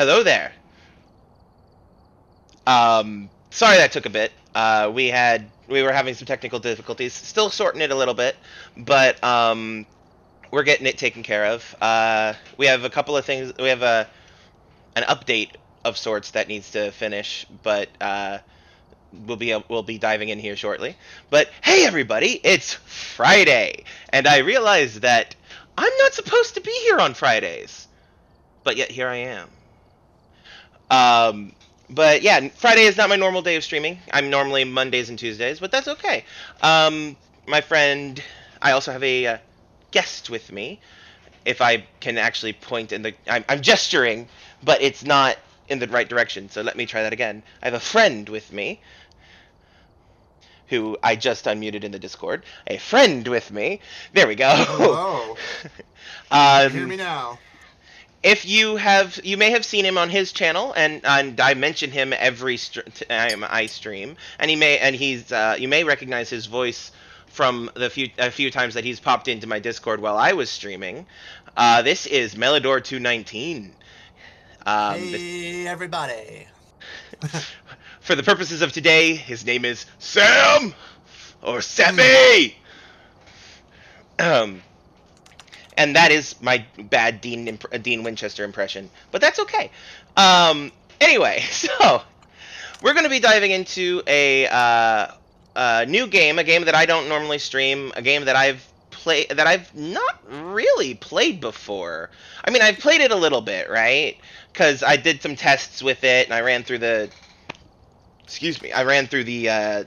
hello there. Um, sorry that took a bit. Uh, we had we were having some technical difficulties, still sorting it a little bit, but um, we're getting it taken care of. Uh, we have a couple of things. We have a an update of sorts that needs to finish, but uh, we'll be we'll be diving in here shortly. But hey, everybody, it's Friday, and I realize that I'm not supposed to be here on Fridays, but yet here I am. Um, but yeah, Friday is not my normal day of streaming. I'm normally Mondays and Tuesdays, but that's okay. Um, my friend, I also have a uh, guest with me. If I can actually point in the, I'm, I'm gesturing, but it's not in the right direction. So let me try that again. I have a friend with me who I just unmuted in the Discord. A friend with me. There we go. Hello. um, Hear me now. If you have, you may have seen him on his channel, and, and I mention him every time I stream, and he may, and he's, uh, you may recognize his voice from the few a few times that he's popped into my Discord while I was streaming. Uh, this is two nineteen. Um, hey, everybody. for the purposes of today, his name is Sam or Sammy. Um, and that is my bad Dean imp- uh, Dean Winchester impression, but that's okay. Um, anyway, so we're going to be diving into a, uh, a new game, a game that I don't normally stream, a game that I've played that I've not really played before. I mean, I've played it a little bit, right? Because I did some tests with it, and I ran through the excuse me, I ran through the uh,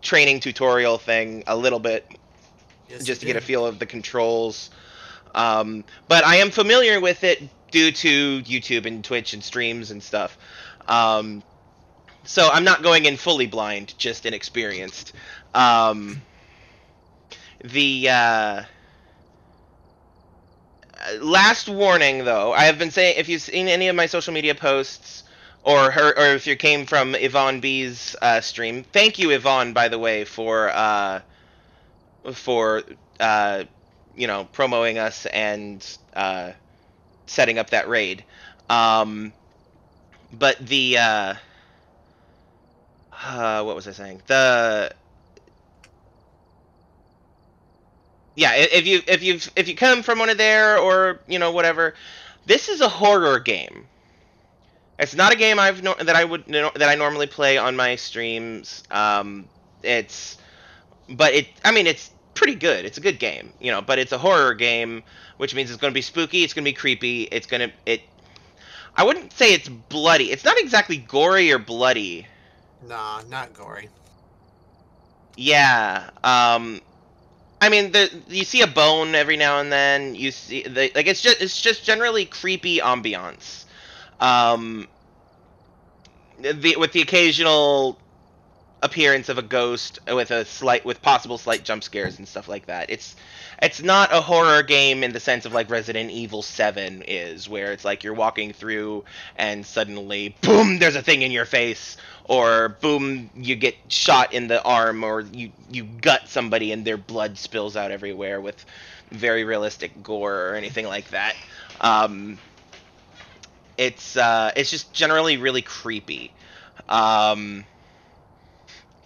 training tutorial thing a little bit Yes, just to get a feel of the controls. Um, but I am familiar with it due to YouTube and Twitch and streams and stuff. Um, so I'm not going in fully blind, just inexperienced. Um, the uh, last warning, though, I have been saying if you've seen any of my social media posts or her, or if you came from Yvonne B's uh, stream, thank you, Yvonne, by the way, for uh, for uh, you know promoting us and uh, setting up that raid. Um, but the uh, uh, what was I saying? The yeah, if you if you if you come from one of there or you know whatever, this is a horror game. It's not a game I've no- that I would no- that I normally play on my streams. Um, it's but it I mean it's pretty good. It's a good game, you know, but it's a horror game, which means it's going to be spooky, it's going to be creepy, it's going to it I wouldn't say it's bloody. It's not exactly gory or bloody. Nah, not gory. Yeah. Um I mean, the you see a bone every now and then. You see the like it's just it's just generally creepy ambiance. Um the with the occasional appearance of a ghost with a slight with possible slight jump scares and stuff like that. It's it's not a horror game in the sense of like Resident Evil 7 is where it's like you're walking through and suddenly boom there's a thing in your face or boom you get shot in the arm or you you gut somebody and their blood spills out everywhere with very realistic gore or anything like that. Um it's uh it's just generally really creepy. Um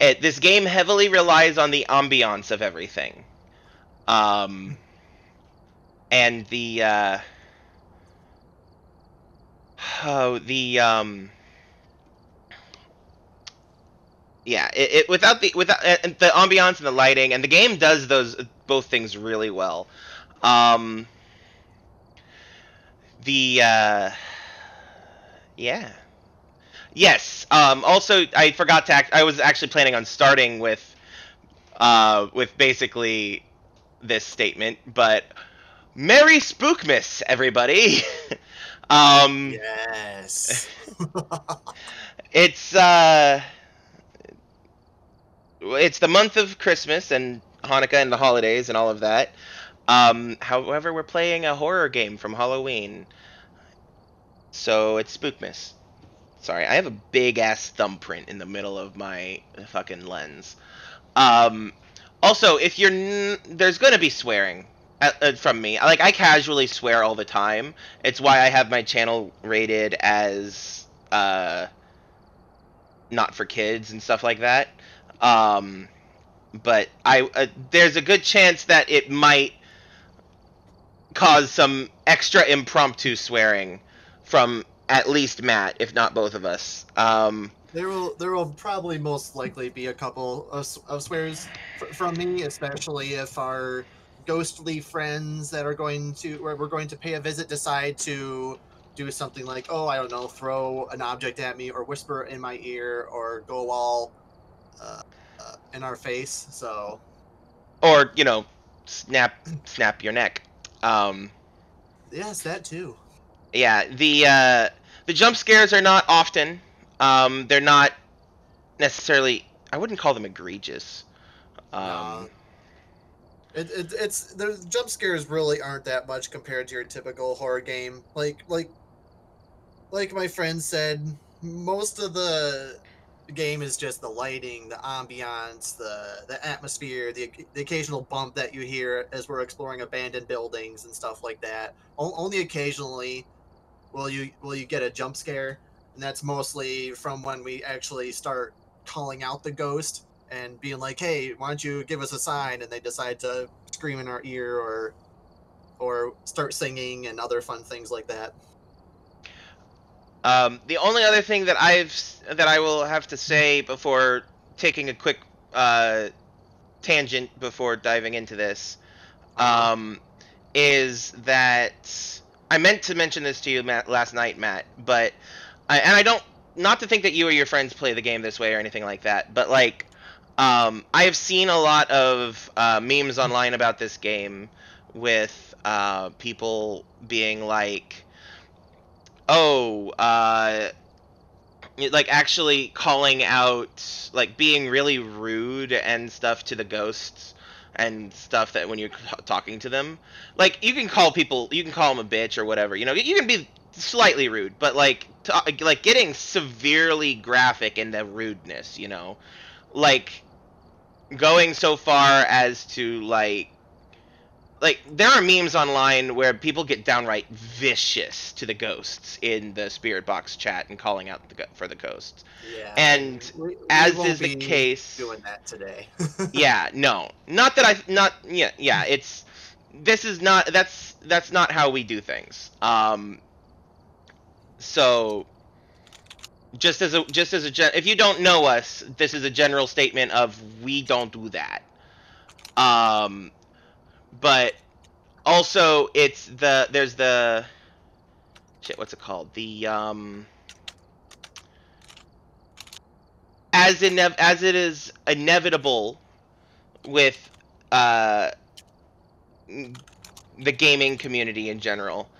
it, this game heavily relies on the ambiance of everything. Um, and the uh, oh the um, yeah, it, it without the without and the ambiance and the lighting and the game does those both things really well. Um, the uh, yeah. Yes. Um, also, I forgot to. Act, I was actually planning on starting with, uh, with basically this statement, but Merry Spookmas, everybody. um, Yes. it's uh, it's the month of Christmas and Hanukkah and the holidays and all of that. Um, however, we're playing a horror game from Halloween, so it's Spookmas. Sorry, I have a big ass thumbprint in the middle of my fucking lens. Um, also, if you're n- there's gonna be swearing uh, uh, from me. Like I casually swear all the time. It's why I have my channel rated as uh, not for kids and stuff like that. Um, but I uh, there's a good chance that it might cause some extra impromptu swearing from at least Matt, if not both of us. Um, There will there will probably most likely be a couple of, of swears fr- from me, especially if our ghostly friends that are going to we're going to pay a visit decide to do something like oh I don't know throw an object at me or whisper in my ear or go all uh, uh, in our face. So or you know, snap snap your neck. Um, yes, that too. Yeah, the uh, the jump scares are not often. Um, they're not necessarily. I wouldn't call them egregious. Um, No. It, it, it's the jump scares really aren't that much compared to your typical horror game. Like like like my friend said, most of the game is just the lighting, the ambiance, the the atmosphere, the the occasional bump that you hear as we're exploring abandoned buildings and stuff like that. O- only occasionally will you will you get a jump scare, and that's mostly from when we actually start calling out the ghost and being like, "Hey, why don't you give us a sign?" and they decide to scream in our ear or or start singing and other fun things like that. Um, the only other thing that I've that I will have to say before taking a quick uh, tangent before diving into this um, is that I meant to mention this to you Matt, last night, Matt, but I, and I don't not to think that you or your friends play the game this way or anything like that, but like um, I have seen a lot of uh, memes online about this game with uh, people being like oh uh like actually calling out like being really rude and stuff to the ghosts and stuff that when you're talking to them like you can call people you can call them a bitch or whatever you know you can be slightly rude but like like getting severely graphic in the rudeness you know? Like going so far as to like like there are memes online where people get downright vicious to the ghosts in the spirit box chat and calling out the, for the ghosts Yeah. And we- we as is the case doing that today. yeah no not that i not yeah yeah it's this is not that's that's not how we do things um so just as a just as a gen- if you don't know us this is a general statement of we don't do that um but also it's the there's the shit what's it called? The um as in as it is inevitable with uh the gaming community in general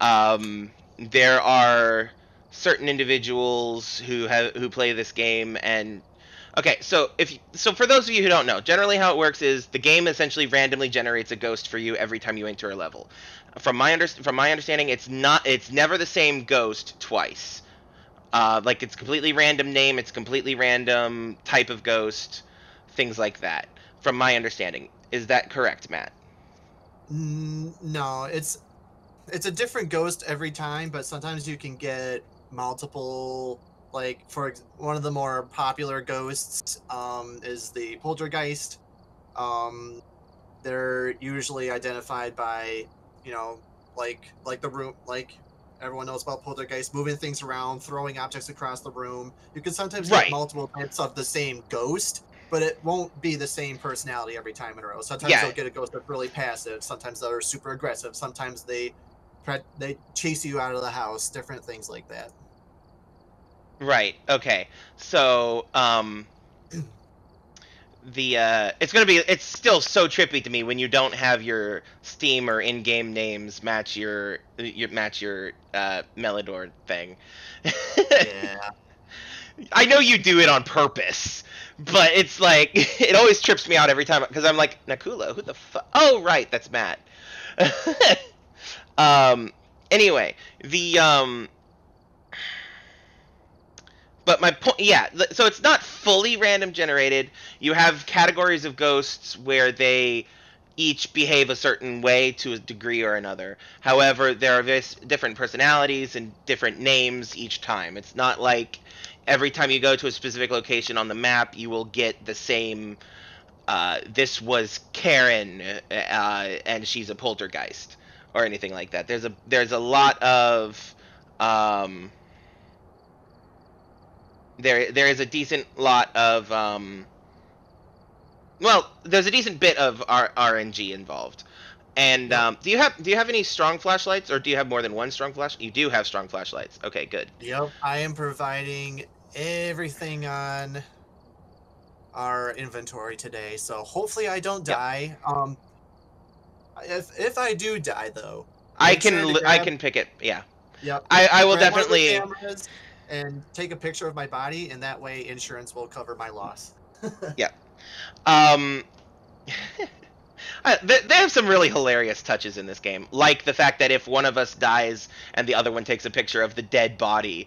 um there are certain individuals who have who play this game and okay so if so for those of you who don't know generally how it works is the game essentially randomly generates a ghost for you every time you enter a level. From my under, from my understanding it's not it's never the same ghost twice. Uh, like it's completely random name it's completely random type of ghost things like that from my understanding. Is that correct matt? No, it's it's a different ghost every time, but sometimes you can get multiple. Like for ex- one of the more popular ghosts um, is the poltergeist. Um, they're usually identified by you know like like the room like everyone knows about poltergeist moving things around throwing objects across the room you can sometimes Right. get multiple types of the same ghost but it won't be the same personality every time in a row sometimes Yeah. you'll get a ghost that's really passive sometimes they're super aggressive sometimes they they chase you out of the house different things like that Right. Okay. So, um, the uh, it's gonna be it's still so trippy to me when you don't have your Steam or in-game names match your your match your uh, Melidor thing. yeah I know you do it on purpose, but it's like it always trips me out every time because I'm like Nakula, who the fuck? Oh, right, that's Matt. um. Anyway, the um. But my point, yeah. So it's not fully random generated. You have categories of ghosts where they each behave a certain way to a degree or another. However, there are various different personalities and different names each time. It's not like every time you go to a specific location on the map, you will get the same. Uh, this was Karen, uh, and she's a poltergeist, or anything like that. There's a there's a lot of um, there there is a decent lot of um, well, there's a decent bit of R- RNG involved. And um, do you have do you have any strong flashlights, or do you have more than one strong flash? You do have strong flashlights. Okay, good. Yep, I am providing everything on our inventory today, so hopefully I don't Yep. die. Um, if if I do die though, I can sure li- I can pick it. Yeah, yep, I I will grab one of the definitely. And take a picture of my body, and that way insurance will cover my loss. Um, uh, they, they have some really hilarious touches in this game, like the fact that if one of us dies and the other one takes a picture of the dead body,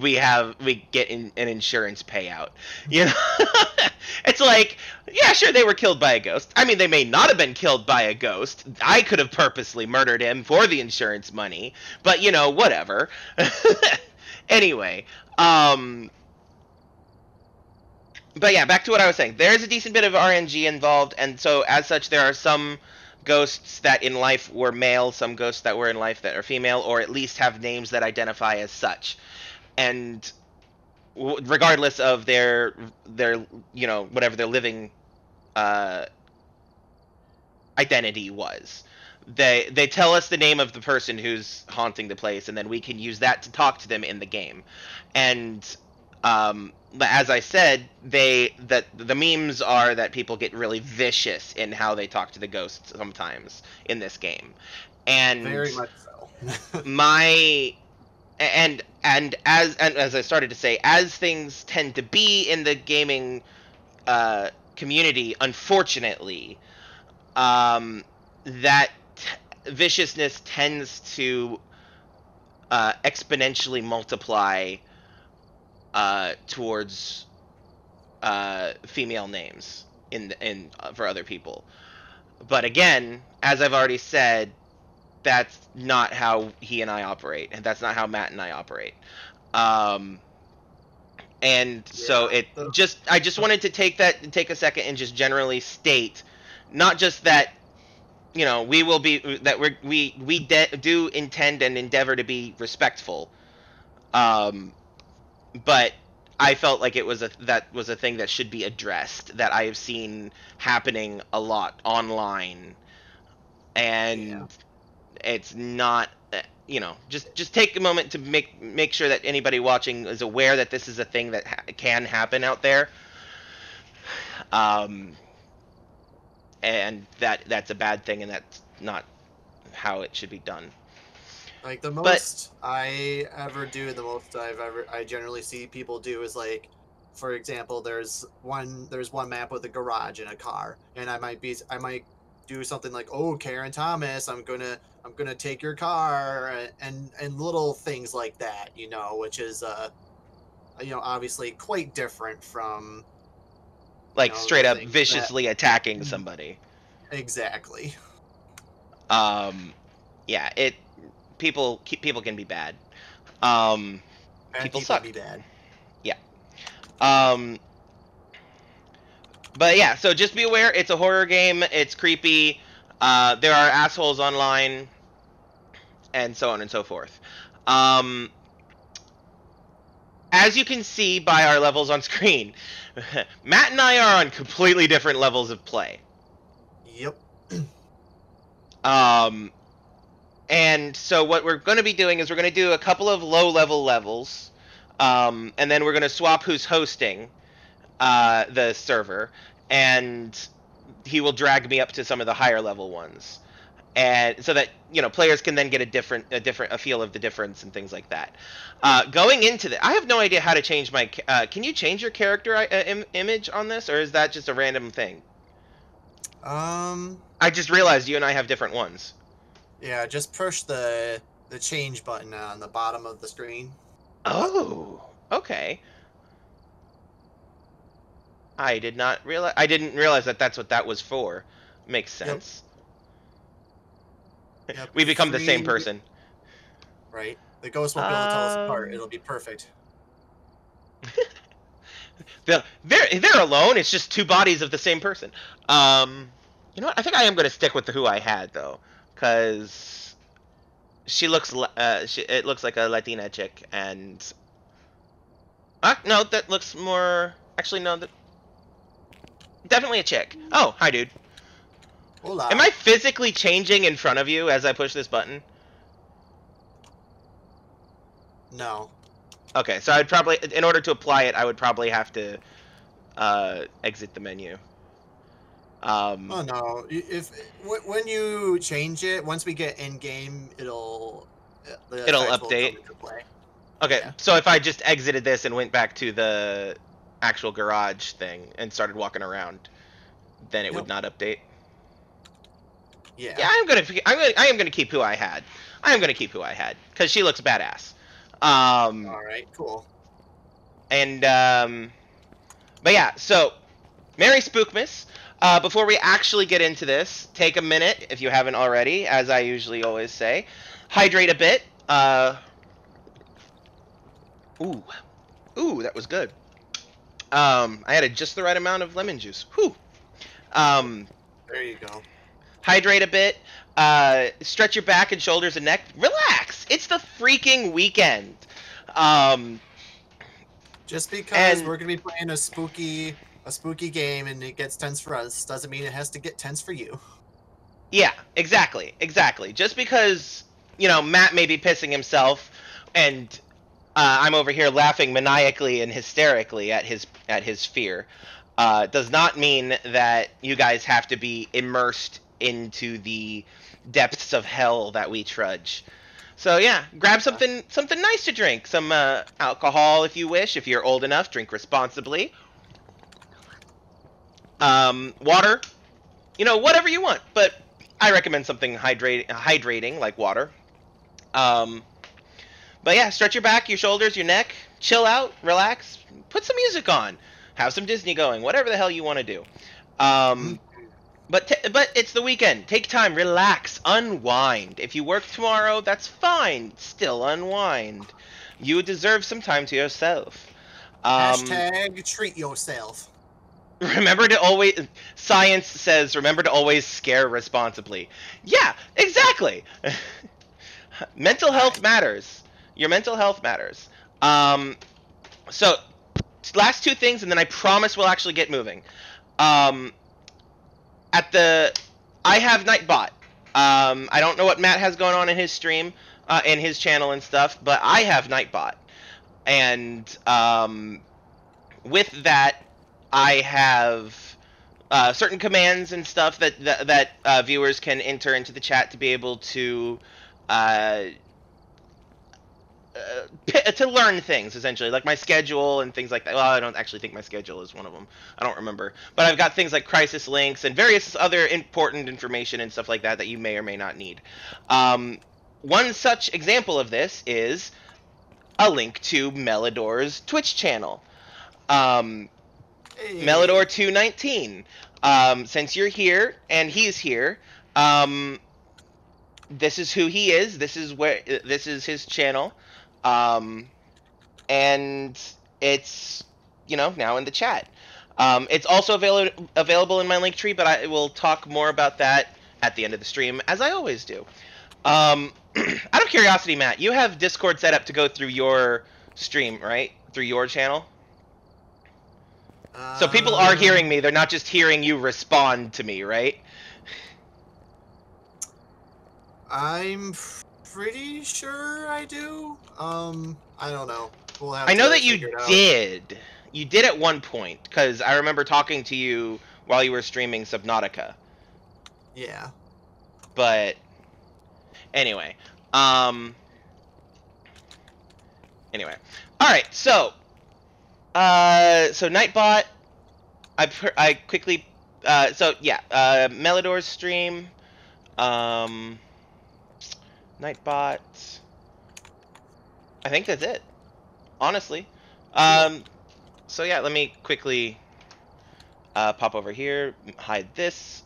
we have we get in, an insurance payout. You know, it's like, yeah, sure, they were killed by a ghost. I mean, they may not have been killed by a ghost. I could have purposely murdered him for the insurance money, but you know, whatever. Anyway, um but yeah, back to what I was saying. There is a decent bit of RNG involved, and so as such, there are some ghosts that in life were male, some ghosts that were in life that are female, or at least have names that identify as such. And regardless of their their you know whatever their living uh, identity was, they they tell us the name of the person who's haunting the place, and then we can use that to talk to them in the game. And um, as I said, they that the memes are that people get really vicious in how they talk to the ghosts sometimes in this game, and Very much so. my and and as and as I started to say, as things tend to be in the gaming uh, community, unfortunately, um, that viciousness tends to uh, exponentially multiply uh, towards uh, female names in in uh, for other people. But again, as I've already said, that's not how he and I operate, and that's not how Matt and I operate. Um, and so it just I just wanted to take that take a second and just generally state, not just that, you know, we will be that we we we de- do intend and endeavor to be respectful, um, but I felt like it was a that was a thing that should be addressed that I have seen happening a lot online, and Yeah. it's not uh, you know just just take a moment to make make sure that anybody watching is aware that this is a thing that ha- can happen out there. Um and that that's a bad thing and that's not how it should be done. Like the But- most I ever do, the most I've ever I generally see people do is like, for example, there's one there's one map with a garage and a car, and I might be I might do something like, oh Karen Thomas, I'm gonna I'm gonna take your car, and and little things like that, you know, which is uh, you know, obviously quite different from like straight up things that- viciously attacking somebody exactly. um yeah it people people can be bad um Bad People people suck. Be bad. Yeah. Um, but yeah, so just be aware. It's a horror game. It's creepy. Uh, there are assholes online, and so on and so forth. Um, as you can see by our levels on screen, Matt and I are on completely different levels of play. Yep. Um, and so what we're going to be doing is we're going to do a couple of low level levels, um, and then we're going to swap who's hosting uh, the server, and he will drag me up to some of the higher level ones, and so that you know players can then get a different a different a feel of the difference and things like that. Uh, going into the, I have no idea how to change my. Uh, can you change your character uh, Im- image on this, or is that just a random thing? Um. I just realized you and I have different ones. Yeah, just push the the change button on the bottom of the screen. Oh, okay. I did not realize. I didn't realize that that's what that was for. Makes sense. Yep, we become the same person. Right. The ghost won't be able to tell us apart. Um, It'll be perfect. They're, they're they're alone. It's just two bodies of the same person. Um, you know what? I think I am gonna stick with the who I had though, because she looks uh she, it looks like a Latina chick and. Ah, no, that looks more. Actually, no, that definitely a chick. Oh, hi, dude. Hola. Am I physically changing in front of you as I push this button? No. Okay, so I'd probably, in order to apply it, I would probably have to uh, exit the menu. Um, Oh no. If when you change it, once we get in game, it'll uh, It'll effect will come update? okay, yeah. so if I just exited this and went back to the actual garage thing and started walking around, then it would not update. Yeah. Yeah, I'm gonna, I'm gonna, I am gonna keep who I had. I am gonna keep who I had because she looks badass. Um, All right. Cool. And um, but yeah, so Merry Spookmas. Uh, before we actually get into this, take a minute if you haven't already, as I usually always say. Hydrate a bit. Uh, ooh, ooh, that was good. Um, I added just the right amount of lemon juice. Whew. Um, There you go. Hydrate a bit. Uh, stretch your back and shoulders and neck. Relax. It's the freaking weekend. Um, Just because And- we're gonna be playing a spooky a spooky game and it gets tense for us doesn't mean it has to get tense for you. Yeah, exactly, exactly. Just because you know Matt may be pissing himself, and uh, I'm over here laughing maniacally and hysterically at his at his fear, uh, does not mean that you guys have to be immersed into the depths of hell that we trudge. So yeah, grab something something nice to drink, some uh, alcohol if you wish. If you're old enough, drink responsibly. Um, water, you know, whatever you want, but I recommend something hydrate, hydrating like water. Um, but yeah, stretch your back, your shoulders, your neck, chill out, relax, put some music on, have some Disney going, whatever the hell you want to do. Um, but t- but it's the weekend. Take time, relax, unwind. If you work tomorrow, that's fine. Still unwind. You deserve some time to yourself. Um, Hashtag treat yourself. Remember to always. Science says remember to always scare responsibly. Yeah, exactly. mental health matters. Your mental health matters. Um, so last two things, and then I promise we'll actually get moving. Um, at the, I have Nightbot. Um, I don't know what Matt has going on in his stream, uh, in his channel and stuff, but I have Nightbot, and um, with that, I have uh, certain commands and stuff that that, that uh, viewers can enter into the chat to be able to uh, to learn things essentially, like my schedule and things like that. Well, I don't actually think my schedule is one of them. I don't remember, but I've got things like crisis links and various other important information and stuff like that that you may or may not need. Um, one such example of this is a link to Melidor's Twitch channel. Um, Hey. Melodor 219. Um, since you're here and he's here, um, this is who he is. This is where this is his channel, um, and it's you know now in the chat. Um, it's also available available in my link tree, but I will talk more about that at the end of the stream, as I always do. Um, out of curiosity, Matt, you have Discord set up to go through your stream, right? Through your channel. So people are hearing me; they're not just hearing you respond to me, right? I'm pretty sure I do. Um, I don't know. We'll have I know that you did. You did at one point because I remember talking to you while you were streaming Subnautica. Yeah. But anyway, um, anyway, all right. So, uh, so Nightbot, I I quickly, uh, so yeah, uh, Melidor's stream, um, Nightbot. I think that's it. Honestly, um, so yeah, let me quickly uh, pop over here, hide this.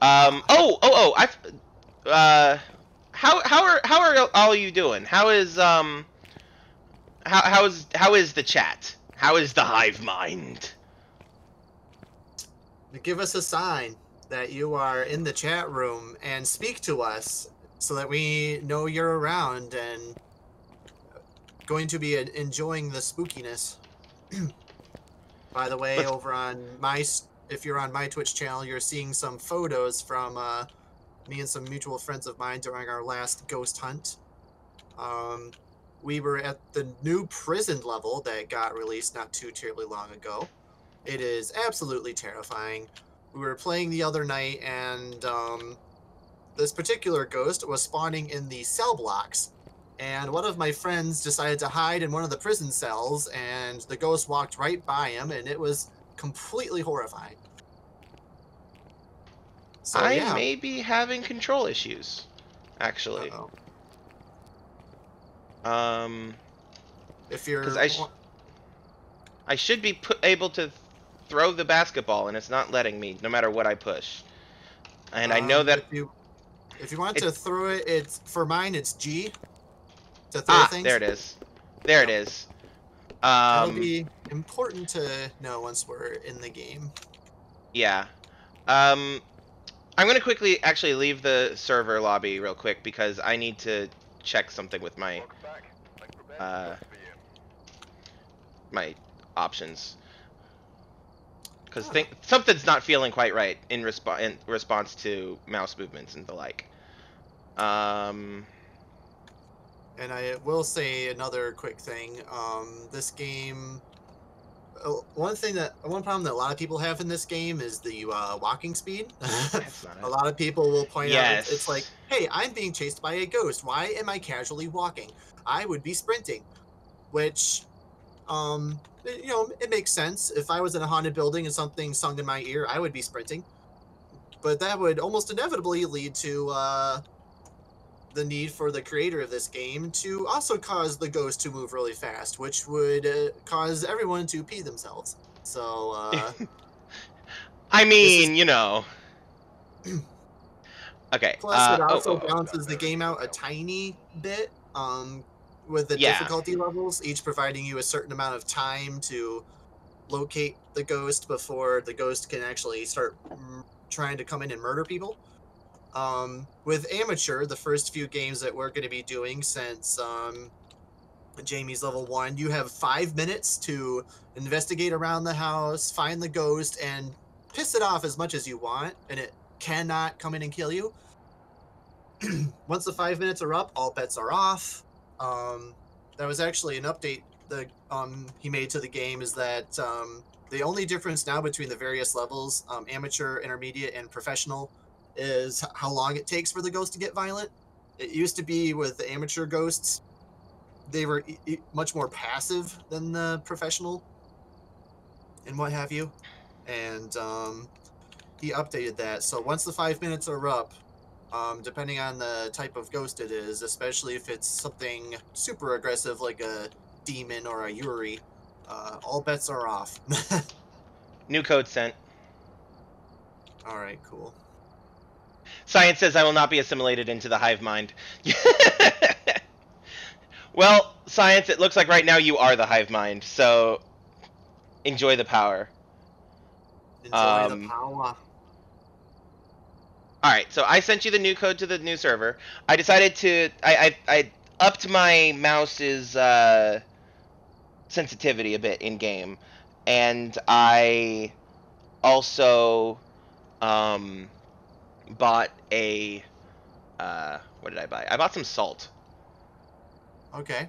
Um, oh, oh, oh, I, uh, how how are how are all you doing? How is um how how is how is the chat? How is the hive mind? Give us a sign that you are in the chat room and speak to us so that we know you're around and going to be enjoying the spookiness. By the way, over on my if you're on my Twitch channel, you're seeing some photos from uh, me and some mutual friends of mine during our last ghost hunt. Um, we were at the new prison level that got released not too terribly long ago. It is absolutely terrifying. We were playing the other night, and um, this particular ghost was spawning in the cell blocks. And one of my friends decided to hide in one of the prison cells, and the ghost walked right by him, and it was completely horrifying. So, I yeah. may be having control issues, actually. Uh -oh. Um, if you're, I, sh I should be able to throw the basketball, and it's not letting me, no matter what I push. And um, I know um, that if you, if you want to throw it, it's for mine. It's G. To throw ah, things. there it is. There it is. Um, It'll be important to know once we're in the game. Yeah. Um, I'm gonna quickly actually leave the server lobby real quick because I need to check something with my uh, my options because oh. something's not feeling quite right in, resp in response to mouse movements and the like. Um, and I will say another quick thing. Um, this game one thing that one problem that a lot of people have in this game is the uh, walking speed. a lot of people will point yes. out it's, it's like, hey, I'm being chased by a ghost. Why am I casually walking? I would be sprinting, which, um, you know, it makes sense. If I was in a haunted building and something sung in my ear, I would be sprinting. But that would almost inevitably lead to uh, the need for the creator of this game to also cause the ghost to move really fast, which would uh, cause everyone to pee themselves. So, uh, I mean, is... you know. okay. Plus, uh, it oh, also oh, oh, balances the game out a tiny bit um, with the yeah. difficulty levels, each providing you a certain amount of time to locate the ghost before the ghost can actually start trying to come in and murder people. Um, with amateur, the first few games that we're going to be doing since um, Jamie's level one, you have five minutes to investigate around the house, find the ghost, and piss it off as much as you want, and it cannot come in and kill you. Once the five minutes are up, all bets are off. Um, that was actually an update that um, he made to the game is that um, the only difference now between the various levels, um, amateur, intermediate, and professional, is how long it takes for the ghost to get violent. It used to be with the amateur ghosts, they were e- e- much more passive than the professional and what have you. And um, he updated that. So once the five minutes are up, um, depending on the type of ghost it is, especially if it's something super aggressive like a demon or a Yurei, uh, all bets are off. New code sent. All right, cool. Science says I will not be assimilated into the hive mind. well, science, it looks like right now you are the hive mind, so enjoy the power. Enjoy um, the power. All right, so I sent you the new code to the new server. I decided to I I, I upped my mouse's uh, sensitivity a bit in game, and I also um, bought a uh, what did I buy? I bought some salt. Okay.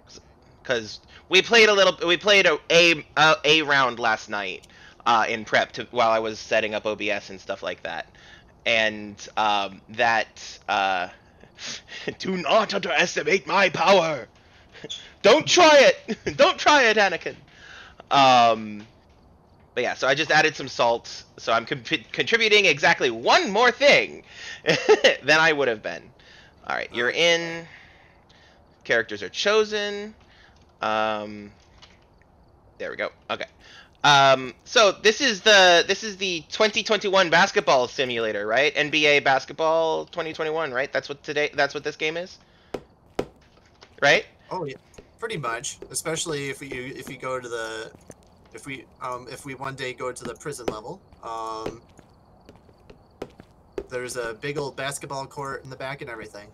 Because we played a little, we played a a, a, a round last night uh, in prep to while I was setting up OBS and stuff like that, and um, that uh, do not underestimate my power. Don't try it. Don't try it, Anakin. Um, but yeah, so I just added some salt, so I'm con contributing exactly one more thing than I would have been. All right, you're in. Characters are chosen. Um, there we go. Okay. Um, so this is the this is the 2021 basketball simulator, right? NBA basketball 2021, right? That's what today. That's what this game is, right? Oh yeah, pretty much. Especially if you if you go to the if we um if we one day go to the prison level, um, there's a big old basketball court in the back and everything.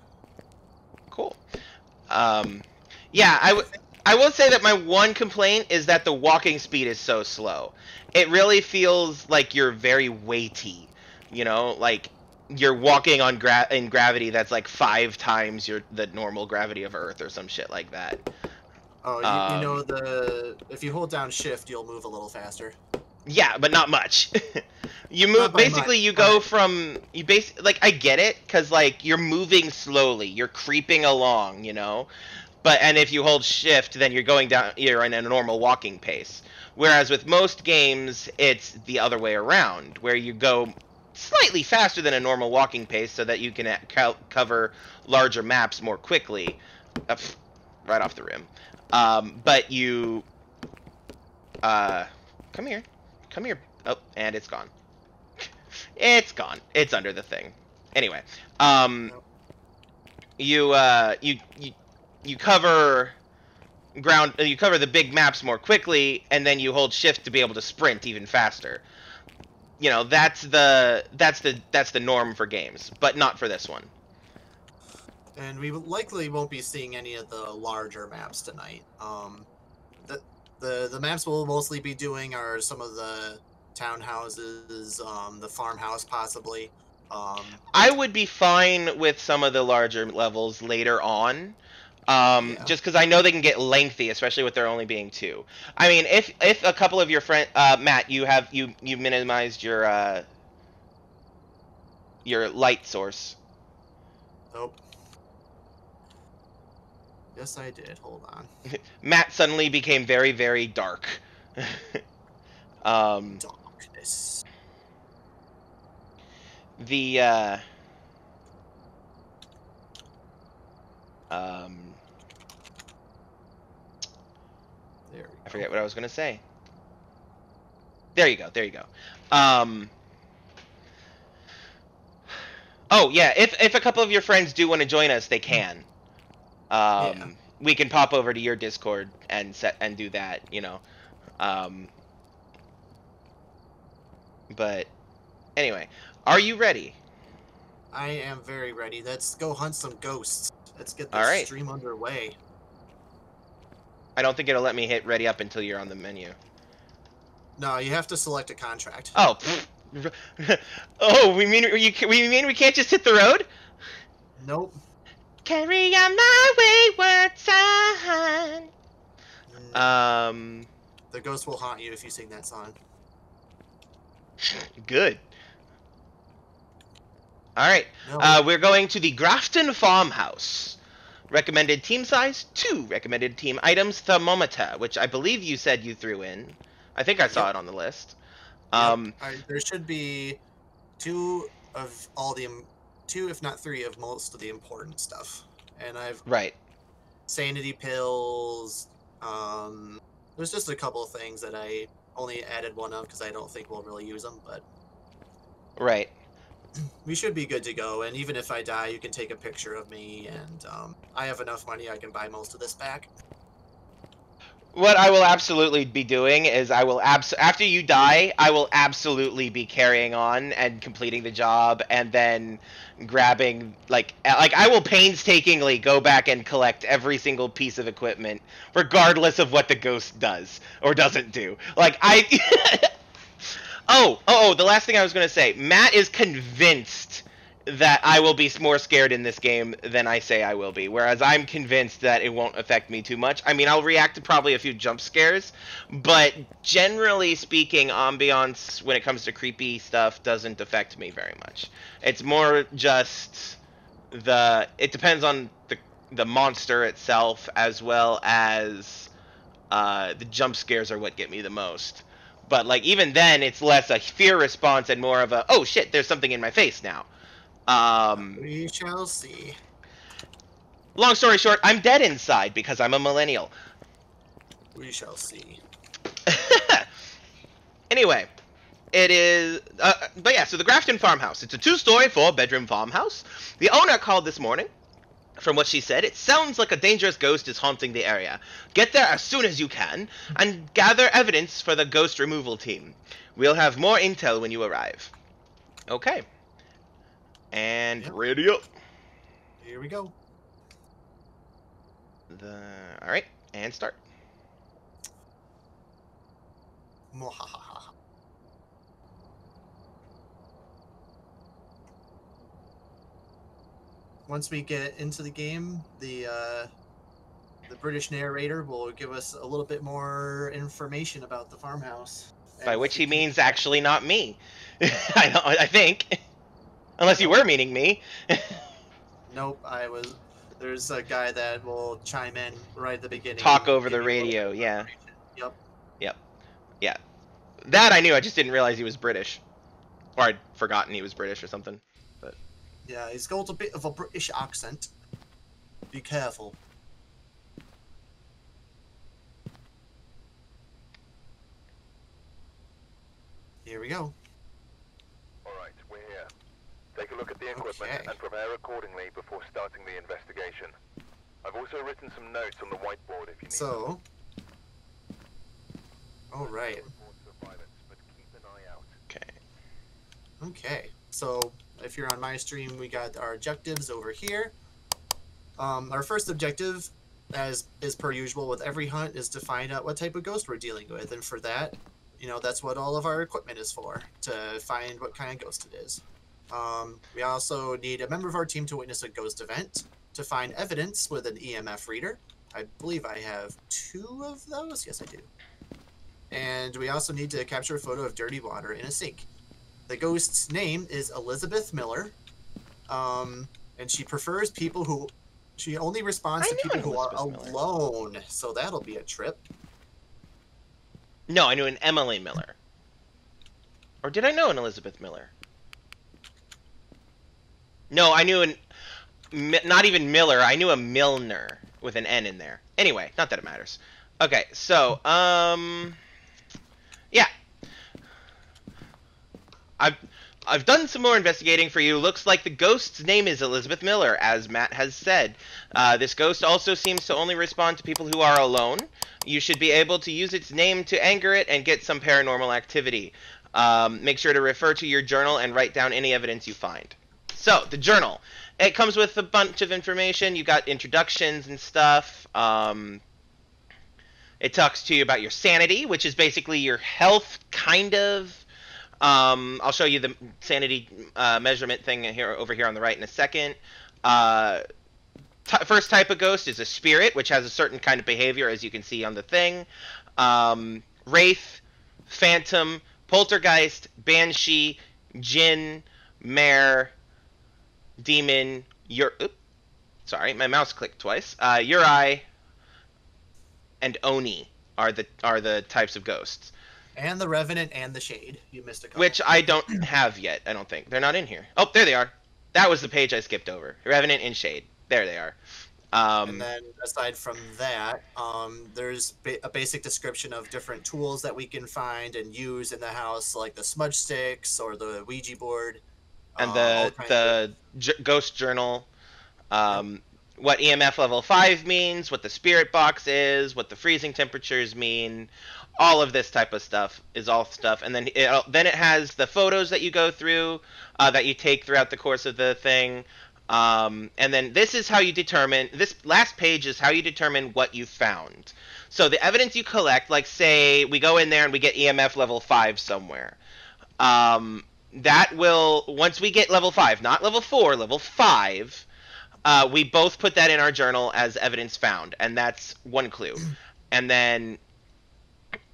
Cool. Um, yeah, I would. I will say that my one complaint is that the walking speed is so slow. It really feels like you're very weighty. You know, like you're walking on gra- in gravity that's like five times your the normal gravity of Earth or some shit like that. Oh, you, um, you know the if you hold down Shift, you'll move a little faster. Yeah, but not much. you move basically. Much. You go from you base like I get it because like you're moving slowly. You're creeping along. You know, but and if you hold shift, then you're going down. You're in a normal walking pace. Whereas with most games, it's the other way around, where you go slightly faster than a normal walking pace, so that you can co cover larger maps more quickly. Uh, right off the rim. Um, but you, uh, come here, come here. Oh, and it's gone. it's gone. It's under the thing. Anyway, um, you, uh, you, you you cover ground you cover the big maps more quickly and then you hold shift to be able to sprint even faster you know that's the that's the that's the norm for games but not for this one and we likely won't be seeing any of the larger maps tonight um the the, the maps we'll mostly be doing are some of the townhouses um the farmhouse possibly um i would be fine with some of the larger levels later on um, yeah. Just because I know they can get lengthy, especially with there only being two. I mean, if if a couple of your friend, uh, Matt, you have you you minimized your uh, your light source. Nope. Yes, I did. Hold on. Matt suddenly became very very dark. um, Darkness. The uh, um I forget what I was gonna say. There you go. There you go. Um. Oh yeah, if if a couple of your friends do want to join us, they can. Um, yeah. we can pop over to your Discord and set and do that. You know. Um. But anyway, are you ready? I am very ready. Let's go hunt some ghosts. Let's get this All right. stream underway. I don't think it'll let me hit ready up until you're on the menu. No, you have to select a contract. Oh, oh, we mean you, we mean we can't just hit the road? Nope. Carry on my wayward son. Um. The ghost will haunt you if you sing that song. Good. All right. No. Uh, we're going to the Grafton Farmhouse. Recommended team size, two recommended team items, thermometer, which I believe you said you threw in. I think I saw yep. it on the list. Um, yep. I, there should be two of all the, two if not three of most of the important stuff. And I've right sanity pills. Um, there's just a couple of things that I only added one of because I don't think we'll really use them, but right we should be good to go. And even if I die, you can take a picture of me, and um, I have enough money I can buy most of this back. What I will absolutely be doing is I will abs after you die, I will absolutely be carrying on and completing the job, and then grabbing like like I will painstakingly go back and collect every single piece of equipment, regardless of what the ghost does or doesn't do. Like I. Oh, oh, oh, the last thing I was going to say. Matt is convinced that I will be more scared in this game than I say I will be, whereas I'm convinced that it won't affect me too much. I mean, I'll react to probably a few jump scares, but generally speaking, ambiance when it comes to creepy stuff doesn't affect me very much. It's more just the it depends on the the monster itself as well as uh, the jump scares are what get me the most. But like even then, it's less a fear response and more of a oh shit, there's something in my face now. Um, we shall see. Long story short, I'm dead inside because I'm a millennial. We shall see. Anyway, it is. Uh, but yeah, so the Grafton farmhouse. It's a two-story, four-bedroom farmhouse. The owner called this morning. From what she said, it sounds like a dangerous ghost is haunting the area. Get there as soon as you can and gather evidence for the ghost removal team. We'll have more intel when you arrive. Okay. And Yep. ready up. Here we go. The all right, and start. Mwahaha. Once we get into the game, the uh, the British narrator will give us a little bit more information about the farmhouse. By which he means actually not me. I I think. Unless you were meaning me. Nope, I was. There's a guy that will chime in right at the beginning. Talk over the give you a little radio, yeah. Yep. Yep. Yeah. That I knew. I just didn't realize he was British, or I'd forgotten he was British or something. But yeah, he's got a bit of a British accent. Be careful. Here we go. All right, we're here. Take a look at the equipment Okay. and prepare accordingly before starting the investigation. I've also written some notes on the whiteboard if you need So, all right. reports of violence, but keep an eye out. Okay. Okay, so if you're on my stream, we got our objectives over here. Um, our first objective, as is per usual with every hunt, is to find out what type of ghost we're dealing with, and for that, you know, that's what all of our equipment is for to find what kind of ghost it is. Um, we also need a member of our team to witness a ghost event, to find evidence with an EMF reader. I believe I have two of those. Yes, I do. And we also need to capture a photo of dirty water in a sink. The ghost's name is Elizabeth Miller, um, and she prefers people who. She only responds I to people who are Miller. alone, so that'll be a trip. No, I knew an Emily Miller. Or did I know an Elizabeth Miller? No, I knew an. Not even Miller. I knew a Milner with an N in there. Anyway, not that it matters. Okay, so um, yeah, I've I've done some more investigating for you. Looks like the ghost's name is Elizabeth Miller, as Matt has said. Uh, this ghost also seems to only respond to people who are alone. You should be able to use its name to anger it and get some paranormal activity. Um, make sure to refer to your journal and write down any evidence you find. So, the journal. It comes with a bunch of information. You got introductions and stuff. Um, it talks to you about your sanity, which is basically your health, kind of. Um, I'll show you the sanity uh, measurement thing here over here on the right in a second. Uh, first type of ghost is a spirit, which has a certain kind of behavior, as you can see on the thing. Um, wraith, phantom, poltergeist, banshee, jinn, mare, demon, your. Oop, sorry, my mouse clicked twice. Uh, Yurei and Oni are the are the types of ghosts, And the Revenant and the Shade. You missed a couple. which I don't have yet. I don't think they're not in here. Oh, there they are. That was the page I skipped over. Revenant and Shade. There they are. Um, and then aside from that, um, there's ba- a basic description of different tools that we can find and use in the house, like the smudge sticks or the Ouija board. And uh, the the j- ghost journal, um, what EMF level five means, what the spirit box is, what the freezing temperatures mean, all of this type of stuff is all stuff, and then it, then it has the photos that you go through, uh, that you take throughout the course of the thing. Um, and then this is how you determine this last page is how you determine what you found. So the evidence you collect, like say we go in there and we get EMF level five somewhere. Um, that will once we get level five, not level four, level five. Uh, we both put that in our journal as evidence found, and that's one clue. And then,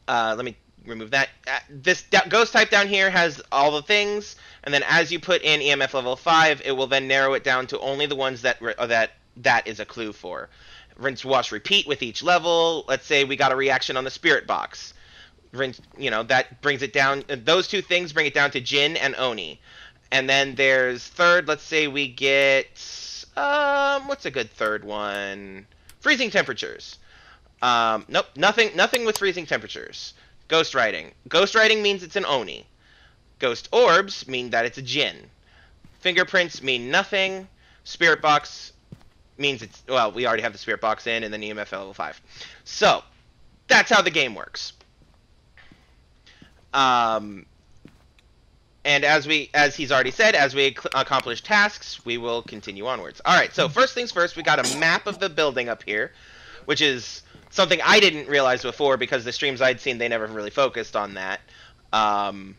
uh, let me remove that. Uh, this da- ghost type down here has all the things, and then as you put in EMF level five, it will then narrow it down to only the ones that re- that that is a clue for. Rinse, wash, repeat with each level. Let's say we got a reaction on the spirit box you know, that brings it down. Those two things bring it down to Jinn and Oni. And then there's third. Let's say we get um, what's a good third one? Freezing temperatures. Um, nope, nothing, nothing with freezing temperatures. Ghost writing. Ghost writing means it's an Oni. Ghost orbs mean that it's a Jinn. Fingerprints mean nothing. Spirit box means it's well, we already have the spirit box in, and then EMF level five. So that's how the game works. Um, and as we, as he's already said, as we ac- accomplish tasks, we will continue onwards. All right. So first things first, we got a map of the building up here, which is something I didn't realize before because the streams I'd seen they never really focused on that. Um,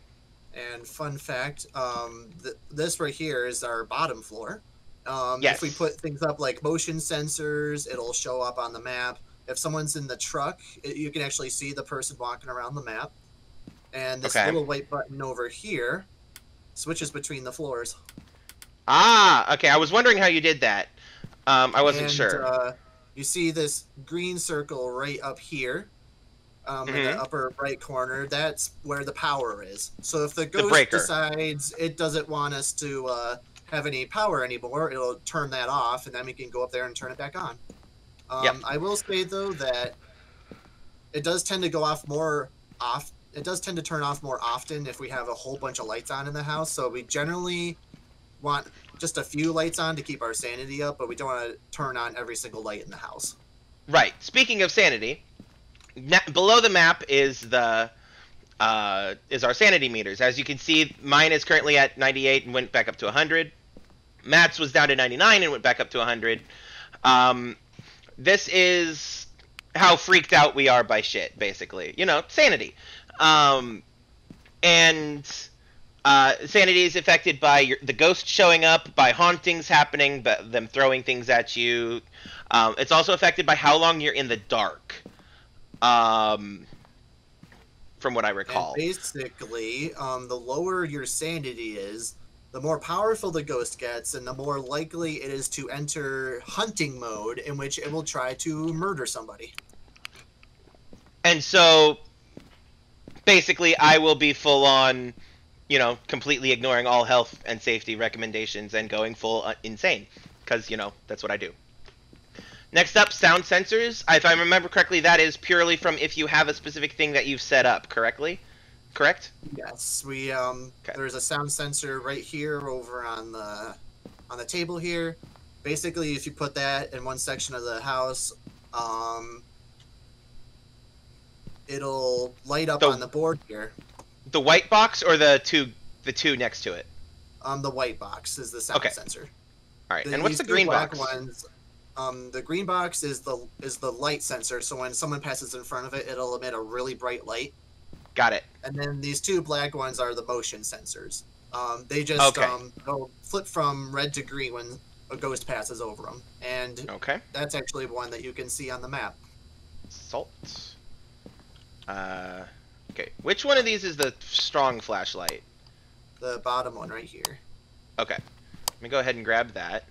And fun fact, um, th- this right here is our bottom floor. Um, Yes. If we put things up like motion sensors, it'll show up on the map. If someone's in the truck, it, you can actually see the person walking around the map. And this Okay. little white button over here switches between the floors. ah, okay. I was wondering how you did that. Um, I wasn't And, sure. Uh, you see this green circle right up here. Um, in the Mhm. upper right corner, that's where the power is. So if the ghost breaker. decides it doesn't want us to uh, have any power anymore, it'll turn that off, and then we can go up there and turn it back on. Um, Yep. I will say though that it does tend to go off more off. It does tend to turn off more often if we have a whole bunch of lights on in the house. So we generally want just a few lights on to keep our sanity up, but we don't want to turn on every single light in the house. Right. Speaking of sanity, below the map is the uh, is our sanity meters. As you can see, mine is currently at 98 and went back up to 100. Matt's was down to 99 and went back up to 100. Um, this is how freaked out we are by shit, basically. You know, sanity. Um, and uh, sanity is affected by your, the ghost showing up, by hauntings happening, by them throwing things at you. Um, it's also affected by how long you're in the dark. Um, from what I recall. And basically, um, the lower your sanity is, the more powerful the ghost gets, and the more likely it is to enter hunting mode, in which it will try to murder somebody. And so, basically, I will be full on, you know, completely ignoring all health and safety recommendations and going full uh, insane. Because, you know, that's what I do. Next up, sound sensors. If I remember correctly, that is purely from if you have a specific thing that you've set up correctly. Correct? Yes, we um, Okay. there's a sound sensor right here over on the on the table here. Basically, if you put that in one section of the house, um, it'll light up The- on the board here. The white box or the two the two next to it? Um, the white box is the sound Okay. sensor. All right. The- and what's the green box? Ones, um, the green box is the is the light sensor. So when someone passes in front of it, it'll emit a really bright light. Got it. And then these two black ones are the motion sensors. Um, they just Okay. um, they'll flip from red to green when a ghost passes over them, and Okay. that's actually one that you can see on the map. Salt. Uh, okay. Which one of these is the strong flashlight? The bottom one right here. Okay. Let me go ahead and grab that.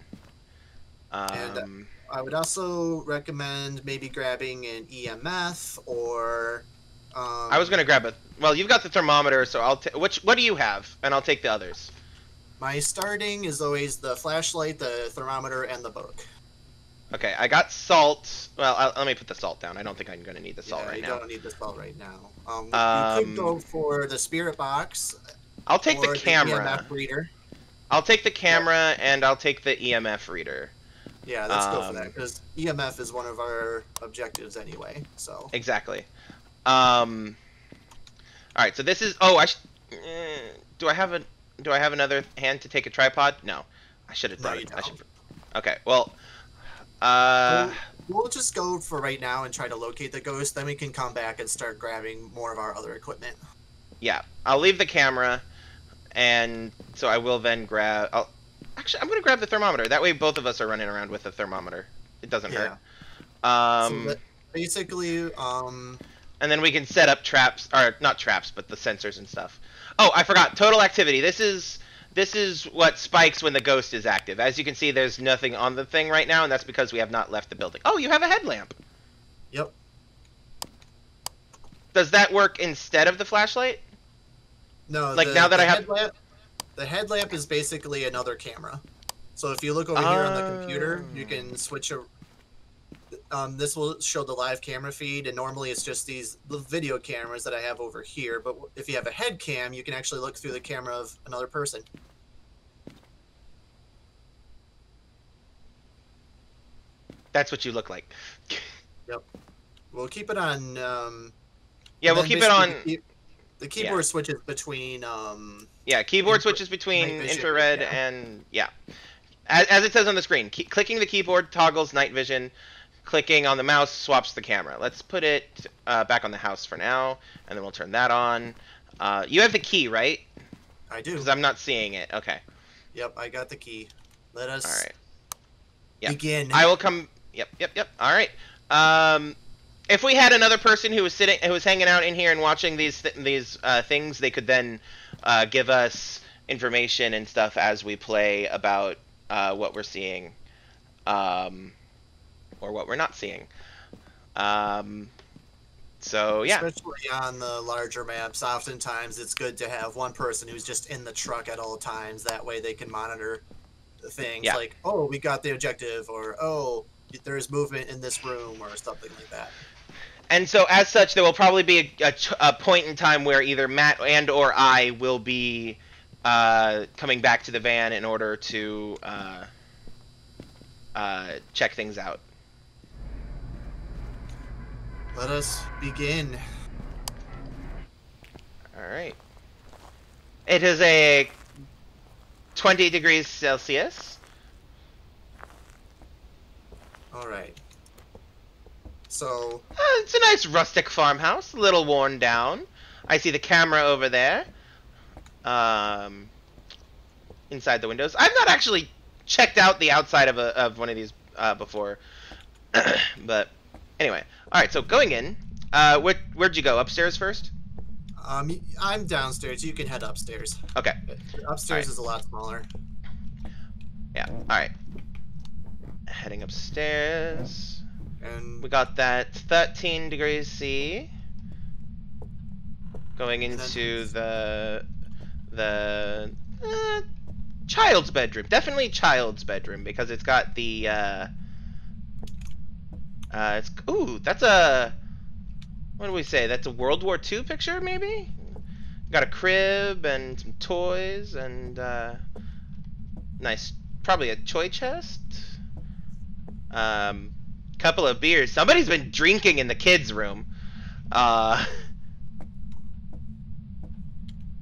And, Um, I would also recommend maybe grabbing an EMF or. Um, I was gonna grab a. Well, you've got the thermometer, so I'll. ta- which what do you have? And I'll take the others. My starting is always the flashlight, the thermometer, and the book. Okay, I got salt. Well, i let me put the salt down. I don't think I'm gonna need the salt yeah, right you now. don't need the salt right now. Um, Um, you could go for the spirit box. I'll take the camera. EMF reader. I'll take the camera and I'll take the EMF reader. Yeah, let's go for Um, that because EMF is one of our objectives anyway. So Exactly. Um. All right. So this is. Oh, I. Sh- eh, do I have a? Do I have another hand to take a tripod? No. I should have No, brought you it. I should. Okay. Well. Uh. we'll just go for right now and try to locate the ghost. Then we can come back and start grabbing more of our other equipment. Yeah. I'll leave the camera, and so I will then grab. I'll. Actually, I'm gonna grab the thermometer. That way, both of us are running around with the thermometer. It doesn't hurt. Um. so basically, um, and then we can set up traps or not traps but the sensors and stuff oh i forgot total activity this is this is what spikes when the ghost is active as you can see there's nothing on the thing right now and that's because we have not left the building oh you have a headlamp yep. does that work instead of the flashlight No, Like, the- now that I have- headlamp, the headlamp is basically another camera. So if you look over here on the computer, you Oh. can switch a. um, this will show the live camera feed, and normally it's just these video cameras that I have over here. But if you have a head cam, you can actually look through the camera of another person. That's what you look like. yep. We'll keep it on. Um, Yeah, we'll keep it on. The, key- the keyboard switches between. Um, Yeah, keyboard switches between infrared yeah. and yeah, as, as it says on the screen. Ke- clicking the keyboard toggles night vision. Clicking on the mouse swaps the camera. Let's put it uh, back on the house for now, and then we'll turn that on. Uh, you have the key, right? I do. Because I'm not seeing it. Okay. Yep, I got the key. Let us All right. Yeah. begin. I will come. Yep, yep, yep. All right. Um, if we had another person who was sitting, who was hanging out in here and watching these th- these uh, things, they could then uh, give us information and stuff as we play about uh, what we're seeing, um, or what we're not seeing. Um, so yeah, Especially on the larger maps, oftentimes it's good to have one person who's just in the truck at all times. That way they can monitor things Yeah. like, oh, we got the objective, or oh, there's movement in this room, or something like that. and so as such, there will probably be a, a, a point in time where either Matt and or I will be uh, coming back to the van in order to uh, uh, check things out. Let us begin. All right. It is a 20 degrees Celsius. All right. So Uh, it's a nice rustic farmhouse, a little worn down. I see the camera over there. Um, inside the windows. I've not actually checked out the outside of a, of one of these uh, before, but anyway. All right, so going in. Uh, where, where'd you go? Upstairs first? um, I'm downstairs. You can head upstairs. Okay. Upstairs Alright. is a lot smaller. Yeah. All right. Heading upstairs. And We got that 13 degrees C. Going into the the uh, child's bedroom. Definitely child's bedroom because it's got the uh, uh it's ooh, that's a what do we say? That's a World War II picture maybe? Got a crib and some toys and uh nice probably a toy chest. Um couple of beers. Somebody's been drinking in the kids' room. Uh,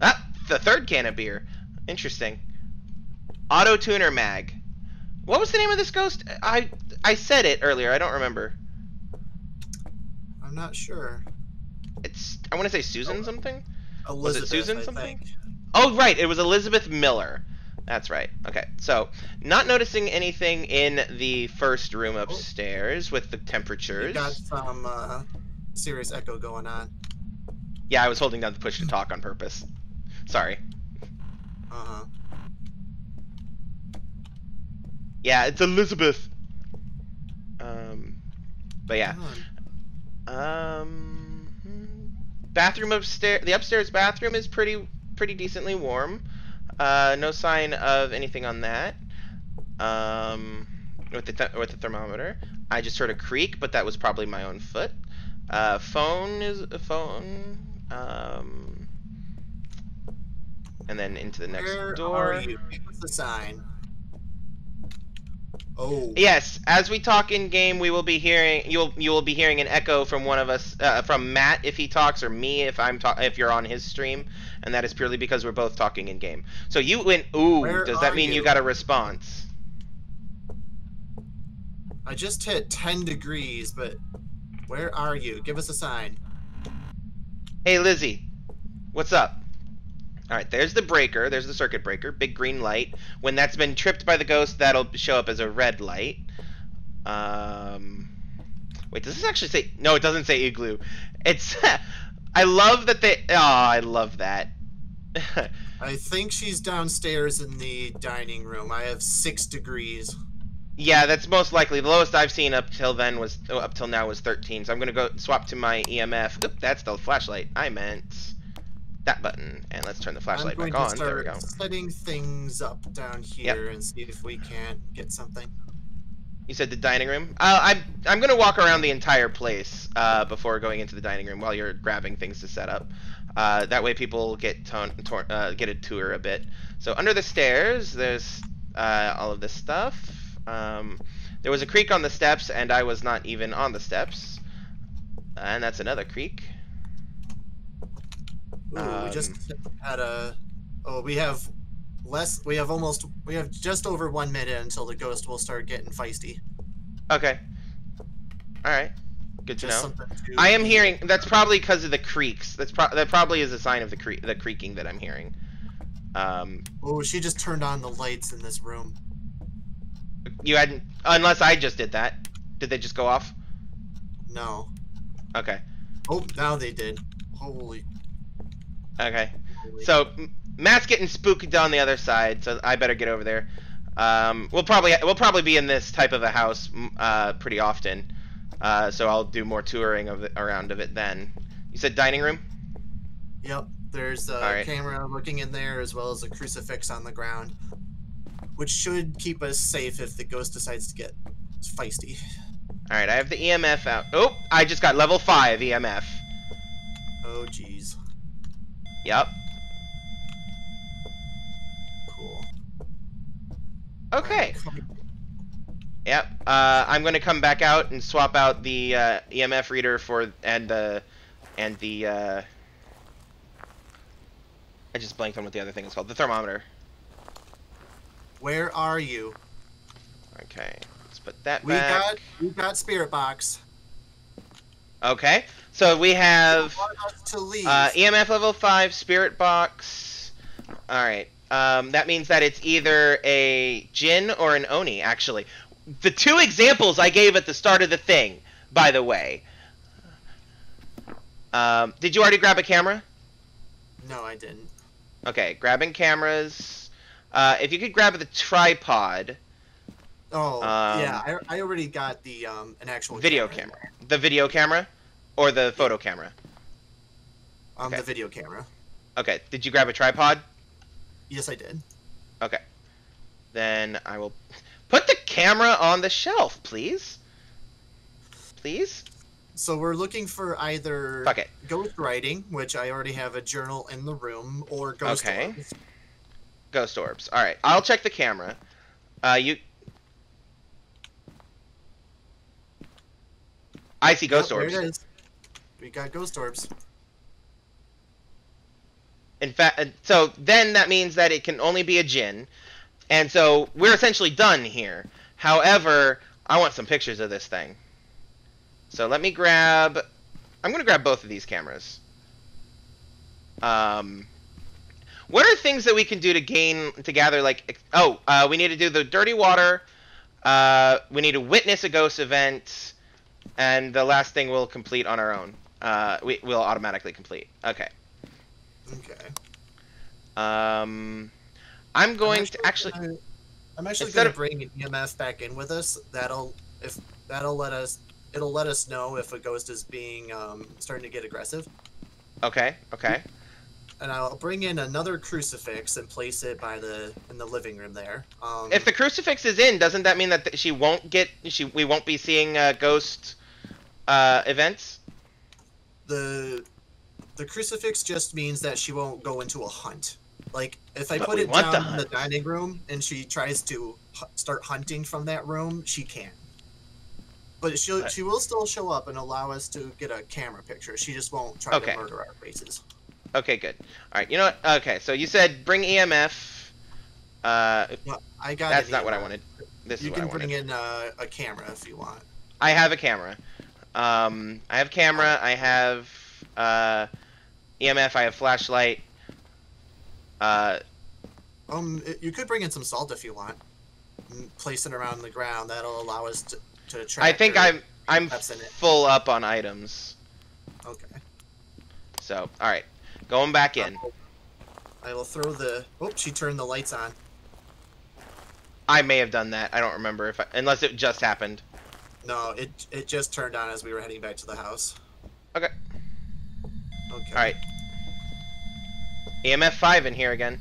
ah, the third can of beer. Interesting. Auto tuner mag. What was the name of this ghost? I I said it earlier. I don't remember. I'm not sure. It's I want to say Susan something. Elizabeth, Susan I something? think. Oh right, it was Elizabeth Miller. That's right. Okay, so not noticing anything in the first room upstairs with the You temperatures. got some uh, serious echo going on. Yeah, I was holding down the push to talk on purpose. Sorry. Uh huh. Yeah, it's Elizabeth. Um, but yeah. Um, bathroom upstairs. The upstairs bathroom is pretty pretty decently warm. Uh, no sign of anything on that. Um, with the th- with the thermometer, I just heard a creak, but that was probably my own foot. Uh, phone is a phone. Um, and then into the next Where door. are you? What's the sign? Oh. Yes, as we talk in game, we will be hearing you'll you will be hearing an echo from one of us, uh, from Matt if he talks, or me if I'm ta- if you're on his stream, and that is purely because we're both talking in game. So you went ooh. Where does that mean you? you? got a response? I just hit 10 degrees, but where are you? Give us a sign. Hey Lizzie, what's up? All right, there's the breaker. There's the circuit breaker. Big green light. When that's been tripped by the ghost, that'll show up as a red light. Um, wait, does this actually say? No, it doesn't say igloo. It's. I love that they. Oh, I love that. I think she's downstairs in the dining room. I have 6 degrees. yeah, that's most likely. The lowest I've seen up till then was oh, up till now was 13. So I'm gonna go swap to my EMF. Oop, that's the flashlight. I meant that button, and let's turn the flashlight back on. There we go. setting things up down here and see if we can't get something. You said the dining room. Uh, I'm I'm gonna walk around the entire place uh, before going into the dining room while you're grabbing things to set up. Uh, that way, people get ton- uh, get a tour a bit. So under the stairs, there's uh, all of this stuff. Um, there was a creak on the steps, and I was not even on the steps. And that's another creak. Ooh, we just Um, had a. Oh, we have less. We have almost. We have just over one minute until the ghost will start getting feisty. Okay. All right. Good to Just know. to I am hearing. That's probably because of the creaks. That's pro- that probably is a sign of the cre- the creaking that I'm hearing. Um, Oh, she just turned on the lights in this room. you hadn't, unless I just did that. Did they just go off? No. Okay. Oh, now they did. Holy. Okay. So Matt's getting spooked on the other side, so I better get over there. Um, we'll probably we'll probably be in this type of a house uh, pretty often, uh, so I'll do more touring of around of it then. You said dining room. Yep. There's a Alright. camera looking in there as well as a crucifix on the ground, which should keep us safe if the ghost decides to get feisty. All right, I have the EMF out. Oh, I just got level five EMF. Oh, jeez. Yep. Cool. Okay. Yep. Uh, I'm gonna come back out and swap out the uh, EMF reader for and the and the. Uh, I just blanked on what the other thing is called. The thermometer. Where are you? Okay. Let's put that We back. got we got spirit box. Okay. So we have to leave. uh, EMF level five, spirit box. All right. Um, that means that it's either a Jinn or an Oni. Actually, the two examples I gave at the start of the thing, by the way. Um, did you already grab a camera? no, I didn't. Okay, grabbing cameras. Uh, if you could grab the tripod, Oh, Um, yeah, I, I already got the um an actual video camera. camera, the video camera, or the photo camera. Um, Okay. the video camera. Okay, did you grab a tripod? Yes, I did. Okay. Then I will put the camera on the shelf, please. Please? So we're looking for either Fuck it. ghost writing, which I already have a journal in the room, or ghost Okay. orbs. Ghost orbs. Alright, I'll check the camera. Uh, you. I see ghost Yep, orbs. We got ghost orbs. In fact, uh, so then that means that it can only be a Jinn. And so we're essentially done here. However, I want some pictures of this thing. So let me grab. I'm going to grab both of these cameras. Um, what are things that we can do to gain, to gather, like. Oh, uh, we need to do the dirty water. Uh, we need to witness a ghost event. And the last thing we'll complete on our own. Uh, we, we'll automatically complete. Okay. Okay. Um, I'm going I'm to actually. gonna- I'm actually going to bring an EMF back in with us. That'll if that'll let us it'll let us know if a ghost is being um, starting to get aggressive. Okay. Okay. And I'll bring in another crucifix and place it by the in the living room there. Um, If the crucifix is in, doesn't that mean that th- she won't get? She we won't be seeing uh, ghost uh, events. The the crucifix just means that she won't go into a hunt. Like if I But put it down in the dining room and she tries to start hunting from that room, she can. But she But- she will still show up and allow us to get a camera picture. She just won't try Okay. to murder our faces. Okay. Good. All right. You know what? Okay. So you said bring EMF. Uh, No, I got. that's not what I wanted. This You is what I can bring in uh, a camera if you want. I have a camera. Um, I have camera. I have uh, EMF. I have flashlight. Uh, Um, you could bring in some salt if you want. Place it around the ground. That'll allow us to to track. I think. I'm I'm full up on items. Okay. So all right, going back in. I will throw the. Oh, she turned the lights on. I may have done that. I don't remember if I, unless it just happened. No, it it just turned on as we were heading back to the house. Okay. Okay. All right. EMF five in here again,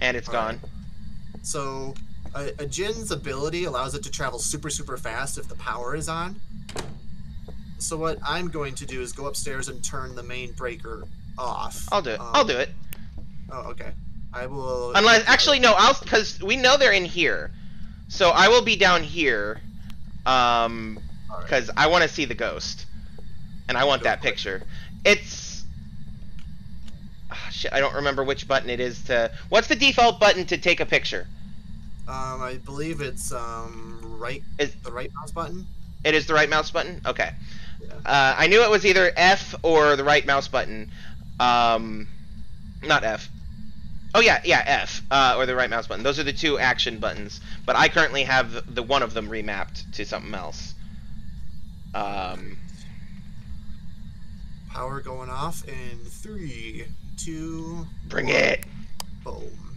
and it's All gone. right. So a, a Jinn's ability allows it to travel super super fast if the power is on. So what I'm going to do is go upstairs and turn the main breaker off. I'll do it. Um, I'll do it. Oh, okay. I will. Unless, actually, no. I'll because we know they're in here, so I will be down here, um, because I want to see the ghost, and I want Go that it. picture. It's. Ah, shit, I don't remember which button it is to. What's the default button to take a picture? Um, I believe it's um right. Is- the right mouse button? It is the right mouse button. Okay. Yeah. Uh, I knew it was either F or the right mouse button. Um, not F. Oh yeah, yeah, F uh, or the right mouse button. Those are the two action buttons. But I currently have the one of them remapped to something else. Um, Power going off in three, two. bring one, it. Boom.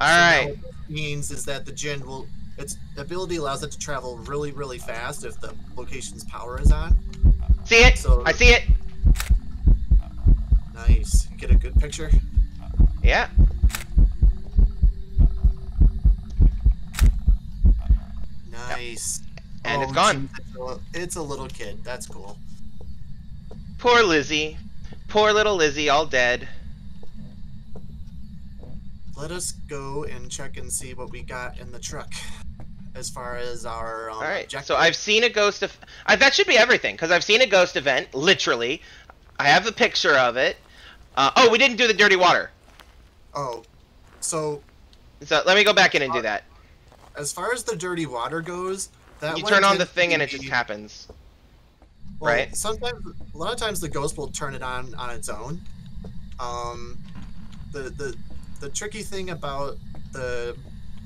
All So right. means is that the Jinn will. Its ability allows it to travel really, really fast if the location's power is on. See it? so- I see it. Nice. Get a good picture. Yeah. Nice. And Oh, it's gone. geez, it's a- It's a little kid. That's cool. Poor Lizzie. Poor little Lizzie, all dead. Let us go and check and see what we got in the truck, as far as our um, All right. objective. So I've seen a ghost of. I, that should be everything because I've seen a ghost event. Literally, I have a picture of it. Uh, oh, we didn't do the dirty water. Oh, so So let me go back in and do that. as far as the dirty water goes, that You turn on the thing and it just happens. well, right? Sometimes, a lot of times, the ghost will turn it on on its own. Um, the the the tricky thing about the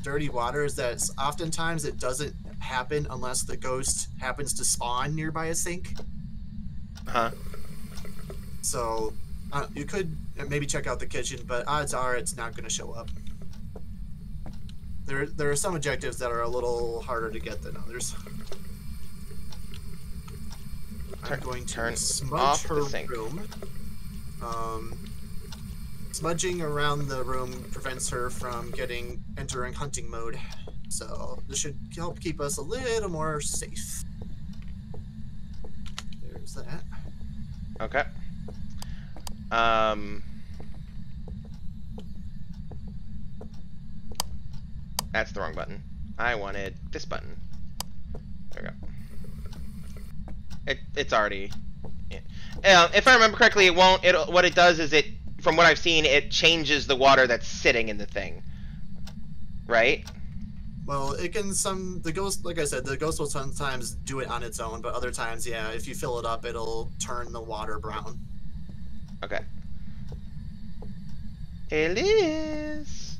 dirty water is that oftentimes it doesn't happen unless the ghost happens to spawn nearby a sink. Huh? So uh, you could maybe check out the kitchen, but odds are it's not going to show up. There, there are some objectives that are a little harder to get than others. I'm going to turn smudge her room. Um, smudging around the room prevents her from getting entering hunting mode, so this should help keep us a little more safe. There's that. Okay. Um. That's the wrong button. I wanted this button. There we go. It, it's already. yeah. Uh, if I remember correctly, it won't. It what it does is it, from what I've seen, it changes the water that's sitting in the thing. Right? Well, it can some the ghost like I said, the ghost will sometimes do it on its own, but other times, yeah, if you fill it up, it'll turn the water brown. Okay. Eliz,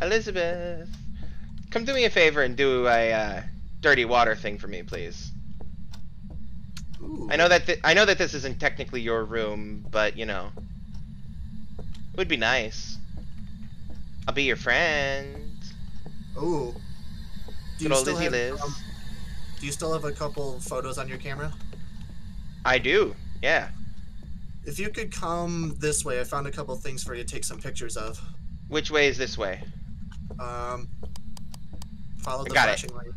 Elizabeth, come do me a favor and do a uh, dirty water thing for me, please. Ooh. I know that th- I know that this isn't technically your room, but you know, it would be nice. I'll be your friend. Ooh. Do Good old Lizzie have, Liz. um, do you still have a couple photos on your camera? I do. Yeah. If you could come this way, I found a couple things for you to take some pictures of. Which way is this way? Um, follow the it. flashing light.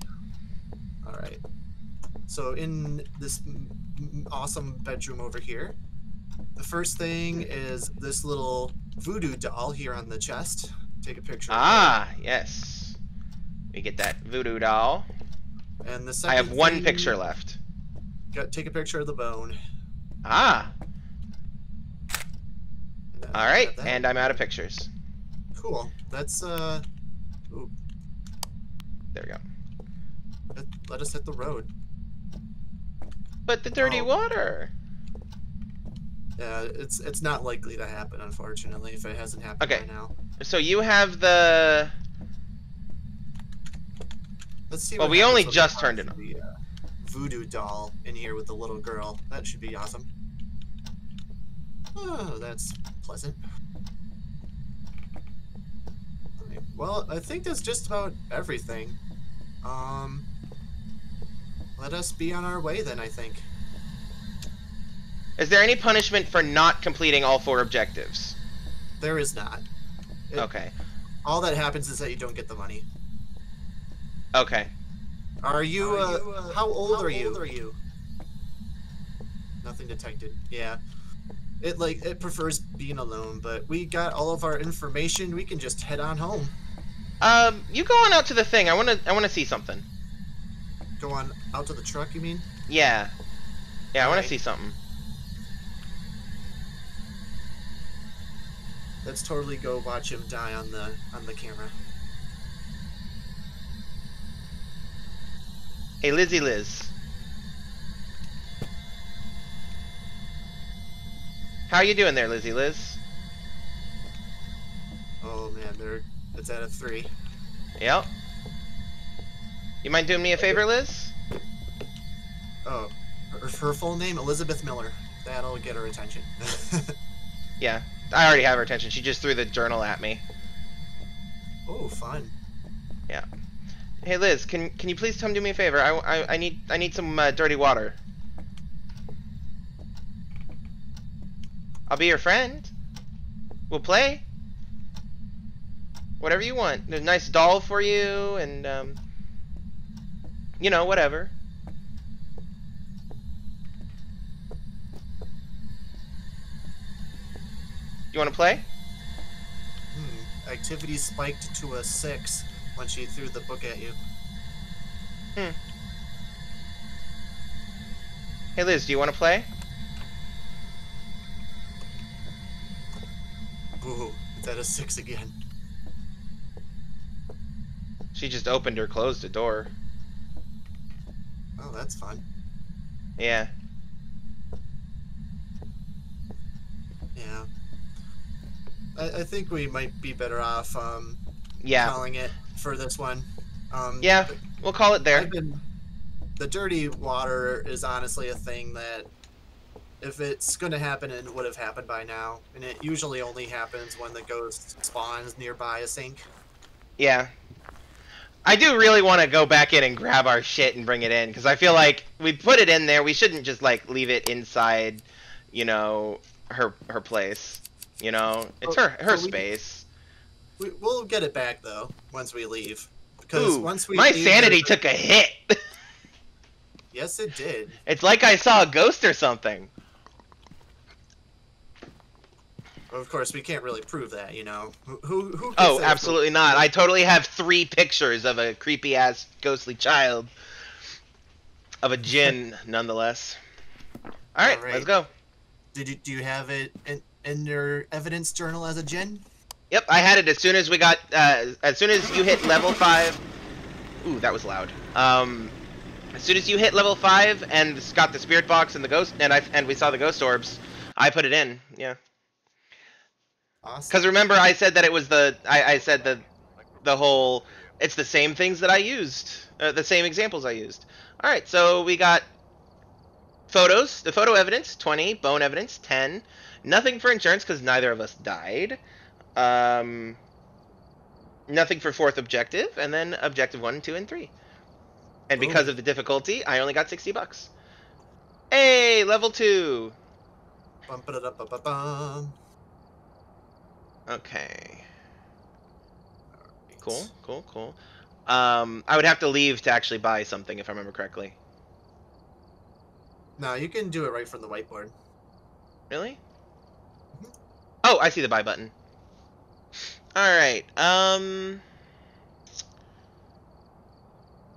All right. So in this awesome bedroom over here, the first thing is this little voodoo doll here on the chest. Take a picture. Ah, yes. We get that voodoo doll. And the second. I have one picture left. Got, take a picture of the bone. Ah, all right. And I'm out of pictures. cool. That's uh. Ooh, There we go. let, let us hit the road. But the dirty Oh. water. Yeah, it's it's not likely to happen, unfortunately, if it hasn't happened Okay. by now. So you have the. Let's see. Well, what we only just turned it The uh, voodoo doll in here with the little girl. That should be awesome. Oh, that's pleasant. Alright, Well, I think that's just about everything. Um, let us be on our way then. I think. Is there any punishment for not completing all four objectives? There is not. It- Okay. all that happens is that you don't get the money. Okay. Are you? Are Uh, you, uh, how old how are you? old are you? Nothing detected. Yeah. It like it prefers being alone, but we got all of our information. We can just head on home. Um, you go on out to the thing. I wanna I wanna see something. Go on out to the truck. You mean? Yeah. Yeah, I wanna see something. Let's totally go watch him die on the on the camera. Hey, Lizzie Liz. How are you doing there, Lizzie Liz? Oh man, they're it's at a three. Yep. You mind doing me a favor, Liz? Oh, her, her full name Elizabeth Miller. That'll get her attention. Yeah. I already have her attention. She just threw the journal at me. oh, fun. Yeah. Hey, Liz, can can you please come do me a favor? I, I, I need I need some uh, dirty water. I'll be your friend. We'll play. Whatever you want. There's a nice doll for you, and um, you know, whatever. You want to play? Hmm. Activity spiked to a six when she threw the book at you. Hmm. Hey, Liz, do you want to play? Ooh, it's at a six again. She just opened or closed a door. Oh, that's fun. Yeah. Yeah. I, I think we might be better off um, Yeah. calling it for this one. Um, Yeah, we'll call it there. Been the dirty water is honestly a thing that if it's going to happen it would have happened by now and it usually only happens when the ghost spawns nearby a sink Yeah. I do really want to go back in and grab our shit and bring it in because I feel like we put it in there. We shouldn't just like leave it inside, you know, her her place. You know, it's her her So space. we, we'll get it back though once we leave because Ooh, once we my sanity took a hit. yes it did it's like I saw a ghost or something. Of course we can't really prove that you know who who, who Oh, absolutely not. I totally have three pictures of a creepy ass ghostly child. Of a Jinn, nonetheless. Alright, Alright. let's go. did you do you have it in, in your evidence journal as a Jinn Yep, I had it as soon as we got, uh, as soon as you hit level 5. Ooh, that was loud. Um, as soon as you hit level 5 and got the spirit box and the ghost, and I, and we saw the ghost orbs, I put it in, yeah. Awesome Because remember, I said that it was the, I, I said the, the whole, it's the same things that I used, uh, the same examples I used. Alright, so we got photos, the photo evidence, 20, bone evidence, 10. Nothing for insurance because neither of us died. Um, nothing for fourth objective, and then objective one, two, and three. And because Boom. of the difficulty, I only got 60 bucks. Hey, level two. Bum, ba-da-da-ba-ba-bum. Okay. Cool, cool, cool. Um, I would have to leave to actually buy something if I remember correctly. No, you can do it right from the whiteboard. Really? Mhm. Oh, I see the buy button. All right. Um,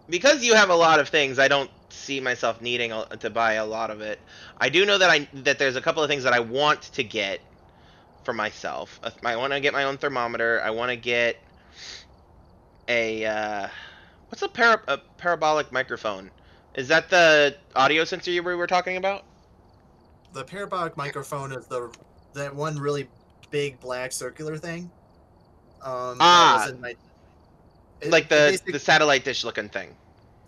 because you have a lot of things, I don't see myself needing a- to buy a lot of it. I do know that I that there's a couple of things that I want to get for myself. Uh, I want to get my own thermometer. I want to get a uh, what's a, para- a parabolic microphone? Is that the audio sensor you were, we were talking about? The parabolic microphone is the that one really big black circular thing. Um, that Ah. my- it- like the the satellite dish looking thing.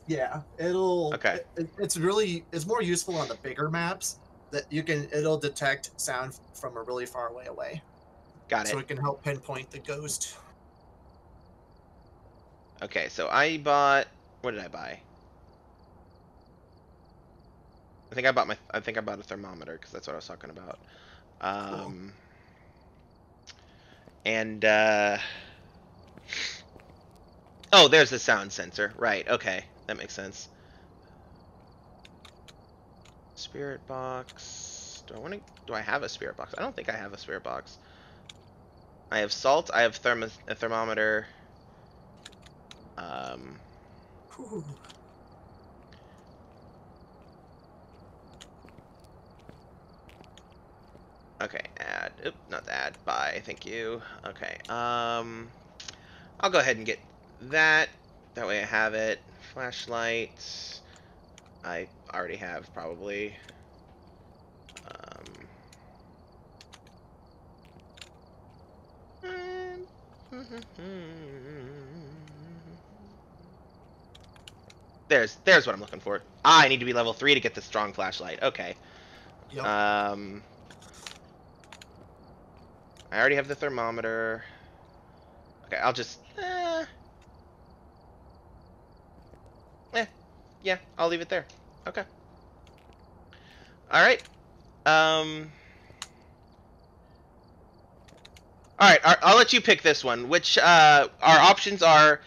yeah, it'll. Okay. it- it's really it's more useful on the bigger maps that you can it'll detect sound from a really far way away, Got it. so it. can help pinpoint the ghost. Okay, so I bought. What did I buy? I think I bought my. I think I bought a thermometer because that's what I was talking about. Um. And uh, Oh, there's the sound sensor. Right. Okay, that makes sense. Spirit box. Do I want to? Do I have a spirit box? I don't think I have a spirit box. I have salt. I have thermo a thermometer. Um. Whew. Okay, add. Oop, not add. Buy. Thank you. Okay. Um, I'll go ahead and get that. That way I have it. Flashlight. I already have probably. Um. There's there's what I'm looking for. Ah, I need to be level three to get the strong flashlight. Okay. Yep. Um, I already have the thermometer. Okay, I'll just. Eh, eh, yeah, I'll leave it there. Okay. All right. Um. All right, I'll- let you pick this one. Which uh, our options are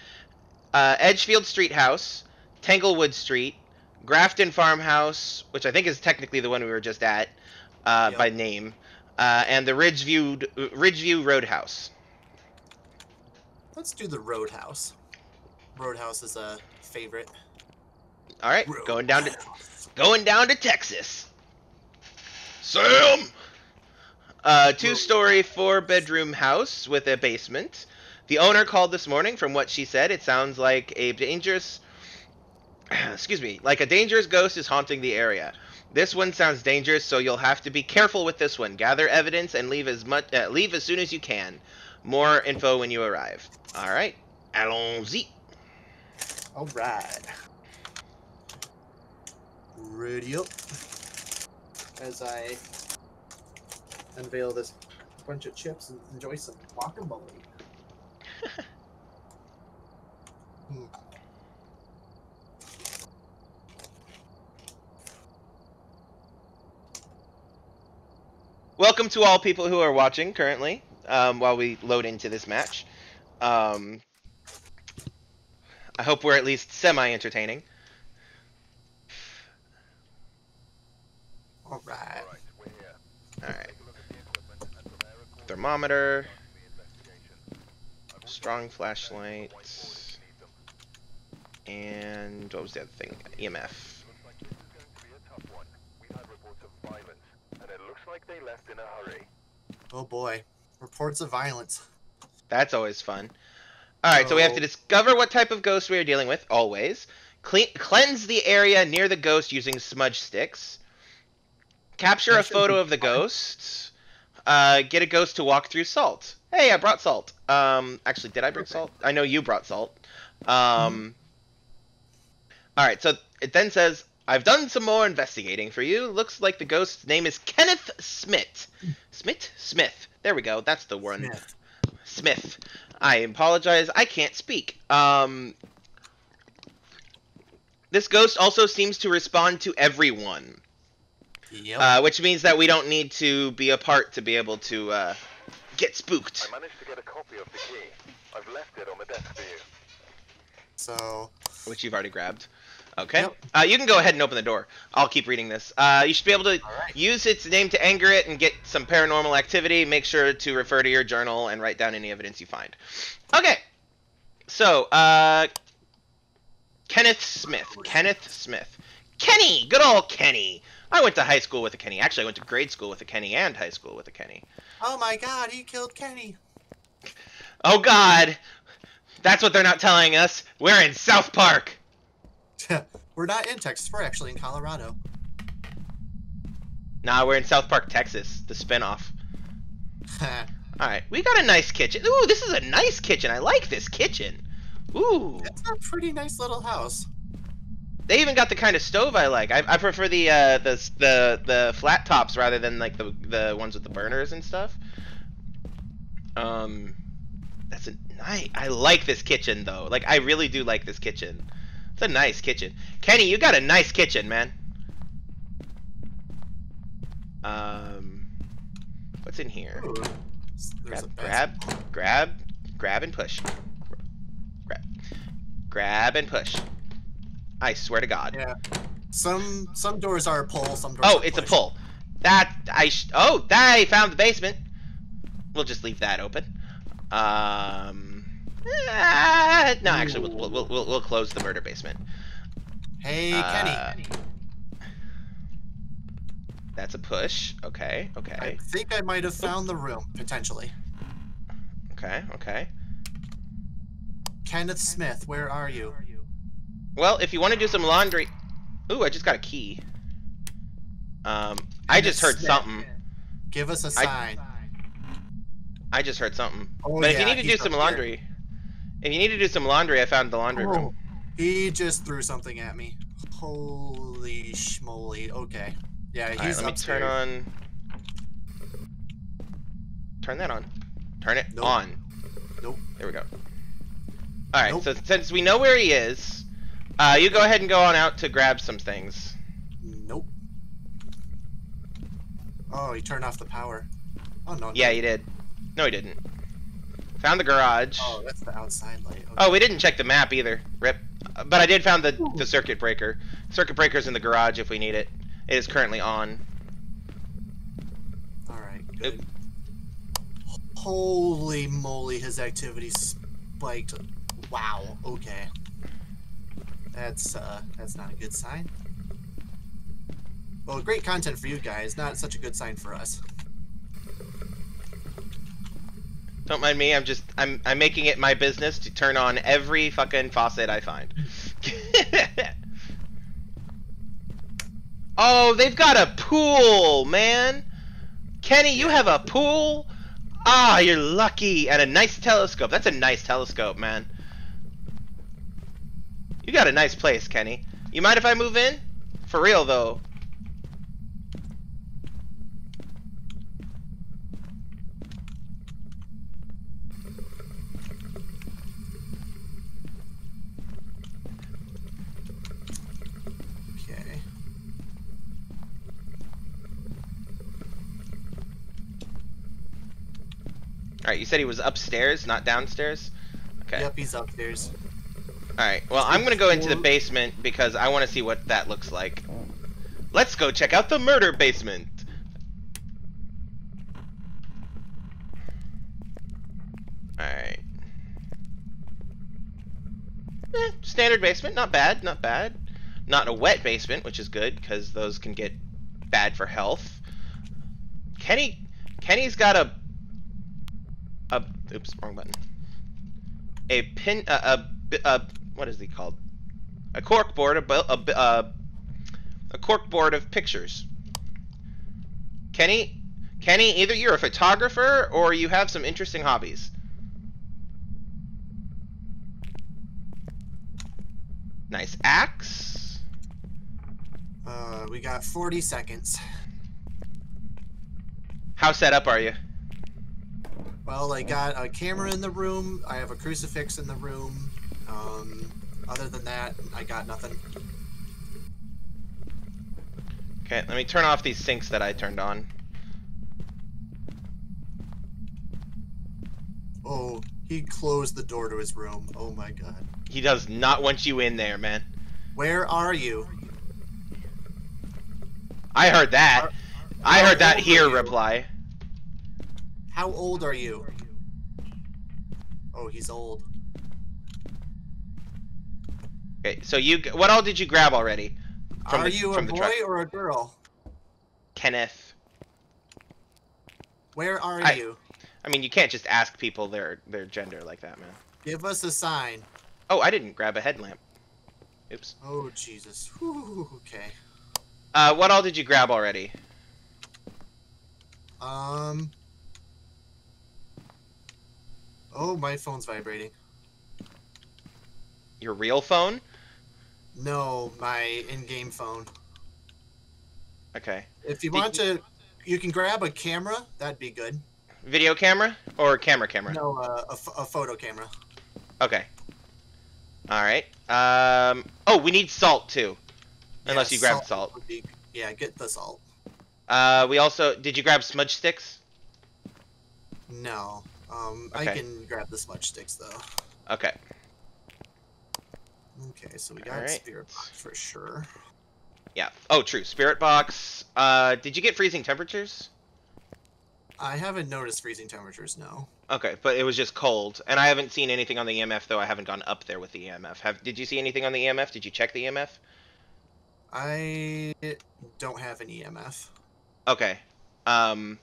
uh, Edgefield Street House, Tanglewood Street, Grafton Farmhouse, which I think is technically the one we were just at uh, Yep. by name, uh, and the Ridgeview Ridgeview Roadhouse. Let's do the Roadhouse. Roadhouse is a favorite. All right, going down to going down to Texas. Sam. Uh, two-story, four-bedroom house with a basement. The owner called this morning. From what she said, it sounds like a dangerous, excuse me, like a dangerous ghost is haunting the area. This one sounds dangerous, so you'll have to be careful with this one. Gather evidence and leave as much, uh, leave as soon as you can. More info when you arrive. All right, allons-y. All right. Ready up. As I unveil this bunch of chips and enjoy some guacamole. Hmm. Welcome to all people who are watching currently um, while we load into this match. Um, I hope we're at least semi-entertaining. All right. Alright, we're here. All right, Take a look at the equipment and prepare a course thermometer, the investigation. I've strong flashlight, white boards if you need them. and what was the other thing? EMF. Looks like this is going to be a tough one. We had reports of violence, and it looks like they left in a hurry. Oh boy. Reports of violence. That's always fun. All right, so we have to oh. discover what type of ghost we are dealing with. Always clean, cleanse the area near the ghost using smudge sticks. Capture a photo of the ghost. Uh, get a ghost to walk through salt. Hey, I brought salt. Um, actually, did I bring salt? I know you brought salt. Um. All right, so it then says, "I've done some more investigating for you. Looks like the ghost's name is Kenneth Smith. Smith? Smith. There we go. That's the one. Smith. Smith. I apologize. I can't speak. Um, this ghost also seems to respond to everyone, Yep. uh, which means that we don't need to be apart to be able to uh, get spooked. I managed to get a copy of the key. I've left it on the desk for you. so Which you've already grabbed. Okay. Yep. Uh, you can go ahead and open the door. I'll keep reading this. Uh, you should be able to all right. use its name to anger it and get some paranormal activity. Make sure to refer to your journal and write down any evidence you find. Okay. So, uh, Kenneth Smith. Kenneth Smith. Kenny! Good old Kenny! I went to high school with a Kenny. Actually, I went to grade school with a Kenny and high school with a Kenny. Oh my god, he killed Kenny. Oh god! That's what they're not telling us. We're in South Park! we're not in Texas, we're actually in Colorado. Nah, we're in South Park, Texas. The spinoff. Alright, we got a nice kitchen. Ooh, this is a nice kitchen. I like this kitchen. Ooh. it's a pretty nice little house. They even got the kind of stove I like. I, I prefer the uh, the the the flat tops rather than like the the ones with the burners and stuff. Um, that's a nice. I like this kitchen though. Like I really do like this kitchen. It's a nice kitchen. Kenny, you got a nice kitchen, man. Um, what's in here? Ooh, Grab, grab, grab, grab, and push. Grab, grab and push. I swear to God. Yeah. Some some doors are a pull, some doors Oh, it's a pull. That I sh oh, that I found the basement. We'll just leave that open. Um, eh, no, actually, we'll, we'll we'll we'll close the murder basement. Hey, Uh, Kenny. That's a push. Okay, okay. I think I might have found the room potentially. okay, okay. Kenneth Smith, where are you? Well, if you want to do some laundry, ooh, I just got a key. Um, I just heard something. Give us a sign. I just heard something. Oh, but if you need to do some here. laundry, if you need to do some laundry, I found the laundry room. Oh, he just threw something at me. Holy schmoly. Okay. Yeah, All right, he's let me turn on. Turn that on. Turn it Nope. on. Nope. There we go. All right. Nope. So since we know where he is, uh, you go ahead and go on out to grab some things. Nope. Oh, he turned off the power. Oh no. Yeah, no. you did. No, he didn't. Found the garage. Oh, that's the outside light. Okay. Oh, we didn't check the map either. Rip. Uh, But I did found the the circuit breaker. Circuit breaker's in the garage if we need it. It is currently on. All right. Good. Holy moly, his activity spiked. Wow. Okay. That's uh, that's not a good sign. Well, great content for you guys. Not such a good sign for us. Don't mind me. I'm just I'm I'm making it my business to turn on every fucking faucet I find. oh, they've got a pool, man. Kenny, you have a pool? Ah, you're lucky. And a nice telescope. That's a nice telescope, man. You got a nice place, Kenny. You mind if I move in? For real, though. Okay. Alright, you said he was upstairs, not downstairs? Okay. Yep, he's upstairs. Alright, well, I'm gonna go into the basement because I want to see what that looks like. Let's go check out the murder basement! Alright. Eh, standard basement, not bad, not bad. Not a wet basement, which is good, because those can get bad for health. Kenny, Kenny's got a, a, oops, wrong button. A pin, a, a, a what is he called? A cork board, a, a, a, a cork board of pictures. Kenny, Kenny, either you're a photographer or you have some interesting hobbies. Nice axe. Uh, we got 40 seconds. How set up are you? Well, I got a camera in the room. I have a crucifix in the room. Um, other than that, I got nothing. Okay, let me turn off these sinks that I turned on. Oh, he closed the door to his room. Oh my god. He does not want you in there, man. Where are you? I heard that. I heard that here reply. How old are you? Oh, he's old. Okay, so you what all did you grab already? From are the- you a from the boy truck. or a girl? Kenneth. Where are I- you? I mean, you can't just ask people their their gender like that, man. Give us a sign. Oh, I didn't grab a headlamp. Oops. Oh, Jesus. Whew, okay. Uh, what all did you grab already? Um. Oh, my phone's vibrating. Your real phone? No, my in-game phone. Okay. If you Did want to, you can grab a camera. That'd be good. Video camera or camera camera? No, uh, a, a photo camera. Okay. All right. Um. Oh, we need salt too. Unless Yeah, you grab salt. would be- yeah, get the salt. Uh, we also did you grab smudge sticks? No. Um, okay. I can grab the smudge sticks though. Okay. Okay, so we got Alright. spirit box for sure. Yeah. Oh, true. Spirit box. Uh, did you get freezing temperatures? I haven't noticed freezing temperatures. No. Okay, but it was just cold, and I haven't seen anything on the EMF though. I haven't gone up there with the EMF. Have did you see anything on the EMF? Did you check the EMF? I don't have an EMF. Okay. Um,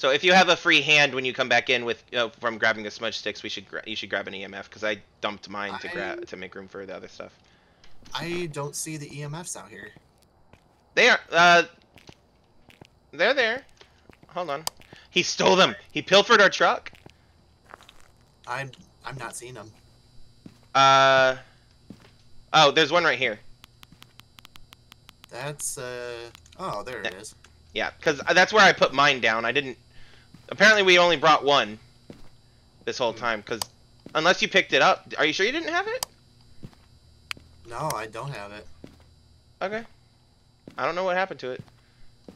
so if you have a free hand when you come back in with uh, from grabbing the smudge sticks, we should you should grab an EMF because I dumped mine to grab to make room for the other stuff. I don't see the EMFs out here. They are uh, they're there. Hold on. He stole them. He pilfered our truck. I'm I'm not seeing them. Uh, oh, there's one right here. That's uh oh there it is. Yeah, because that's where I put mine down. I didn't. Apparently, we only brought one this whole time. Because unless you picked it up, are you sure you didn't have it? No, I don't have it. Okay. I don't know what happened to it.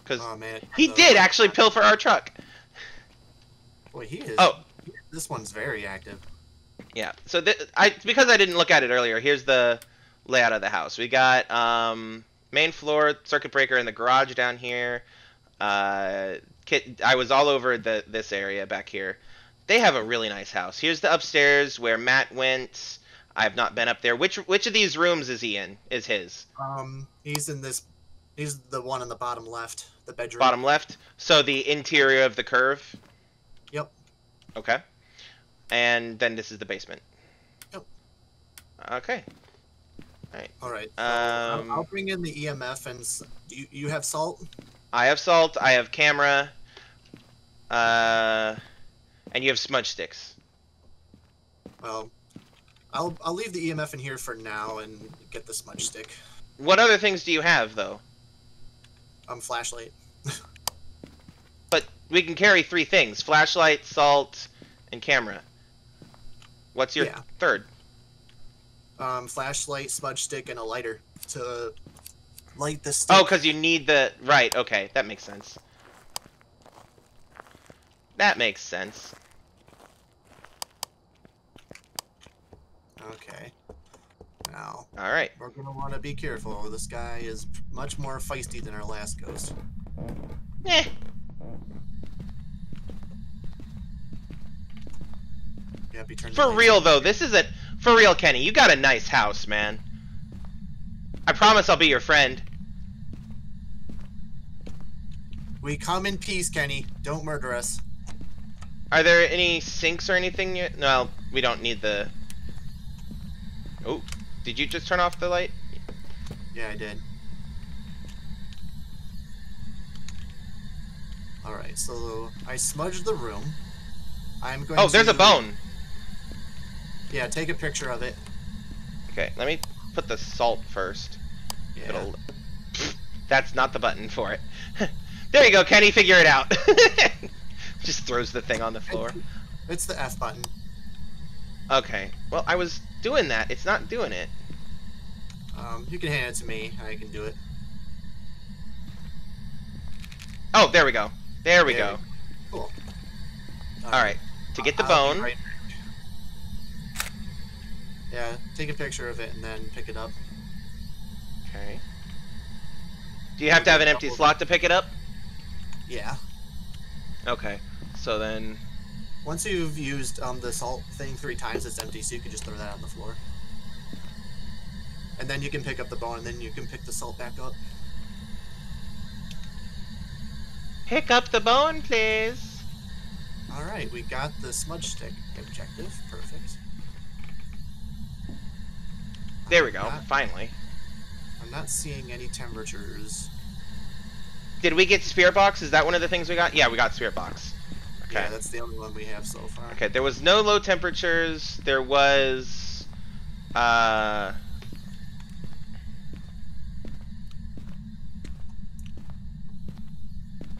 Because Oh man. he the- did actually pilfer our truck. Boy, he is. Oh. This one's very active. Yeah. So I because I didn't look at it earlier. Here's the layout of the house. We got um, main floor, circuit breaker in the garage down here. Uh. I was all over the this area back here. They have a really nice house. Here's the upstairs where Matt went. I have not been up there. Which which of these rooms is he in? Is his Um, he's in this. He's the one in the bottom left, the bedroom. bottom left? So the interior of the curve. Yep. Okay. And then this is the basement. Yep. Okay. All right. so I'll- Um, I'll bring in the EMF and you, you have salt. I have salt. I have camera. Uh, and you have smudge sticks. Well, I'll I'll leave the EMF in here for now and get the smudge stick. What other things do you have though? Um, flashlight. But we can carry three things: flashlight, salt, and camera. What's your Yeah. third? Um, flashlight, smudge stick, and a lighter to light the stick. Oh, because you need the right. Okay, that makes sense. That makes sense. Okay. Now All right. we're gonna want to be careful. This guy is much more feisty than our last ghost. Eh. Yeah, be. For real though, this is a for real, Kenny. You got a nice house, man. I promise I'll be your friend. We come in peace, Kenny. Don't murder us. Are there any sinks or anything yet? No, we don't need the. Oh, did you just turn off the light? Yeah, I did. All right, so I smudged the room. I'm going. Oh, there's a bone. Yeah, take a picture of it. Okay, let me put the salt first. Yeah. That's not the button for it. there you go, Kenny. Figure it out. just throws the thing on the floor. It's the F button. Okay. Well, I was doing that. It's not doing it. Um, you can hand it to me. I can do it. Oh, there we go. There we There go. Cool. All right. To get the I'll bone. right. Yeah, take a picture of it and then pick it up. Okay. Do you have to have an empty slot to pick it up? Yeah. Okay. So then. Once you've used um, the salt thing three times, it's empty, so you can just throw that on the floor. And then you can pick up the bone, and then you can pick the salt back up. Pick up the bone, please. All right, we got the smudge stick objective. Perfect. There we go. not- Finally. I'm not seeing any temperatures. Did we get spirit box? Is that one of the things we got? Yeah, we got spirit box. Okay. Yeah, that's the only one we have so far. Okay, there was no low temperatures. There was uh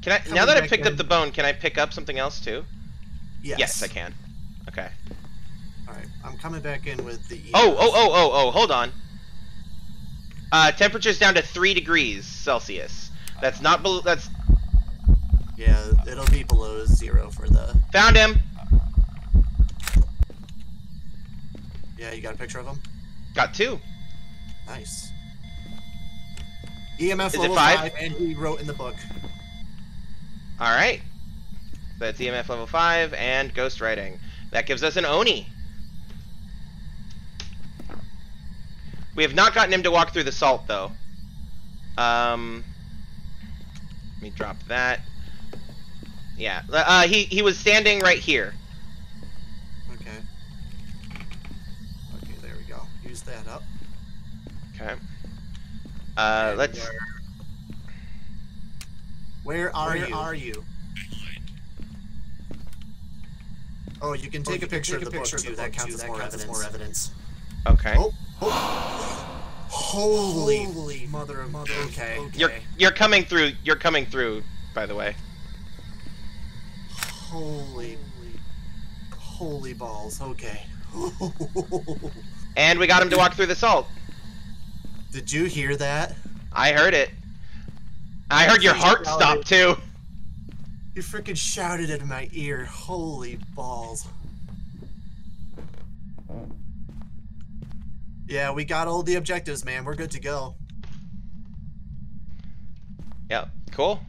Can I Coming now that I picked in. up the bone, can I pick up something else too? Yes. I can. Okay. All right, I'm coming back in with the. Oh, oh, oh, oh, oh, hold on. Uh temperature's down to 3 degrees Celsius. That's not below that's Yeah, it'll be below zero for the. found him. Yeah, you got a picture of him. Got two. Nice. EMF Is level five? five, and he wrote in the book. All right. That's EMF level five and ghost writing. That gives us an Oni. We have not gotten him to walk through the salt though. Um, me drop that. Yeah, uh, he he was standing right here. Okay. Okay, there we go. Use that up. Okay. Uh, And let's. Where, where are Where you? are you? Oh, you can take Oh, a picture take of a the picture book of too. That book, counts too. as That more counts as evidence. more evidence. Okay. Oh, oh. Holy, Holy mother of mother. Okay. okay. You're you're coming through. You're coming through. By the way. Holy, holy balls. Okay. And we got him to walk through the salt. Did you hear that? I heard it. I heard your heart stop too. You freaking shouted in my ear. Holy balls. Yeah, we got all the objectives, man. We're good to go. Yeah, Cool.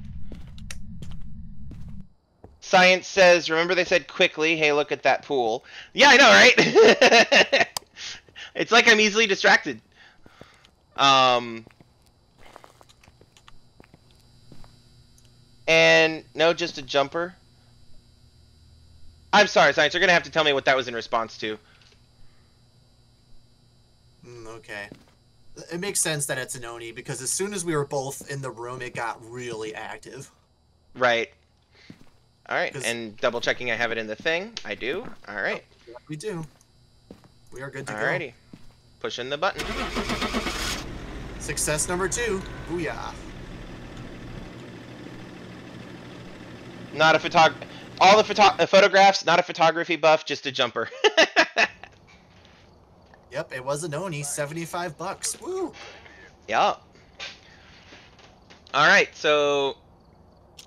Science says, remember they said quickly, hey, look at that pool. Yeah, I know, right? it's like I'm easily distracted. Um. And no, just a jumper. I'm sorry, Science. You're gonna have to tell me what that was in response to. Okay. It makes sense that it's an Oni because as soon as we were both in the room, it got really active. Right. All right, and double checking I have it in the thing. I do. All right. We do. We are good to Alrighty. Pushing the button. Success number two. Booyah. Not a photog. All the photo- photographs. Not a photography buff. Just a jumper. Yep, it was an Oni. 75 bucks. Woo! yeah. All right. So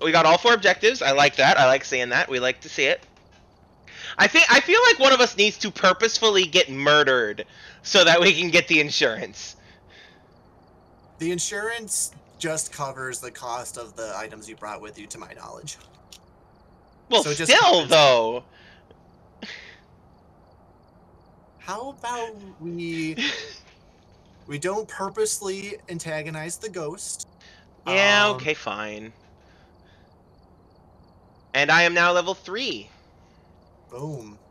we got all four objectives. I like that. I like seeing that. We like to see it. I think I feel like one of us needs to purposefully get murdered so that we can get the insurance. The insurance just covers the cost of the items you brought with you, to my knowledge. Well, So just- still though. How about we we don't purposely antagonize the ghost? Yeah, Um, okay, fine. And I am now level 3. Boom.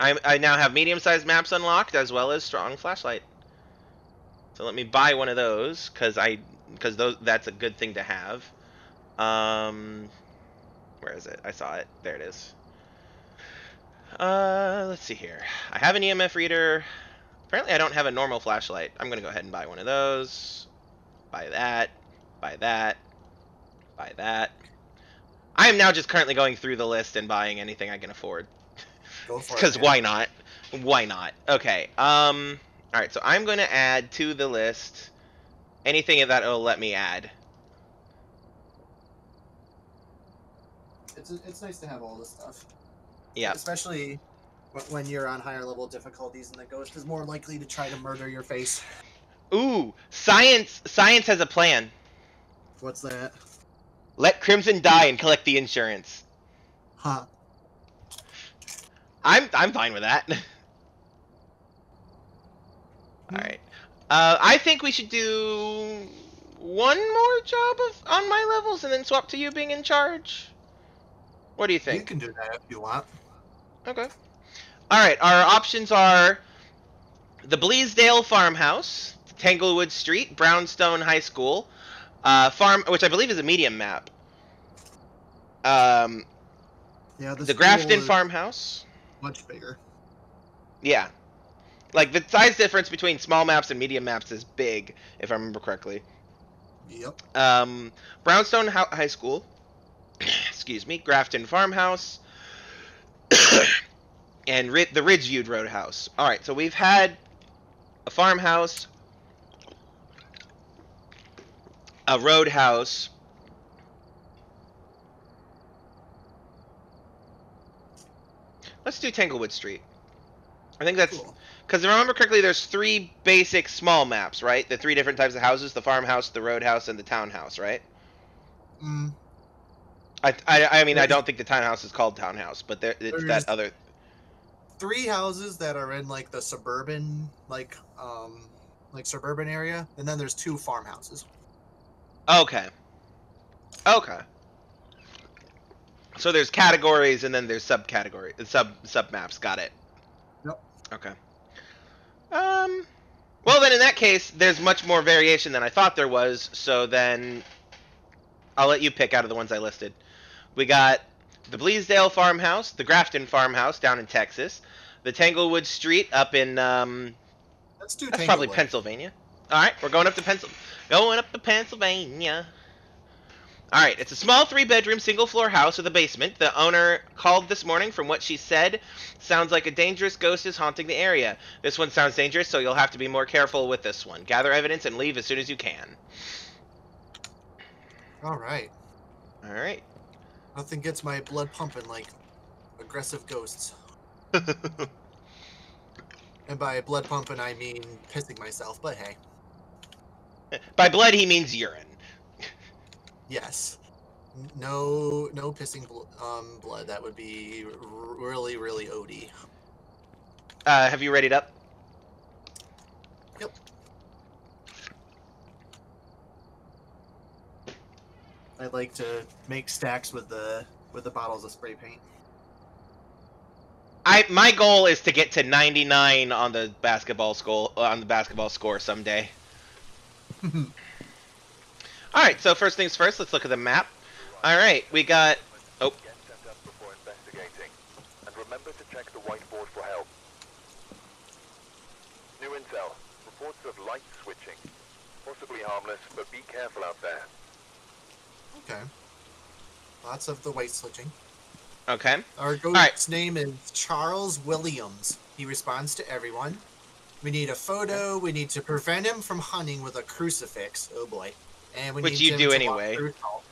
I, I now have medium-sized maps unlocked as well as strong flashlight. So let me buy one of those cuz I cuz those that's a good thing to have. Um where is it? I saw it. There it is. Uh let's see here. I have an EMF reader. Apparently I don't have a normal flashlight. I'm going to go ahead and buy one of those. Buy that. Buy that. Buy that. I am now just currently going through the list and buying anything I can afford. Go for it. Because why not? Why not? Okay. Um. All right. So I'm going to add to the list anything that will let me add. It's, it's nice to have all this stuff. Yeah. Especially when you're on higher level difficulties and the ghost is more likely to try to murder your face. Ooh. Science. Science has a plan. What's that? Let Krimzon die and collect the insurance. Huh. I'm I'm fine with that. All right. Uh, I think we should do one more job of on my levels and then swap to you being in charge. What do you think? You can do that if you want. Okay. All right. Our options are the Bleasdale Farmhouse, Tanglewood Street, Brownstone High School, uh, farm, which I believe is a medium map. Um, Yeah, the Grafton Farmhouse. much bigger. Yeah. Like the size difference between small maps and medium maps is big, if I remember correctly. Yep. Um, Brownstone High School, excuse me, Grafton Farmhouse, and Ri- the Ridgeview Roadhouse. All right, so we've had a farmhouse, a roadhouse. Let's do Tanglewood Street. I think that's Cool. Because if I remember correctly, there's three basic small maps, right? The three different types of houses: the farmhouse, the roadhouse, and the townhouse, right? Mm, I, I, I mean, I don't think the townhouse is called townhouse, but there, it's There's- that other. three houses that are in like the suburban, like um, like suburban area, and then there's two farmhouses. Okay. Okay. So there's categories and then there's subcategory, sub sub maps. Got it. Yep. Okay. Um. Well, then in that case, there's much more variation than I thought there was. So then, I'll let you pick out of the ones I listed. We got the Bleasdale farmhouse, the Grafton farmhouse down in Texas, the Tanglewood Street up in um, Let's do. that's probably Pennsylvania. All right, we're going up to Pencil, going up to Pennsylvania. All right, it's a small three-bedroom, single-floor house with a basement. The owner called this morning. From what she said, sounds like a dangerous ghost is haunting the area. This one sounds dangerous, so you'll have to be more careful with this one. Gather evidence and leave as soon as you can. All right. All right. Nothing gets my blood pumping like aggressive ghosts. And by blood pumping, I mean pissing myself. But hey, By blood, he means urine. yes. No, no pissing bl- um, blood. That would be r- really, really OD. Uh, have you readied up? Yep. I'd like to make stacks with the with the bottles of spray paint. I my goal is to get to 99 on the basketball score uh, on the basketball score someday. All right, so first things first, let's look at the map. All right, we got Oh. Get set up before investigating. And remember to check the whiteboard for help. New intel. Reports of light switching. Possibly harmless, but be careful out there. Okay. Lots of the white switching. okay. Our right. name is Charles Williams. He responds to everyone. We need a photo. We need to prevent him from hunting with a crucifix. Oh boy. And we Which need you do anyway. salt.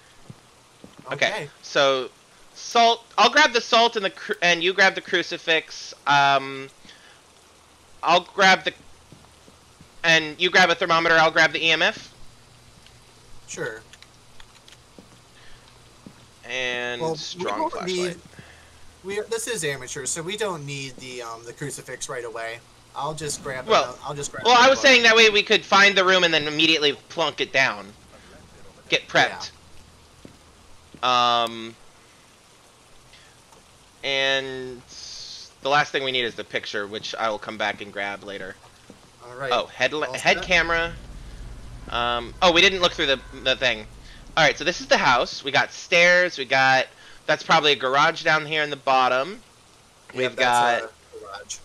Okay. So salt. I'll grab the salt and the and you grab the crucifix. Um, I'll grab the and you grab a thermometer. I'll grab the EMF Sure. And Well, we strong don't flashlight. need. We this is amateur, so we don't need the um the crucifix right away. I'll just grab. Well- I'll just grab. Well, I was book. saying that way we could find the room and then immediately plunk it down. Get prepped. Um, and the last thing we need is the picture, which I will come back and grab later. All right. Oh, head head camera. Um, oh, we didn't look through the the thing. All right, so this is the house. We got stairs. We got that's probably a garage down here in the bottom. Yeah, We've got a garage.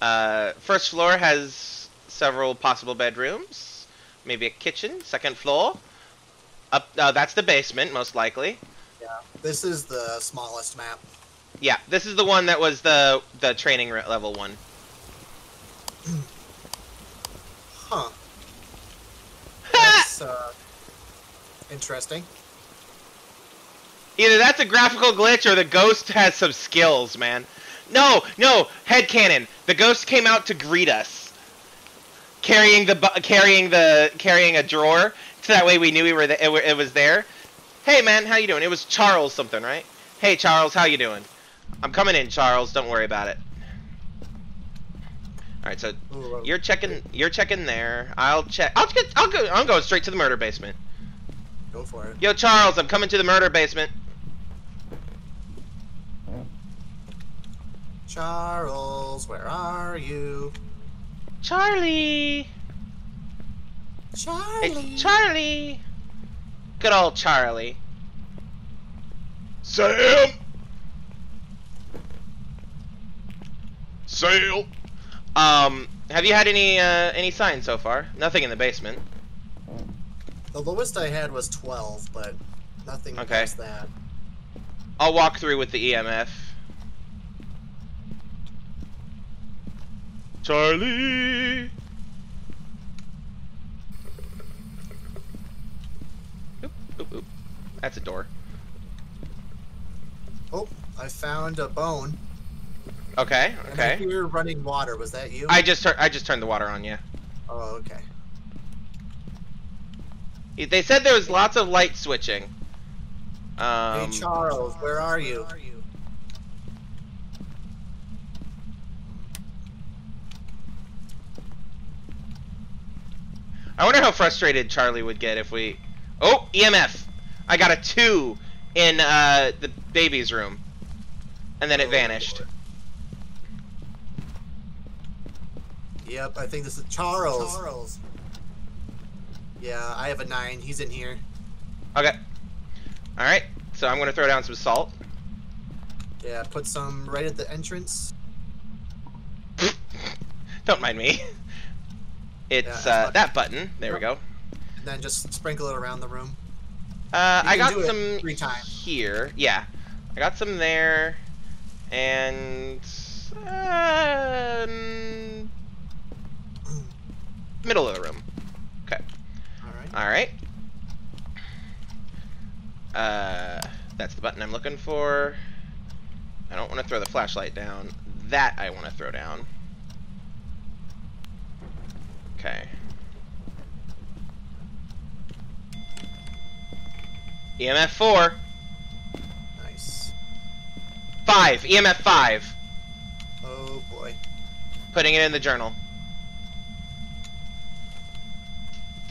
Uh, first floor has several possible bedrooms, maybe a kitchen. Second floor, up uh, that's the basement most likely. Yeah, this is the smallest map. Yeah, this is the one that was the the training level one. Huh. That's uh, interesting. Either that's a graphical glitch or the ghost has some skills, man. No, no, head cannon. The ghost came out to greet us, carrying the bu- carrying the carrying a drawer, so that way we knew we were the, it, it was there. Hey, man, how you doing? It was Charles something, right? Hey, Charles, how you doing? I'm coming in, Charles. Don't worry about it. All right, so you're checking. You're checking there. I'll check. I'll get. I'll go. I'm going straight to the murder basement. Go for it. Yo, Charles, I'm coming to the murder basement. Charles, where are you? Charlie. Charlie. Hey, Charlie. Good old Charlie. Sam! Sail! Um, have you had any uh, any signs so far? Nothing in the basement. The lowest I had was 12, but nothing Okay. past that. I'll walk through with the EMF. Charlie! Oop, oop, oop. That's a door. Oh, I found a bone. Okay, And I okay. hear running water. Was that you? I just I just turned the water on. Yeah. Oh, okay. They said there was lots of light switching. Um, hey, Charles, where are you? I wonder how frustrated Charlie would get if we. Oh, EMF. I got a two in uh, the baby's room, and then it vanished. Yep, I think this is Charles. Charles. Yeah, I have a nine. He's in here. Okay. All right. So I'm gonna throw down some salt. Yeah, put some right at the entrance. Don't mind me. It's Yeah, uh, that button. There we go. And then just sprinkle it around the room. Uh, I got some three times. here. Yeah, I got some there, and um, middle of the room. Alright. All right. Uh, that's the button I'm looking for. I don't want to throw the flashlight down. That I want to throw down. Okay. EMF 4. Nice. 5. EMF 5. Oh boy. Putting it in the journal.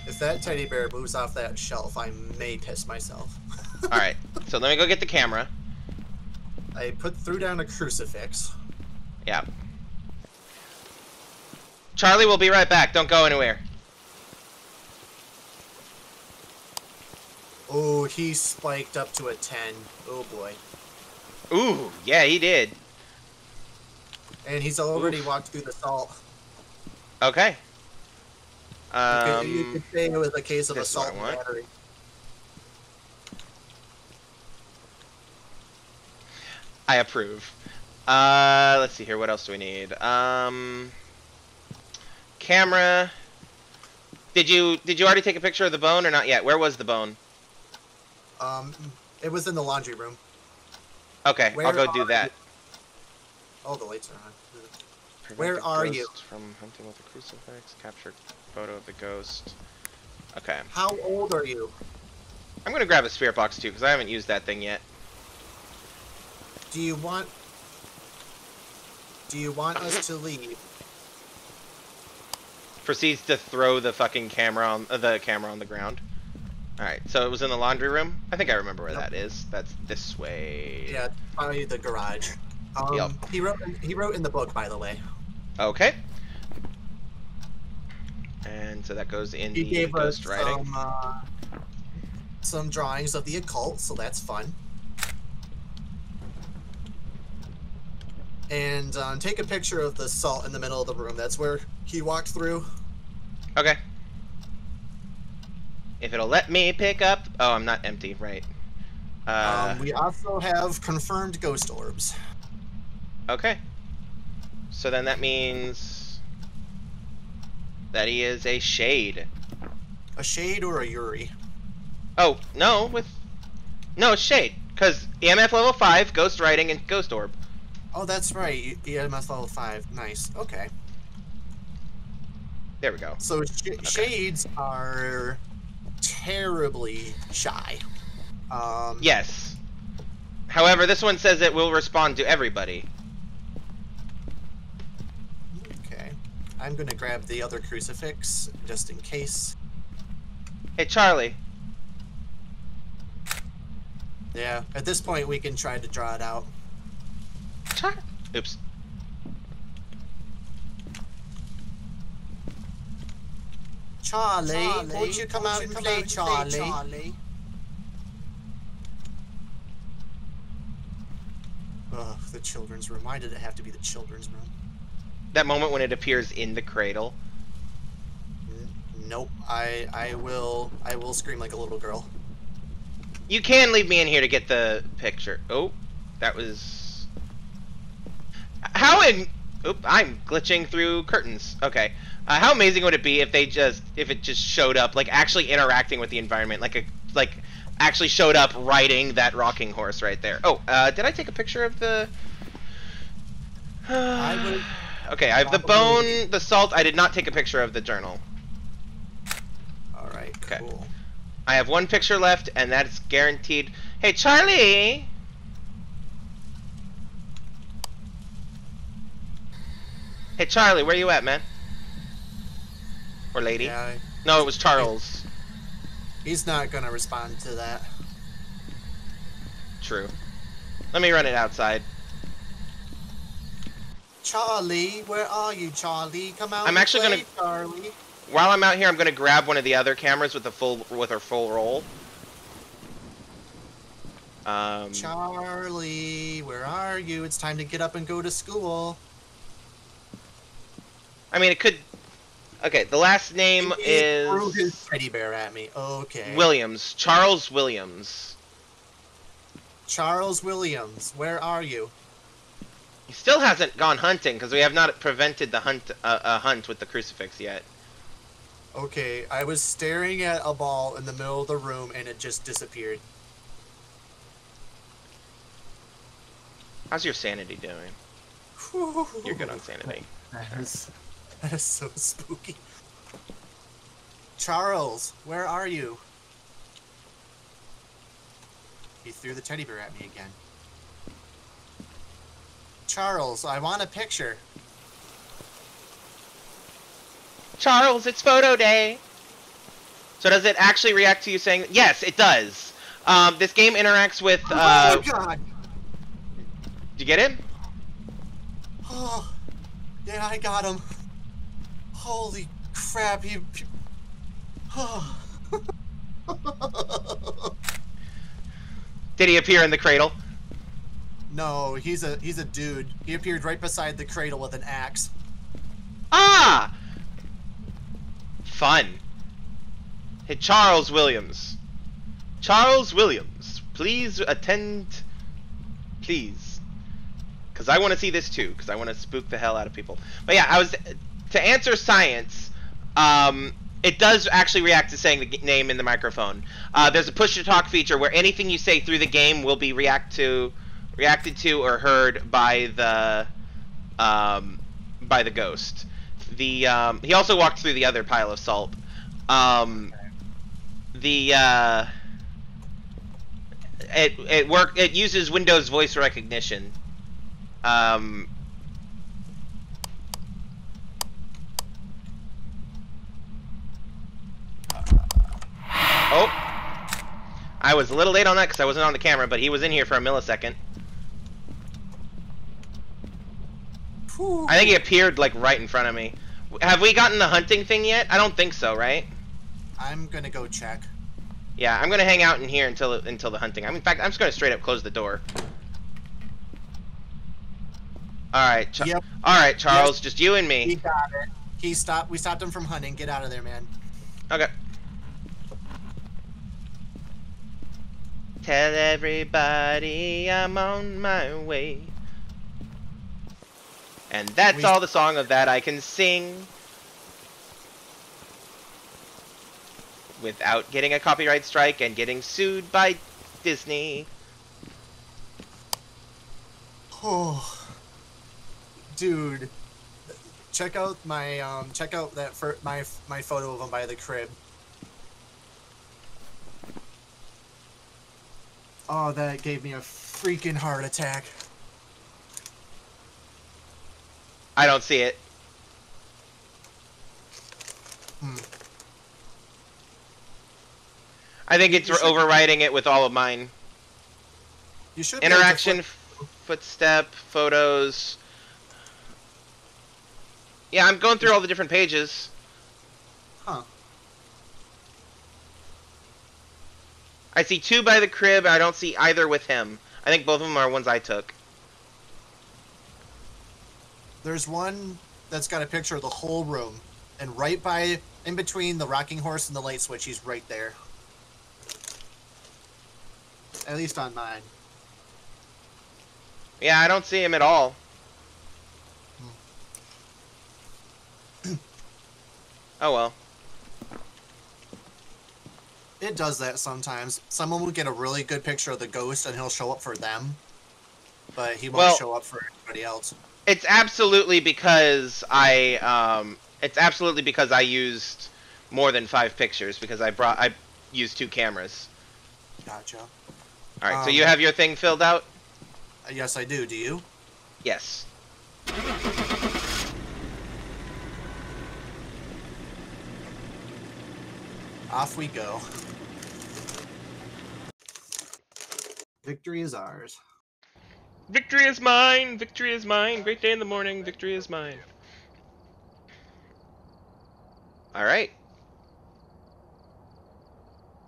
If that teddy bear moves off that shelf, I may piss myself. Alright, so let me go get the camera. I put threw down a crucifix. Yeah. Charlie, we'll be right back. Don't go anywhere. Oh, he spiked up to a 10. Oh boy. Ooh, yeah, he did. And he's already Oof. walked through the salt. Okay. You could- you Um, could say it was a case of this is what I assault and battery. I approve. Uh, let's see here. What else do we need? Um, camera. Did you did you already take a picture of the bone or not yet? Where was the bone? Um, it was in the laundry room. Okay, I'll go do that. Oh, the lights are on. Prevent Where are you? From hunting with a crucifix. Captured photo of the ghost. Okay, How old are you? I'm gonna grab a spirit box too because I haven't used that thing yet. Do you want? Do you want us to leave? Proceeds to throw the fucking camera on uh, the camera on the ground. All right, so it was in the laundry room. I think I remember where Yep. that is. That's this way. Yeah, probably the garage. Um, Yep. He wrote. He wrote in the book, by the way. Okay. And so that goes in He the ghost writing. some uh, some drawings of the occult, so that's fun. And um, take a picture of the salt in the middle of the room. That's where he walked through. Okay. If it'll let me pick up. Oh, I'm not empty, right? Uh, um, we also have confirmed ghost orbs. okay. So then that means that he is a shade. A shade or a Yurei? Oh no, with no it's shade because EMF level five, ghost writing, and ghost orb. Oh, that's right. EMF level five. Nice. Okay. There we go. So sh- shades are terribly shy. Um, Yes. However, this one says it will respond to everybody. Okay. I'm gonna grab the other crucifix just in case. Hey Charlie. Yeah. At this point, we can try to draw it out. Char- Oops. Charlie, Charlie, won't you come out and play, Charlie? Ugh, the children's room. Why did it have to be the children's room? That moment when it appears in the cradle. Nope. I I will I will scream like a little girl. You can leave me in here to get the picture. Oh, that was. How in? Oop, I'm glitching through curtains. Okay. Uh, how amazing would it be if they just, if it just showed up, like actually interacting with the environment, like a, like actually showed up riding that rocking horse right there. Oh, uh, did I take a picture of the? I would Okay, I have the bone, the salt. I did not take a picture of the journal. All right, Okay. cool. I have one picture left, and that's guaranteed. Hey, Charlie! Hey, Charlie, where you at, man? Or lady? Yeah, No, it was Charles. he's not gonna respond to that. True. Let me run it outside. Charlie, where are you, Charlie? Come out. I'm actually play, gonna- Charlie. While I'm out here, I'm gonna grab one of the other cameras with a full with her full roll. Um, Charlie, where are you? It's time to get up and go to school. I mean, it could. Okay, the last name He threw his is teddy bear at me. Okay. Williams. Charles Williams. Charles Williams, where are you? He still hasn't gone hunting because we have not prevented the hunt uh, a hunt with the crucifix yet. Okay, I was staring at a ball in the middle of the room and it just disappeared. How's your sanity doing? You're good on sanity. That is, that is so spooky. Charles, where are you? He threw the teddy bear at me again. Charles, I want a picture. Charles, it's photo day. So does it actually react to you saying yes? It does. Um, this game interacts with. Uh, oh my god! did you get it? Oh, yeah, I got him. Holy crap! He. he- Oh. Did he appear in the cradle? No, he's a he's a dude. He appeared right beside the cradle with an axe. Ah! Fun. Hey, Charles Williams. Charles Williams, please attend. Please. Because I want to see this too, because I want to spook the hell out of people. But yeah, I was. To answer science, um, it does actually react to saying the name in the microphone. Uh, there's a push to talk feature where anything you say through the game will be react to, reacted to or heard by the, um, by the ghost. The um, he also walked through the other pile of salt. Um, the uh, it it work it uses Windows voice recognition. Um, oh, I was a little late on that because I wasn't on the camera, but he was in here for a millisecond. I think he appeared like right in front of me. Have we gotten the hunting thing yet? I don't think so, right? I'm gonna go check. Yeah, I'm gonna hang out in here until until the hunting. I'm in fact, I'm just gonna straight up close the door. All right, Cha- Yep. all right, Charles, just you and me. He got it. He stopped. We stopped him from hunting. Get out of there, man. Okay. Tell everybody I'm on my way. And that's We- all the song of that I can sing. Without getting a copyright strike and getting sued by Disney. Oh, dude, check out my um, check out that for my my photo of him by the crib. Oh, that gave me a freaking heart attack. I don't see it. Hmm. I think it's overriding it with all of mine. You should be able to Interaction, footstep, photos. Yeah, I'm going through all the different pages. Huh. I see two by the crib. I don't see either with him. I think both of them are ones I took. There's one that's got a picture of the whole room, and right by, in between the rocking horse and the light switch, he's right there. At least on mine. Yeah, I don't see him at all. Hmm. oh well. It does that sometimes. Someone will get a really good picture of the ghost and he'll show up for them, but he won't Well- show up for anybody else. It's absolutely because I um it's absolutely because I used more than five pictures because I brought I used two cameras. Gotcha. All right, so Um, you have your thing filled out? Yes, I do. Do you? Yes. Off we go. Victory is ours. Victory is mine. Victory is mine. Great day in the morning. Victory is mine. All right.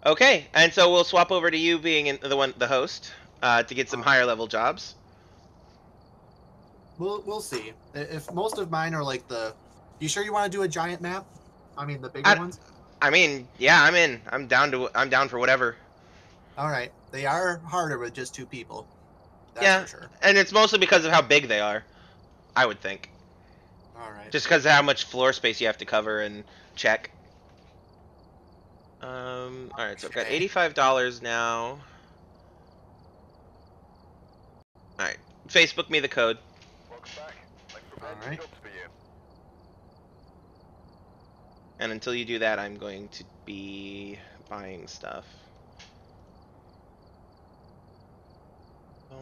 Okay, and so we'll swap over to you being in, the one, the host, uh, to get some higher level jobs. We'll we'll see. If most of mine are like the, you sure you want to do a giant map? I mean the bigger I- ones. I mean, yeah, I'm in. I'm down to. I'm down for whatever. All right, they are harder with just two people. Yeah. sure. And it's mostly because of how big they are. I would think. All right. Just because of how much floor space you have to cover and check. Um. All right. So I've got eighty-five dollars now. All right. Facebook me the code. Welcome back. I've prepared some Alright. for you. And until you do that, I'm going to be buying stuff. Oh,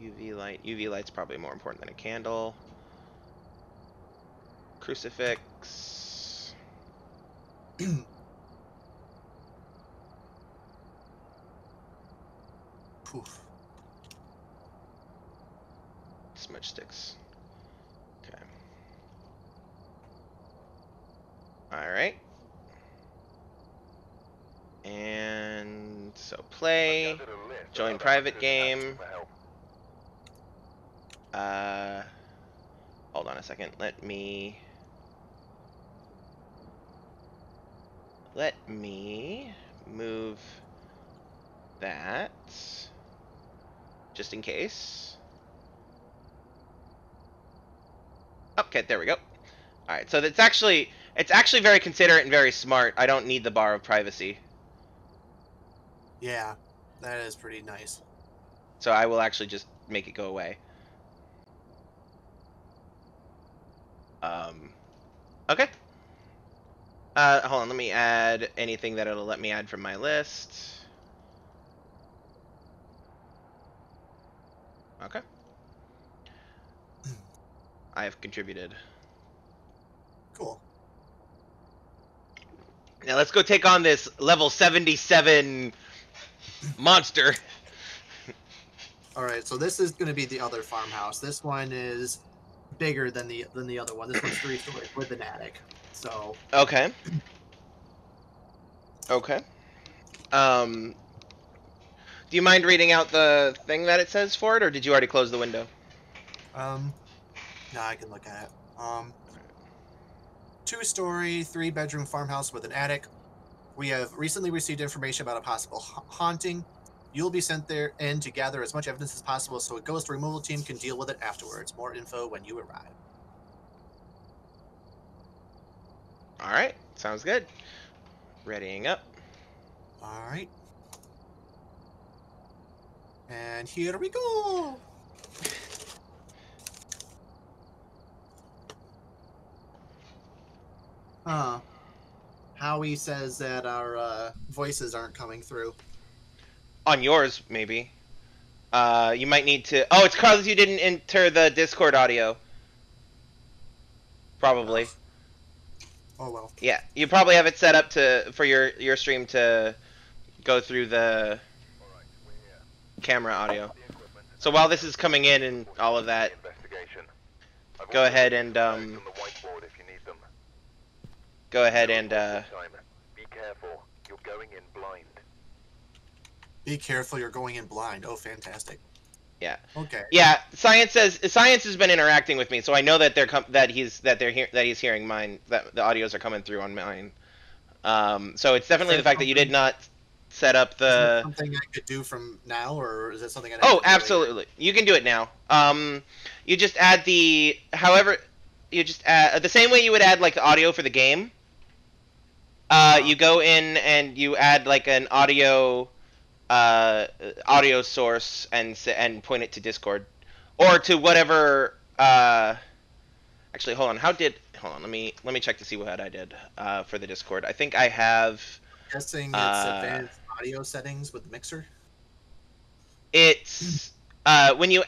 UV light. UV light's probably more important than a candle. Crucifix. Poof. Smudge sticks. Okay. Alright. And so play. I've gathered a list of join private actors asking game. Uh, hold on a second. Let me. Let me move that. Just in case. Okay, there we go. Alright, so that's actually it's actually very considerate and very smart. I don't need the bar of privacy. Yeah, that is pretty nice. So I will actually just make it go away. Um, okay. Uh, hold on, let me add anything that it'll let me add from my list. Okay. I have contributed. Cool. Now let's go take on this level 77 monster. All right, so this is going to be the other farmhouse. This one is bigger than the than the other one. This one's three stories with an attic. So Okay. Okay. Um, do you mind reading out the thing that it says for it, or did you already close the window? Um, no, I can look at it. Um, two-story, three-bedroom farmhouse with an attic. We have recently received information about a possible ha- haunting. You'll be sent there in to gather as much evidence as possible, so a ghost removal team can deal with it afterwards. More info when you arrive. All right, sounds good. Readying up. All right. And here we go. Huh. Howie says that our uh, voices aren't coming through. On yours, maybe. Uh, you might need to. Oh, it's because you didn't enter the Discord audio. Probably. Oh well. Yeah, you probably have it set up to for your your stream to go through the Alright, we're here. camera audio. So while this is coming in and all of that, investigation. Go ahead and, um, notes on the whiteboard if you need them. go ahead and uh. Be careful. You're going in blind. Be careful, you're going in blind. Oh, fantastic. Yeah. Okay. Yeah, science says science has been interacting with me, so I know that they're com- that he's that they're hear- that he's hearing mine that the audios are coming through on mine. Um, so it's definitely the fact that you did not set up Is that the. something I could do from now, or is that something I? Oh, absolutely, you can do it now. Um, you just add the however you just add the same way you would add like the audio for the game. Uh, you go in and you add like an audio uh, audio source and and point it to Discord or to whatever uh, actually, hold on. How did? Hold on. Let me let me check to see what I did uh, for the Discord. I think I have. Guessing it's Uh, advanced audio settings with the mixer. It's uh, when you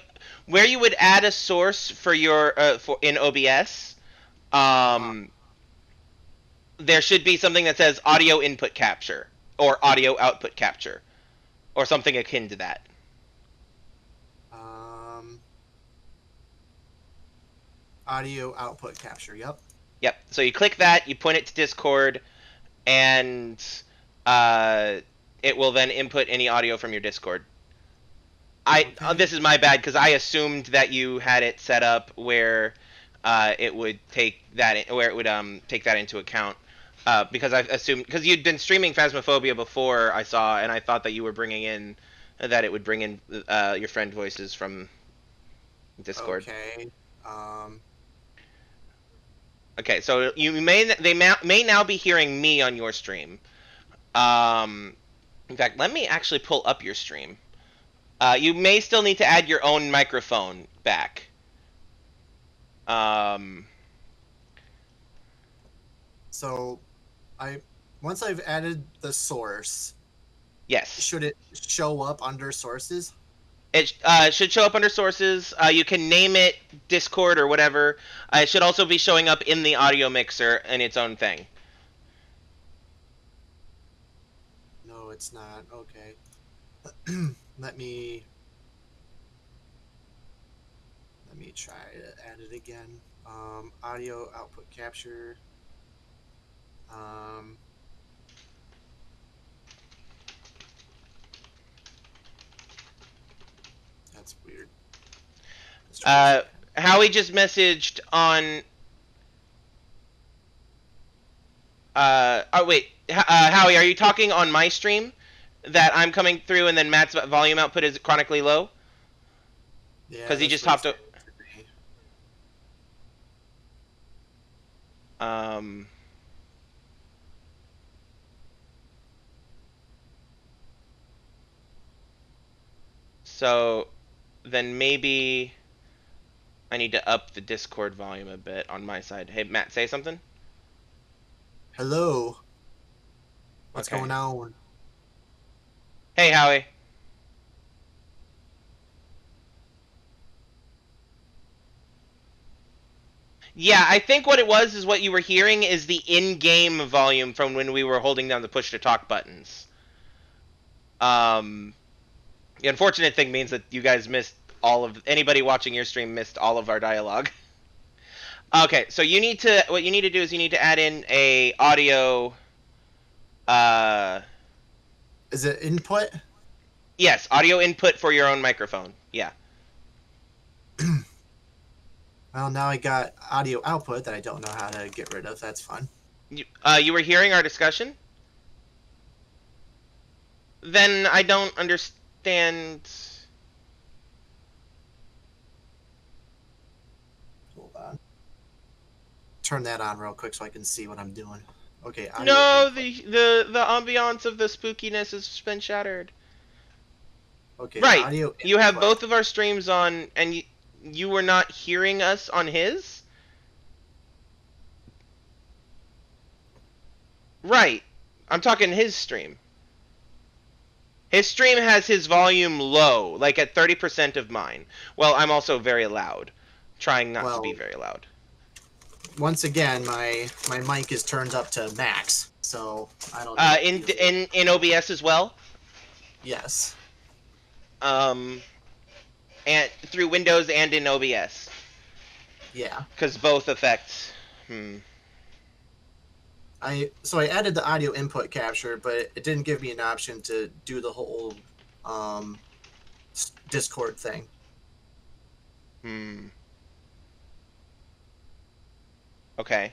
where you would add a source for your uh, for in OBS. Um, there should be something that says audio input capture or audio output capture, or something akin to that. Um, audio output capture. Yep. Yep. So you click that, you point it to Discord, and uh, it will then input any audio from your Discord. I Okay. this is my bad because I assumed that you had it set up where uh, it would take that in, where it would um take that into account. Uh, because I assumed because you'd been streaming Phasmophobia before I saw, and I thought that you were bringing in that it would bring in uh, your friend voices from Discord. Okay. Um, Okay, so you may they may, may now be hearing me on your stream. Um, in fact, let me actually pull up your stream. Uh, you may still need to add your own microphone back. Um, so, I once I've added the source, yes, should it show up under sources? it uh, should show up under sources. Uh, you can name it Discord or whatever. Uh, it should also be showing up in the audio mixer in its own thing. No, it's not. Okay. let me let me try to add it again. Um, audio output capture. Um, that's weird. Uh. Howie just messaged on. Uh, oh wait, H- uh, Howie, are you talking on my stream that I'm coming through and then Matt's volume output is chronically low? Yeah. Because he just hopped it's saying to me. Um. So, then maybe I need to up the Discord volume a bit on my side. Hey, Matt, say something. Hello. What's Okay. going on? Hey, Howie. Yeah, I think what it was is what you were hearing is the in-game volume from when we were holding down the push to talk buttons. Um, the unfortunate thing means that you guys missed all of anybody watching your stream missed all of our dialogue. okay, so you need to what you need to do is you need to add in a audio. Uh, Is it input? yes, audio input for your own microphone. Yeah. Well, now I got audio output that I don't know how to get rid of. That's fun. You, uh, you were hearing our discussion? Then I don't understand. Hold on. Turn that on real quick so I can see what I'm doing. Okay. audio No, the the the ambiance of the spookiness has been shattered. Okay. right, You have both of our streams on, and you you were not hearing us on his. Right, I'm talking his stream. His stream has his volume low, like at thirty percent of mine. Well, I'm also very loud, trying not to be very loud. Once again, my my mic is turned up to max, so I don't. Uh, in in in OBS as well. yes. Um, and through Windows and in OBS, Yeah. because both affect. Hmm. I so I added the audio input capture, but it didn't give me an option to do the whole um, Discord thing. Hmm. Okay.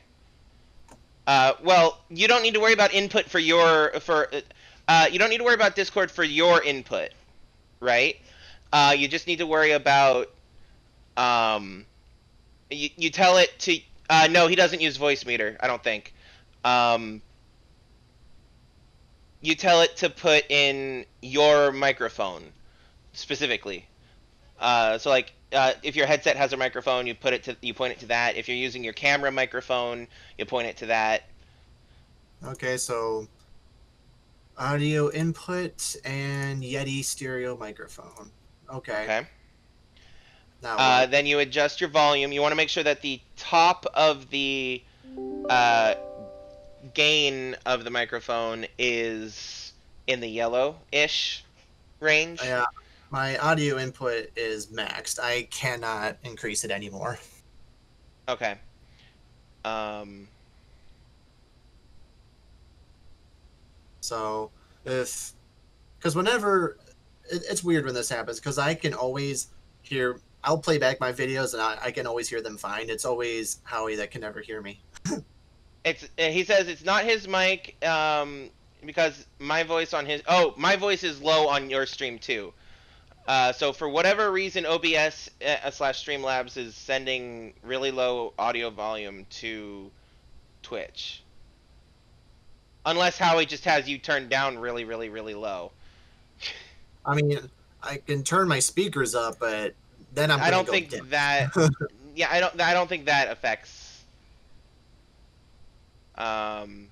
Uh, well, you don't need to worry about input for your for. Uh, you don't need to worry about Discord for your input, right? Uh, you just need to worry about. Um, you you tell it to. Uh, no, he doesn't use Voicemeeter. I don't think. Um, you tell it to put in your microphone specifically. Uh, so like uh, if your headset has a microphone, you put it to you point it to that. If you're using your camera microphone, you point it to that. Okay, so audio input and Yeti stereo microphone. Okay. Okay. Now Uh, then you adjust your volume. You want to make sure that the top of the uh, gain of the microphone is in the yellow-ish range. yeah, my audio input is maxed. I cannot increase it anymore. Okay. Um, So if, because whenever, it, it's weird when this happens because I can always hear. I'll play back my videos and I, I can always hear them fine. It's always Howie that can never hear me. it's uh, he says it's not his mic um, because my voice on his oh my voice is low on your stream too. Uh, so for whatever reason, OBS uh, slash Streamlabs is sending really low audio volume to Twitch. Unless Howie just has you turned down really, really, really low. I mean, I can turn my speakers up, but then I'm. I don't think that. yeah, I don't. I don't think that affects. Um,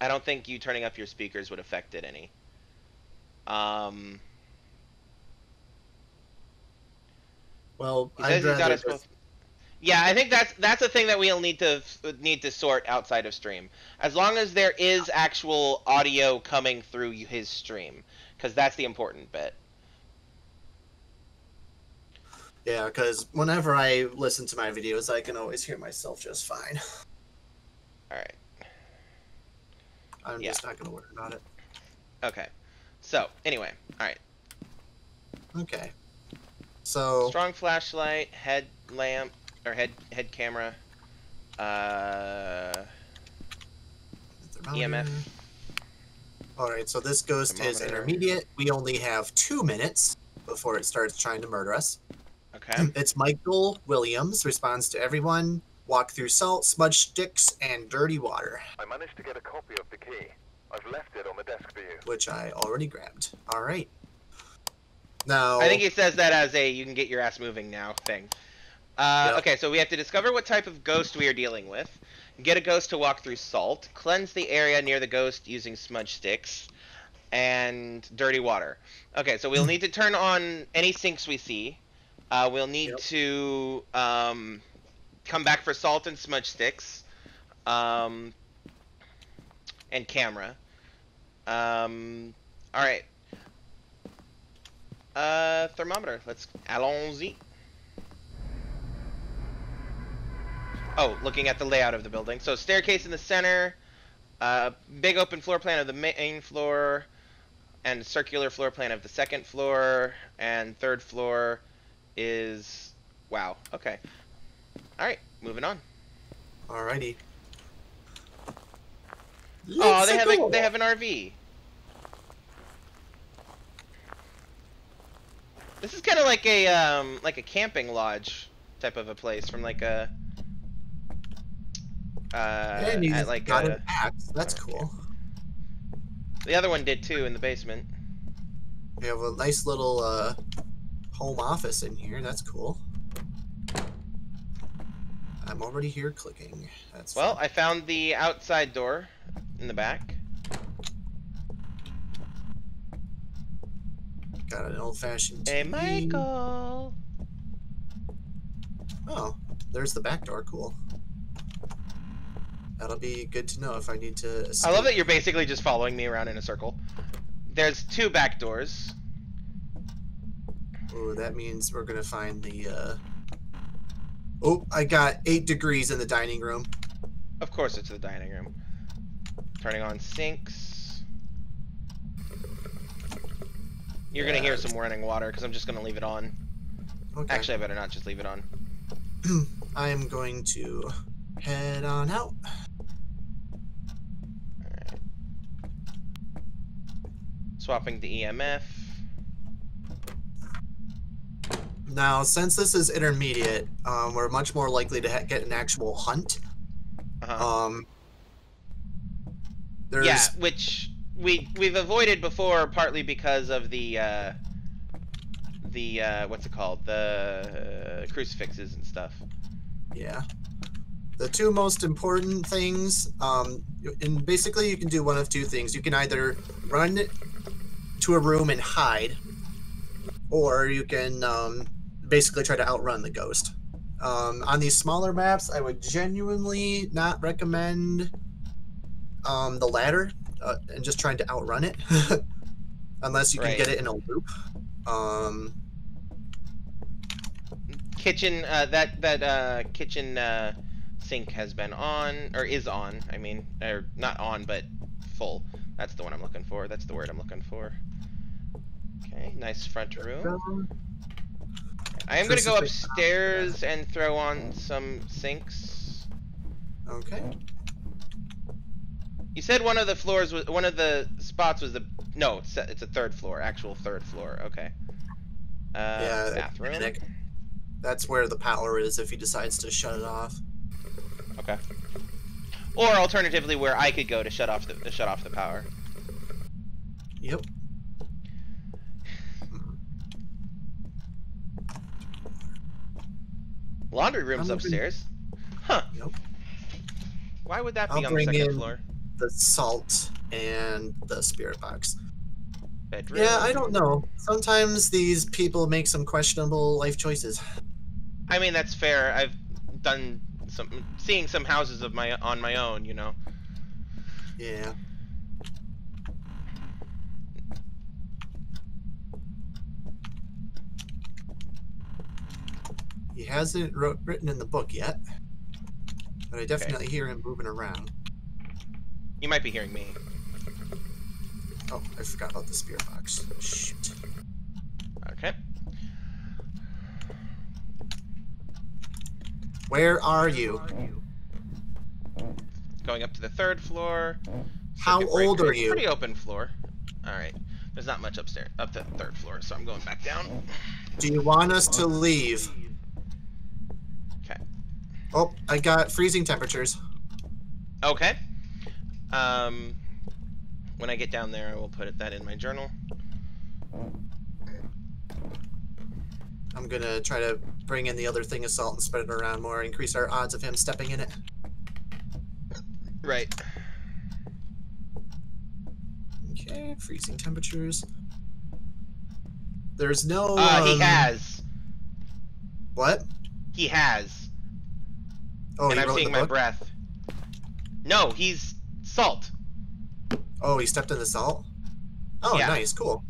I don't think you turning up your speakers would affect it any. Um, Well, he I'd says he's got rather a. just- yeah, I think that's that's a thing that we'll need to need to sort outside of stream. As long as there is actual audio coming through his stream, because that's the important bit. Yeah, because whenever I listen to my videos, I can always hear myself just fine. All right. I'm Yeah. just not going to worry about it. Okay. So anyway, all right. Okay. So, Strong flashlight, head lamp or head head camera. Uh. EMF. All right, so this ghost is Thermometer. intermediate. We only have two minutes before it starts trying to murder us. Okay. It's Michael Williams, responds to everyone. Walk through salt, smudge sticks, and dirty water, I managed to get a copy of the key. I've left it on the desk for you. which I already grabbed. All right. Now, I think he says that as a "you can get your ass moving now" thing. Uh, Yep. Okay, so we have to discover what type of ghost we are dealing with. Get a ghost to walk through salt. Cleanse the area near the ghost using smudge sticks and dirty water. Okay, so we'll need to turn on any sinks we see. Uh, we'll need Yep. to um, come back for salt and smudge sticks, um, and camera. Um, all right. Uh, thermometer. Let's allons-y. Oh, looking at the layout of the building. So staircase in the center, uh, big open floor plan of the main floor, and circular floor plan of the second floor, and third floor is wow. Okay. All right, moving on. Alrighty. Oh, Let's they have a, they have an RV. This is kind of like a um like a camping lodge type of a place from like a uh And you at like got a, an axe. That's okay. cool. the other one did too in the basement. We have a nice little uh, home office in here. That's cool. I'm already here clicking. That's Well, fun. I found the outside door in the back. got an old-fashioned. Hey, Michael. Oh, there's the back door. Cool. That'll be good to know if I need to. I love that you're basically just following me around in a circle. There's two back doors. Oh, that means we're gonna find the. uh... Oh, I got eight degrees in the dining room. Of course, it's the dining room. Turning on sinks. You're gonna hear some running water because I'm just gonna leave it on. Okay. Actually, I better not just leave it on. I am going to head on out. Alright. Swapping the EMF. Now, since this is intermediate, um, we're much more likely to ha- get an actual hunt. Uh-huh. Um, there's yeah, which we we've avoided before, partly because of the uh, the uh, what's it called? The uh, crucifixes and stuff. Yeah. The two most important things, um, and basically you can do one of two things. You can either run to a room and hide, or you can um, basically try to outrun the ghost. Um, on these smaller maps, I would genuinely not recommend um, the ladder uh, and just trying to outrun it, unless you can get it in a loop. Um, Kitchen uh, that that uh, kitchen uh, sink has been on or is on. I mean, or not on, but full. That's the one I'm looking for. That's the word I'm looking for. Okay, nice front room. I am gonna go upstairs and throw on some sinks. okay. You said one of the floors was one of the spots was the no, it's a, it's a third floor, actual third floor. Okay. Uh, Yeah, bathroom. Panic. That's where the power is if he decides to shut it off. Okay. Or alternatively, where I could go to shut off the to shut off the power. Yep. Laundry room's I'm upstairs. Huh. Yep. Why would that be I'll on the bring second in- floor? The salt and the spirit box. Bedroom. Yeah, I don't know. Sometimes these people make some questionable life choices. I mean, that's fair. I've done some seeing some houses of my on my own. You know. Yeah. He hasn't wrote, written in the book yet, but I definitely hear him moving around. You might be hearing me. Oh, I forgot about the spear box. Shoot. Okay. Where are you? Going up to the third floor. How old are you? Pretty open floor. All right. There's not much upstairs, up to the third floor, so I'm going back down. Do you want us to leave? Oh, I got freezing temperatures. Okay. Um, when I get down there, I will put that in my journal. I'm gonna try to bring in the other thing of salt and spread it around more, increase our odds of him stepping in it. Right. Okay, freezing temperatures. There's no. Uh, he um, has. What? He has. Oh, and I'm seeing my book? breath. No, he's salt. Oh, he stepped in the salt. Oh, Yeah. nice, cool,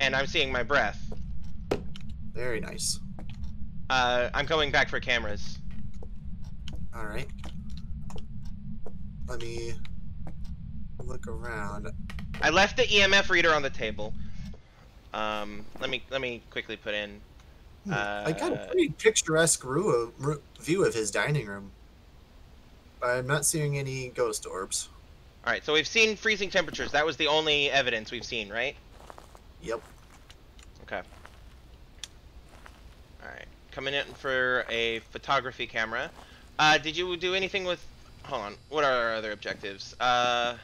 And I'm seeing my breath. very nice. Uh, I'm going back for cameras. All right. Let me look around. I left the EMF reader on the table. Um, let me let me quickly put in. Hmm, I got a Uh, pretty picturesque view of his dining room. I'm not seeing any ghost orbs. All right, so we've seen freezing temperatures. That was the only evidence we've seen, right? Yep. Okay. All right, coming in for a photography camera. Uh, did you do anything with? Hold on. What are our other objectives? Uh,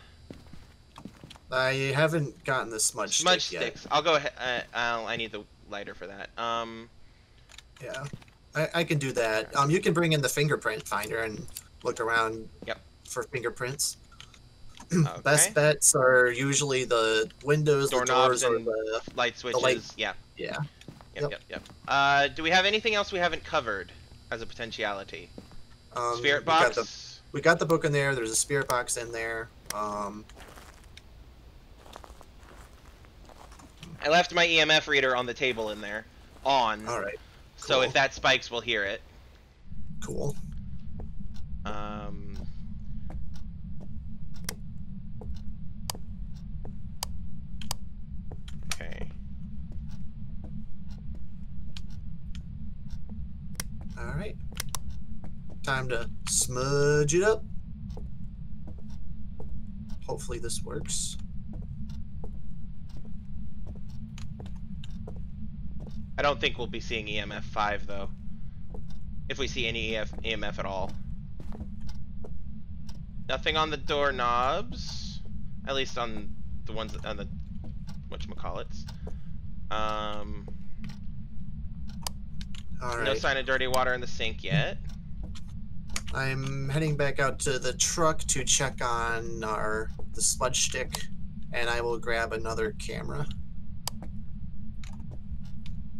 I haven't gotten the smudge, smudge stick yet. sticks. I'll go ahead. Uh, I'll, I need the lighter for that. Um, Yeah, I, I can do that. Um, you can bring in the fingerprint finder and look around. Yep. For fingerprints. okay. Best bets are usually the windows, the Doorknobs doors, or and- the light switches. light- Yeah. yeah. Yep, Yep. yep, yep. Uh, do we have anything else we haven't covered as a potentiality? Um, Spirit we got box. the we got the book in there. There's a spirit box in there. Um, I left my EMF reader on the table in there, on. all right, So if that spikes, we'll hear it. cool. Um, okay. All right. Time to smudge it up. Hopefully this works. I don't think we'll be seeing EMF 5 though. If we see any EF, EMF at all. Nothing on the doorknobs. At least on the ones on the whatchamacallits. Um All right. No sign of dirty water in the sink yet. I'm heading back out to the truck to check on our the sludge stick, and I will grab another camera.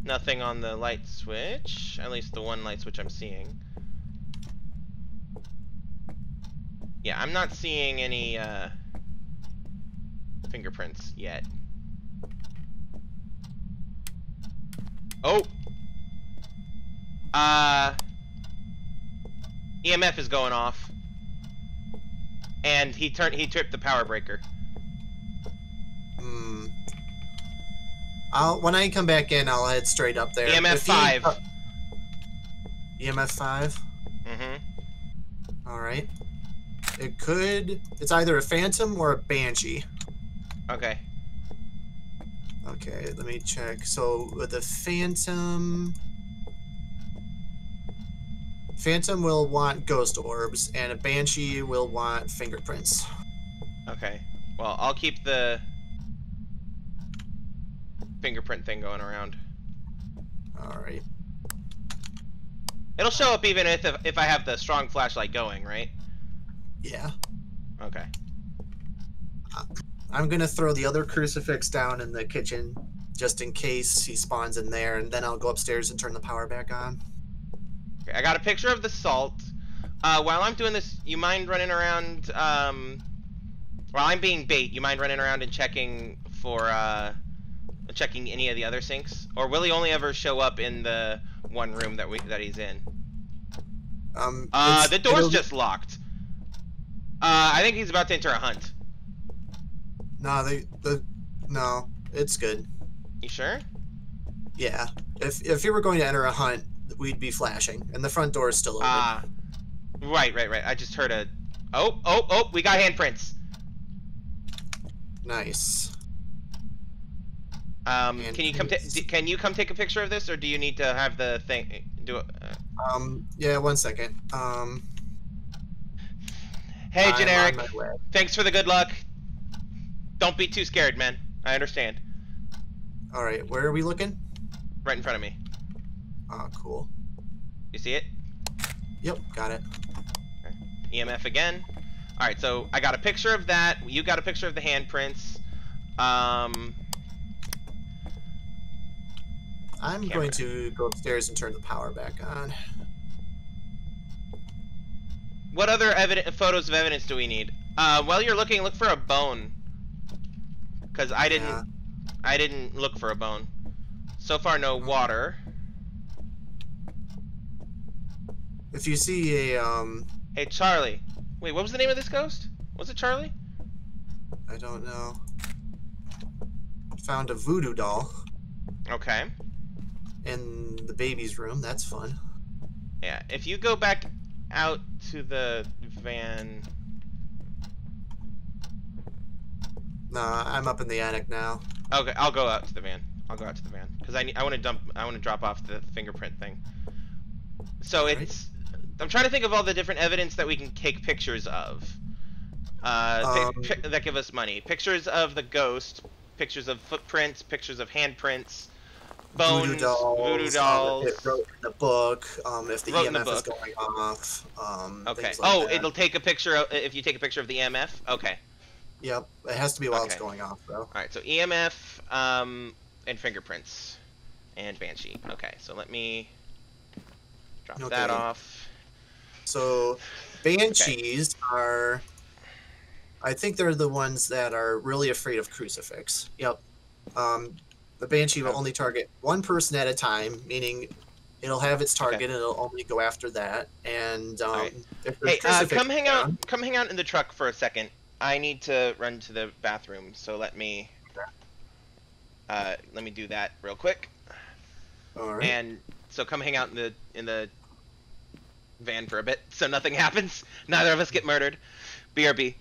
Nothing on the light switch. At least the one light switch I'm seeing. Yeah, I'm not seeing any uh, fingerprints yet. Oh! Uh, EMF is going off. And he turned he tripped the power breaker. Hmm. I'll when I come back in, I'll head straight up there. EMF he- 5. EMF five. Mm-hmm. All right. It could. It's either a phantom or a banshee. Okay. Okay, let me check. So with the phantom, phantom will want ghost orbs, and a banshee will want fingerprints. Okay. Well, I'll keep the fingerprint thing going around. All right. It'll show up even if if I have the strong flashlight going, right? Yeah. Okay. I'm gonna throw the other crucifix down in the kitchen, just in case he spawns in there, and then I'll go upstairs and turn the power back on. okay. I got a picture of the salt. Uh, while I'm doing this, you mind running around? Um, while I'm being bait, you mind running around and checking for uh, checking any of the other sinks, or will he only ever show up in the one room that we that he's in? Um. Uh, the door's just locked. Uh, I think he's about to enter a hunt. No, they the no. It's good. You sure? Yeah. If if he were going to enter a hunt, we'd be flashing, and the front door is still open. Ah, right, right, right. I just heard a. Oh, oh, oh! We got handprints. nice. Um, can you come? can you come take a picture of this, or do you need to have the thing do it? Uh, Um. Yeah. One second. Um. hey, I'm generic. on my way. Thanks for the good luck. Don't be too scared, man. I understand. All right. Where are we looking? Right in front of me. Oh, cool. You see it? Yep. Got it. EMF again. All right, so I got a picture of that. You got a picture of the handprints. Um, I'm Camera. going to go upstairs and turn the power back on. what other evidence, photos of evidence do we need? Uh, while you're looking, look for a bone. Cause I didn't, Yeah. I didn't look for a bone. So far, no water. If you see a um, Hey, Charlie. Wait, what was the name of this ghost? Was it Charlie? I don't know. Found a voodoo doll Okay. In the baby's room. That's fun. Yeah. If you go back out to the van. Nah, I'm up in the attic now. Okay, I'll go out to the van. I'll go out to the van because I need, I want to dump. I want to drop off the fingerprint thing. So it's. I'm trying to think of all the different evidence that we can take pictures of. Uh, Um, that give us money. Pictures of the ghost. Pictures of footprints. Pictures of handprints. Bones. voodoo dolls. Voodoo dolls. it wrote in the book. Um, if the Wrote in the EMF is going off. Um, okay. like oh, that. it'll take a picture of, if you take a picture of the EMF. Okay. Yep. It has to be while it's going off, though. All right. So EMF um, and fingerprints and banshee. Okay. So let me drop that Okay. off. So, banshees are. I think they're the ones that are really afraid of crucifix. Yep. Um, the banshee will only target one person at a time, meaning it'll have its target and it'll only go after that. And um, there's Hey, uh, come hang out. Come hang out in the truck for a second. I need to run to the bathroom, so let me. Uh, let me do that real quick. All right. And so come hang out in the in the van for a bit, so nothing happens. Neither of us get murdered. BRB.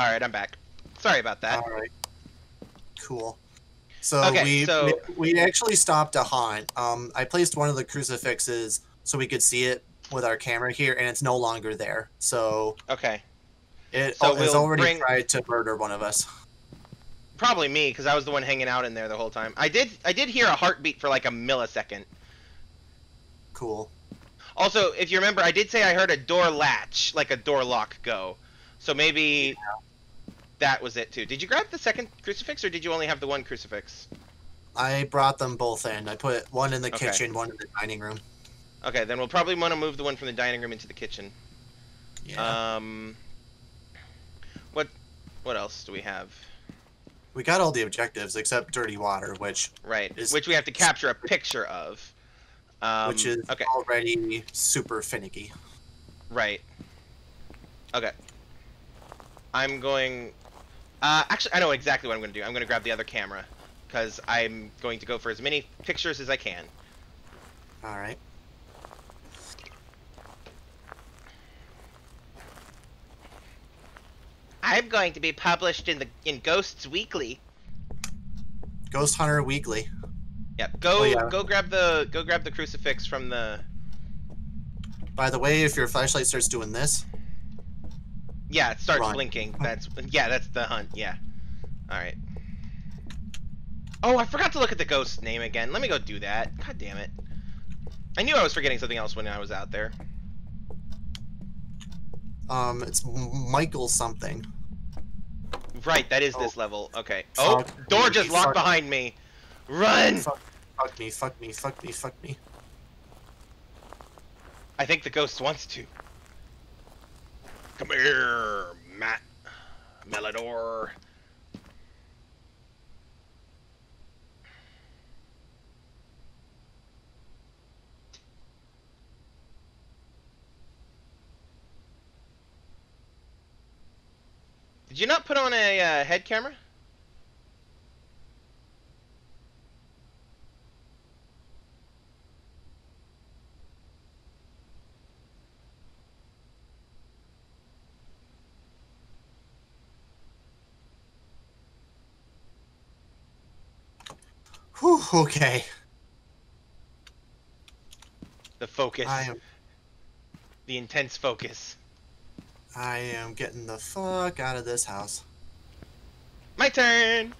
All right, I'm back. Sorry about that. All right. Cool. So Okay, we, so- we actually stopped a haunt. Um, I placed one of the crucifixes so we could see it with our camera here, and it's no longer there. So Okay. it So has we'll already bring- tried to murder one of us. Probably me, because I was the one hanging out in there the whole time. I did I did hear a heartbeat for like a millisecond. Cool. Also, if you remember, I did say I heard a door latch, like a door lock go. So maybe that was it too. Did you grab the second crucifix, or did you only have the one crucifix? I brought them both in. I put one in the Okay. kitchen, one in the dining room. Okay, then we'll probably want to move the one from the dining room into the kitchen. Yeah. Um, what what else do we have? we got all the objectives except dirty water, which Right, Is- which we have to capture a picture of. Um, which is okay. already super finicky. Right. Okay. I'm going. Uh, actually, I know exactly what I'm going to do. I'm going to grab the other camera because I'm going to go for as many pictures as I can. All right. I'm going to be published in the in Ghosts Weekly. Ghost Hunter Weekly. Yep. Go Oh, yeah. go grab the go grab the crucifix from the. By the way, if your flashlight starts doing this, Yeah, it starts Run. blinking. That's yeah, that's the hunt. Yeah. All right. Oh, I forgot to look at the ghost name again. Let me go do that. God damn it. I knew I was forgetting something else when I was out there. um, it's Michael something. Right, that is this Oh. level. Okay. Oh, Fuck door me, just locked behind me. Run! Fuck, fuck me, fuck me, fuck me, fuck me. I think the ghost wants to. Come here, Matt. Melidor. Did you not put on a uh, head camera? Whew, okay. The focus. I am The intense focus. I am getting the fuck out of this house. My turn!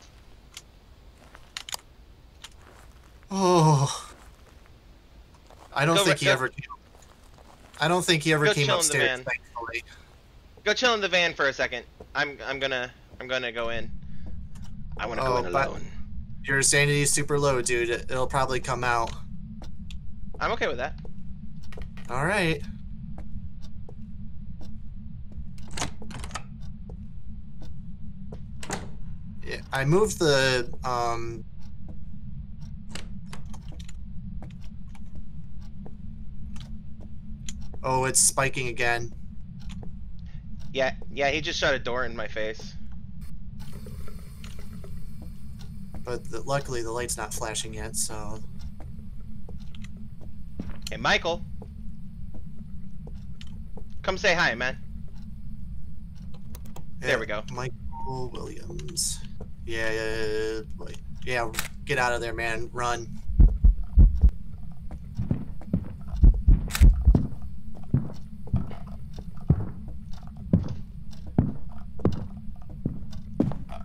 Oh. I don't Go think he go- ever came. I don't think he ever Go came chill in the upstairs, van. thankfully. Go chill in the van for a second. I'm I'm gonna I'm gonna go in. I wanna go Oh, in but- alone. Your sanity is super low, dude. It- It'll probably come out. I'm okay with that. Alright. Yeah, I moved the um Oh, it's spiking again. Yeah, yeah, he just shut a door in my face. But the, luckily the light's not flashing yet, so Hey, Michael. Come say hi, man. There we go. Michael Williams. Yeah, yeah, yeah, yeah. Get out of there, man. Run.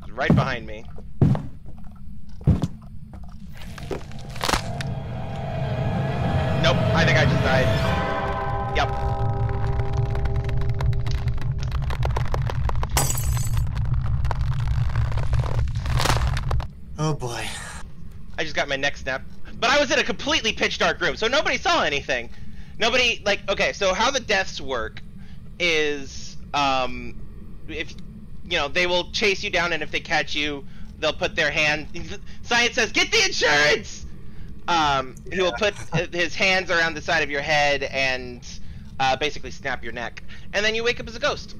Right behind me. Got my neck snapped. But I was in a completely pitch dark room, so nobody saw anything. Nobody like okay, so how the deaths work is um if you know, they will chase you down and if they catch you, they'll put their hand Science says, "Get the insurance." Um he will put his hands around the side of your head and uh, basically snap your neck. And then you wake up as a ghost.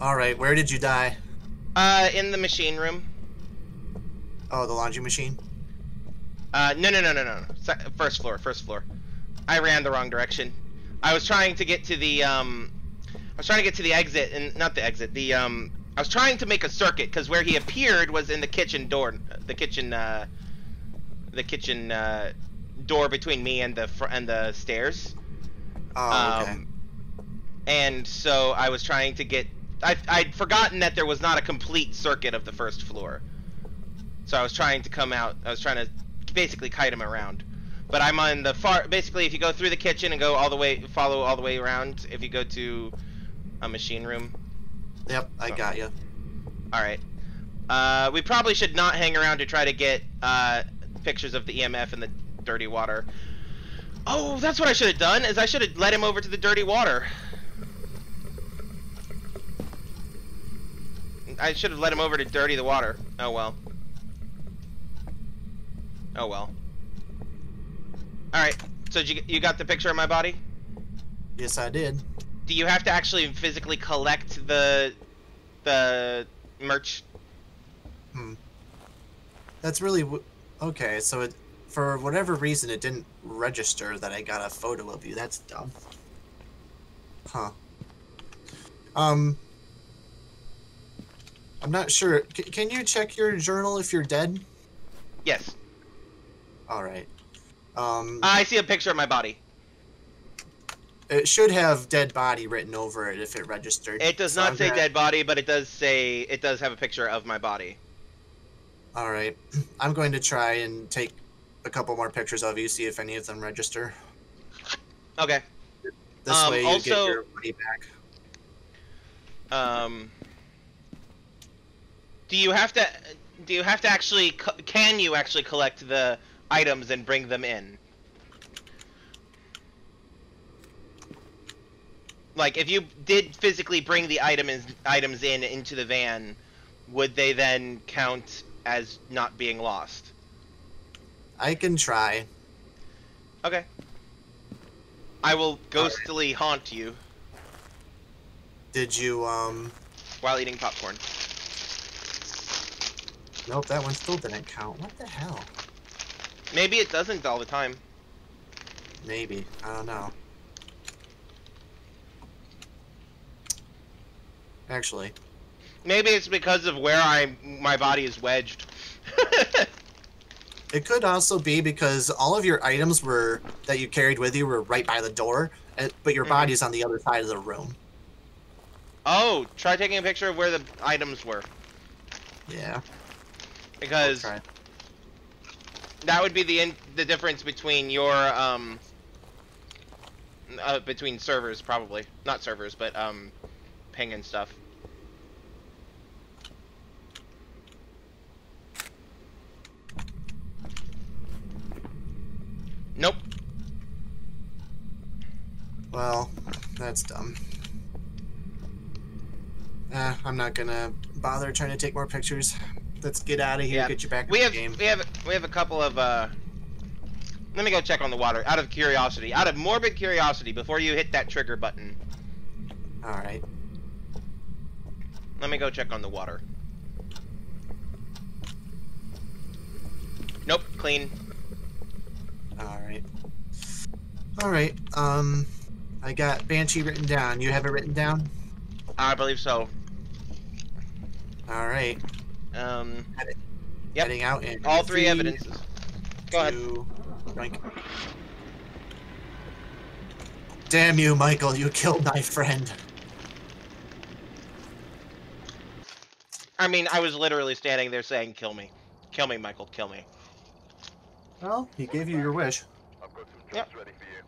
All right, where did you die? Uh in the machine room. Oh, the laundry machine. Uh, no, no, no, no, no. First floor, first floor. I ran the wrong direction. I was trying to get to the, um, I was trying to get to the exit, and not the exit. The um, I was trying to make a circuit because where he appeared was in the kitchen door, the kitchen, uh, the kitchen uh, door between me and the fr- and the stairs. Oh, okay. Um, and so I was trying to get. I, I'd forgotten that there was not a complete circuit of the first floor. So I was trying to come out. I was trying to basically kite him around. But I'm on the far. Basically, if you go through the kitchen and go all the way, follow all the way around. If you go to a machine room. Yep, I so- got you. All right. Uh, we probably should not hang around to try to get uh, pictures of the EMF in the dirty water. Oh, that's what I should have done. Is I should have led him over to the dirty water. I should have led him over to dirty the water. Oh well. Oh well. All right. So did you you got the picture of my body? Yes, I did. Do you have to actually physically collect the the merch? Hmm. That's really w- okay. So it, for whatever reason, it didn't register that I got a photo of you. That's dumb. Huh. Um. I'm not sure. C- can you check your journal if you're dead? Yes. All right. Um. I see a picture of my body. it should have dead body written over it if it registered. It does not I'm say gonna- dead body, but it does say it does have a picture of my body. All right. I'm going to try and take a couple more pictures of you, see if any of them register. Okay. This Um, way, you also- get your money back. Um. Do you have to? Do you have to actually? Can you actually collect the items and bring them in? Like, if you did physically bring the item is, items in into the van, would they then count as not being lost? I can try. Okay. I will ghostily haunt you Did you um? while eating popcorn. Nope, that one still didn't count. What the hell? Maybe it doesn't all the time. Maybe I don't know. Actually, Maybe it's because of where I my body is wedged. it could also be because all of your items were that you carried with you were right by the door, but your Mhm. body's on the other side of the room. oh, try taking a picture of where the items were Yeah. Because. That would be the in, the difference between your um uh, between servers probably not servers but um ping and stuff. Nope. Well, that's dumb. Eh, I'm not gonna bother trying to take more pictures. Let's get out of here. Yeah. Get you back in We the have game. we have we have a couple of uh let me go check on the water out of curiosity. Out of morbid curiosity before you hit that trigger button. All right. Let me go check on the water. Nope, clean. All right. All right. Um, I got Banshee written down. You have it written down. I believe so. All right. Um Yep. Heading out in all three evidences. Go ahead. two. Damn you, Michael! You killed my friend. I mean, I was literally standing there saying kill me. Kill me, Michael, kill me. Well, he gave you your wish. I've got some Yep. ready for you.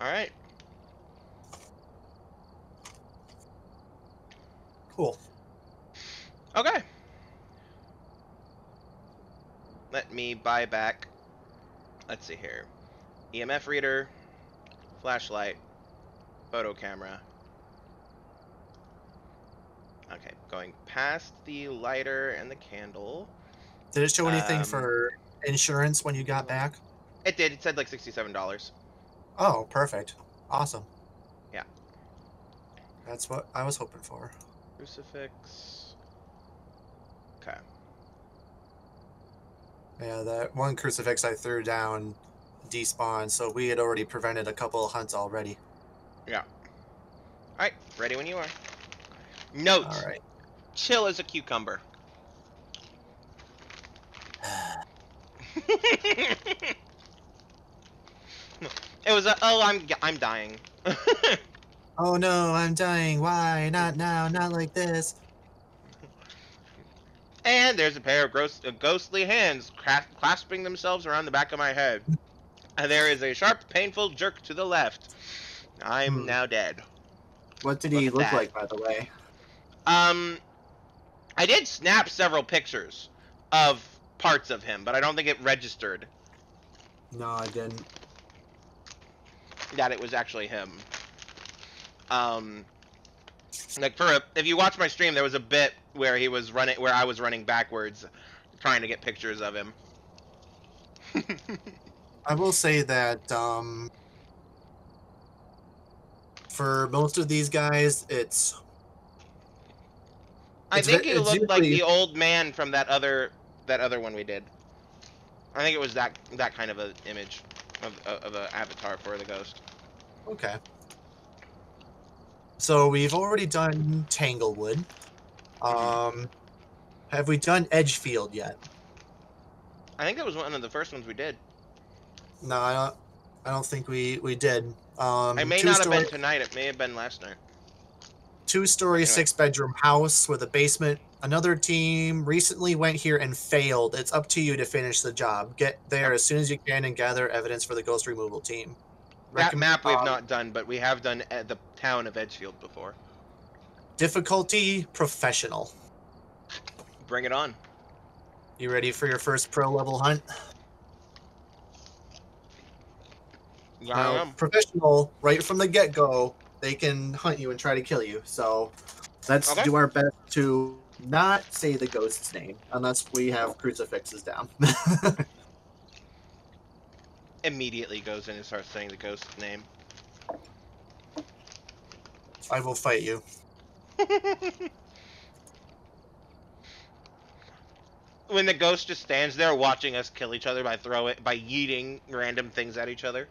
Alright. Cool. Okay. Let me buy back. Let's see here. EMF reader, flashlight, photo camera. Okay, going past the lighter and the candle. Did it show anything Um, for insurance when you got back? It did. It said like sixty-seven dollars. Oh, perfect. Awesome. Yeah. That's what I was hoping for. Crucifix. Okay. Yeah, that one crucifix I threw down despawned, so we had already prevented a couple of hunts already. Yeah. Alright, ready when you are. Note, All right. chill as a cucumber. it was a, oh, I'm, I'm dying. Oh no, I'm dying. Why? Not now. Not like this. And there's a pair of gross, uh, ghostly hands clasping themselves around the back of my head. And there is a sharp, painful jerk to the left. I'm Hmm. now dead. What did Look he look that. like, by the way? Um, I did snap several pictures of parts of him, but I don't think it registered No, I didn't. that it was actually him. Um, like for a, if you watch my stream, there was a bit where he was running, where I was running backwards, trying to get pictures of him. I will say that um, for most of these guys, it's I It's think he looked like the old man from that other that other one we did. I think it was that that kind of a image of of a avatar for the ghost. okay. So we've already done Tanglewood. Um, have we done Edgefield yet? I think that was one of the first ones we did. No, I don't. I don't think we we did. Um, it may not have been tonight. It may have been last night. two-story, Anyway. six-bedroom house with a basement. Another team recently went here and failed. It's up to you to finish the job. Get there as soon as you can and gather evidence for the ghost removal team. That map we've um, not done, but we have done at the town of Edgefield before. Difficulty professional. Bring it on. You ready for your first pro level hunt? Yeah, am. professional, right from the get go, they can hunt you and try to kill you. So let's Okay. do our best to not say the ghost's name unless we have crucifixes down. Immediately goes in and starts saying the ghost's name. I will fight you. when the ghost just stands there watching us kill each other by throw it by yeeting random things at each other.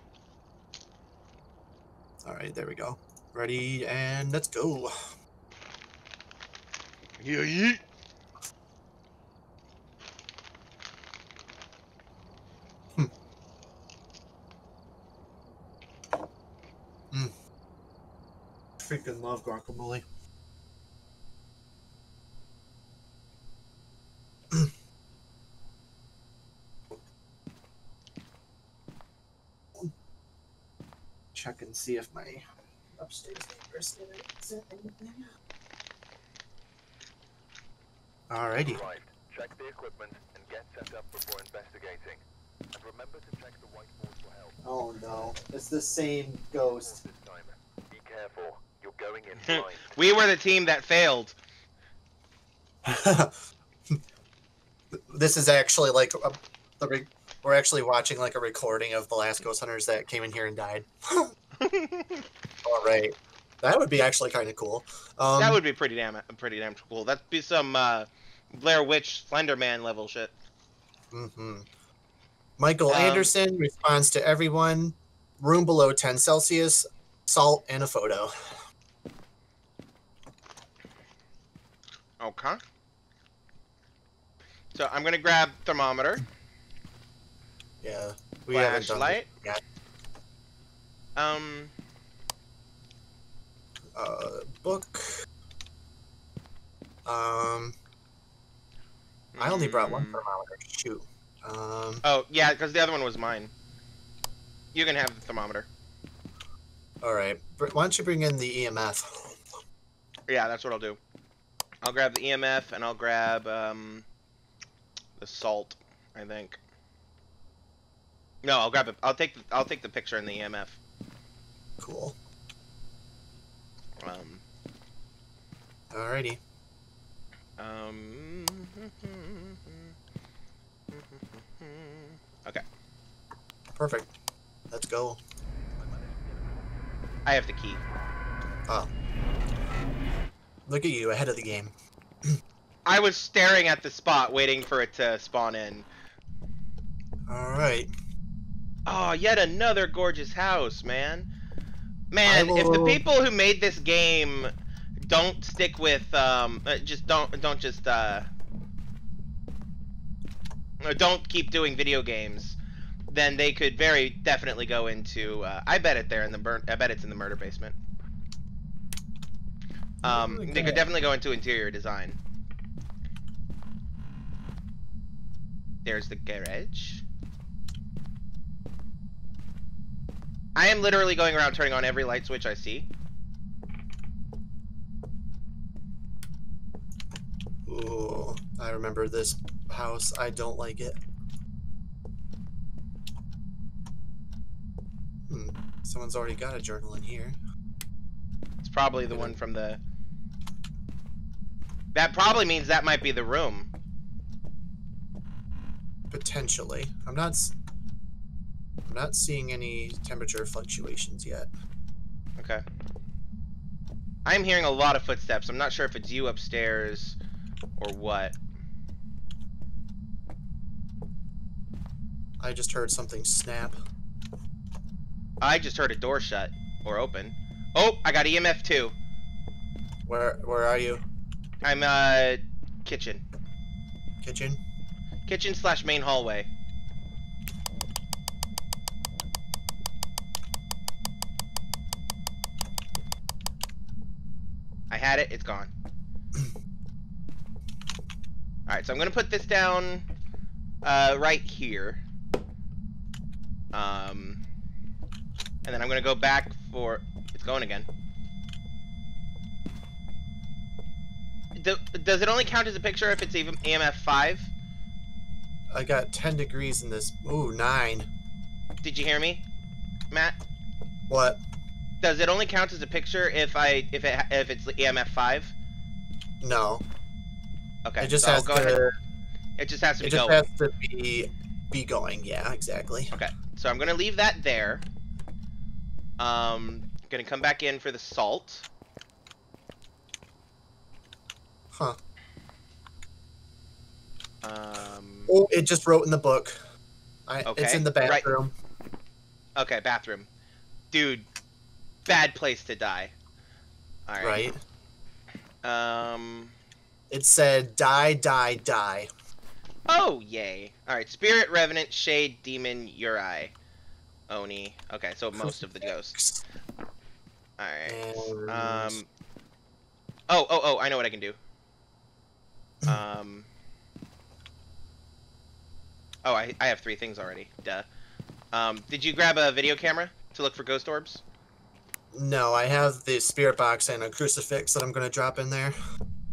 All right, there we go. Ready and let's go. Yeah, yeet. Freaking love guacamole. Check and see if my upstairs neighbors said anything. Alrighty. Arrived. Check the equipment and get set up before investigating. And remember to check the whiteboard for help. Oh no, it's the same ghost. This time, be careful. You're going in blind. We were the team that failed. this is actually like a, the re- we're actually watching like a recording of the last ghost hunters that came in here and died. All right, that would be actually kind of cool. Um, that would be pretty damn pretty damn cool. That'd be some uh, Blair Witch Slender Man level shit. hmm Michael Um, Anderson responds to everyone. Room below 10 Celsius, salt, and a photo. Okay. So I'm gonna grab thermometer, Yeah, we haven't done flashlight. Um, Uh, book. Um, I only brought one mm, thermometer. Shoot. Um, Oh yeah, because the other one was mine. You can have the thermometer. all right. Why don't you bring in the EMF? Yeah, that's what I'll do. I'll grab the EMF and I'll grab um, the salt. I think. No, I'll grab it. I'll take the, I'll take the picture and the EMF. Cool. Um, Alrighty. um, okay, Perfect. Let's go. I have the key. Look at you ahead of the game. I was staring at the spot, waiting for it to spawn in. All right. Oh, yet another gorgeous house, man. Man, I if the people who made this game don't stick with um uh, just don't don't just uh don't keep doing video games, then they could very definitely go into uh, I bet it there in the burn I bet it's in the murder basement. Um they could definitely go into interior design. There's the garage. I am literally going around turning on every light switch I see. Ooh, I remember this house. I don't like it. Hmm. Someone's already got a journal in here. It's probably the one from the. That probably means that might be the room. Potentially. I'm not. I'm not seeing any temperature fluctuations yet. Okay. I'm hearing a lot of footsteps. I'm not sure if it's you upstairs or what. I just heard something snap. I just heard a door shut or open. Oh, I got EMF too. Where Where are you? I'm uh kitchen. Kitchen. Kitchen slash main hallway. I had it, it's gone. Alright, so I'm gonna put this down uh, right here. Um, and then I'm gonna go back for. It's going again. Do, does it only count as a picture if it's even EMF 5? I got 10 degrees in this. Ooh, nine. Did you hear me, Matt? What? Does it only count as a picture if I if it if it's EMF five? No. Okay, it just so has I'll ahead. to. It just has to It be just going. has to be be going. Yeah, exactly. Okay, so I'm gonna leave that there. Um, gonna come back in for the salt. Huh. Um, Oh, it just wrote in the book. I, It's in the right. bathroom. okay, bathroom. Dude, bad place to die. All right. Right. Um. It said die, die, die. Oh, yay. Alright, Spirit, Revenant, Shade, Demon, Yurei. Oni. Okay, so most of the ghosts. Alright. Um. Oh, oh, oh, I know what I can do. Um. Oh, I, I have three things already. Duh. Um, did you grab a video camera to look for ghost orbs? no, I have the spirit box and a crucifix that I'm going to drop in there.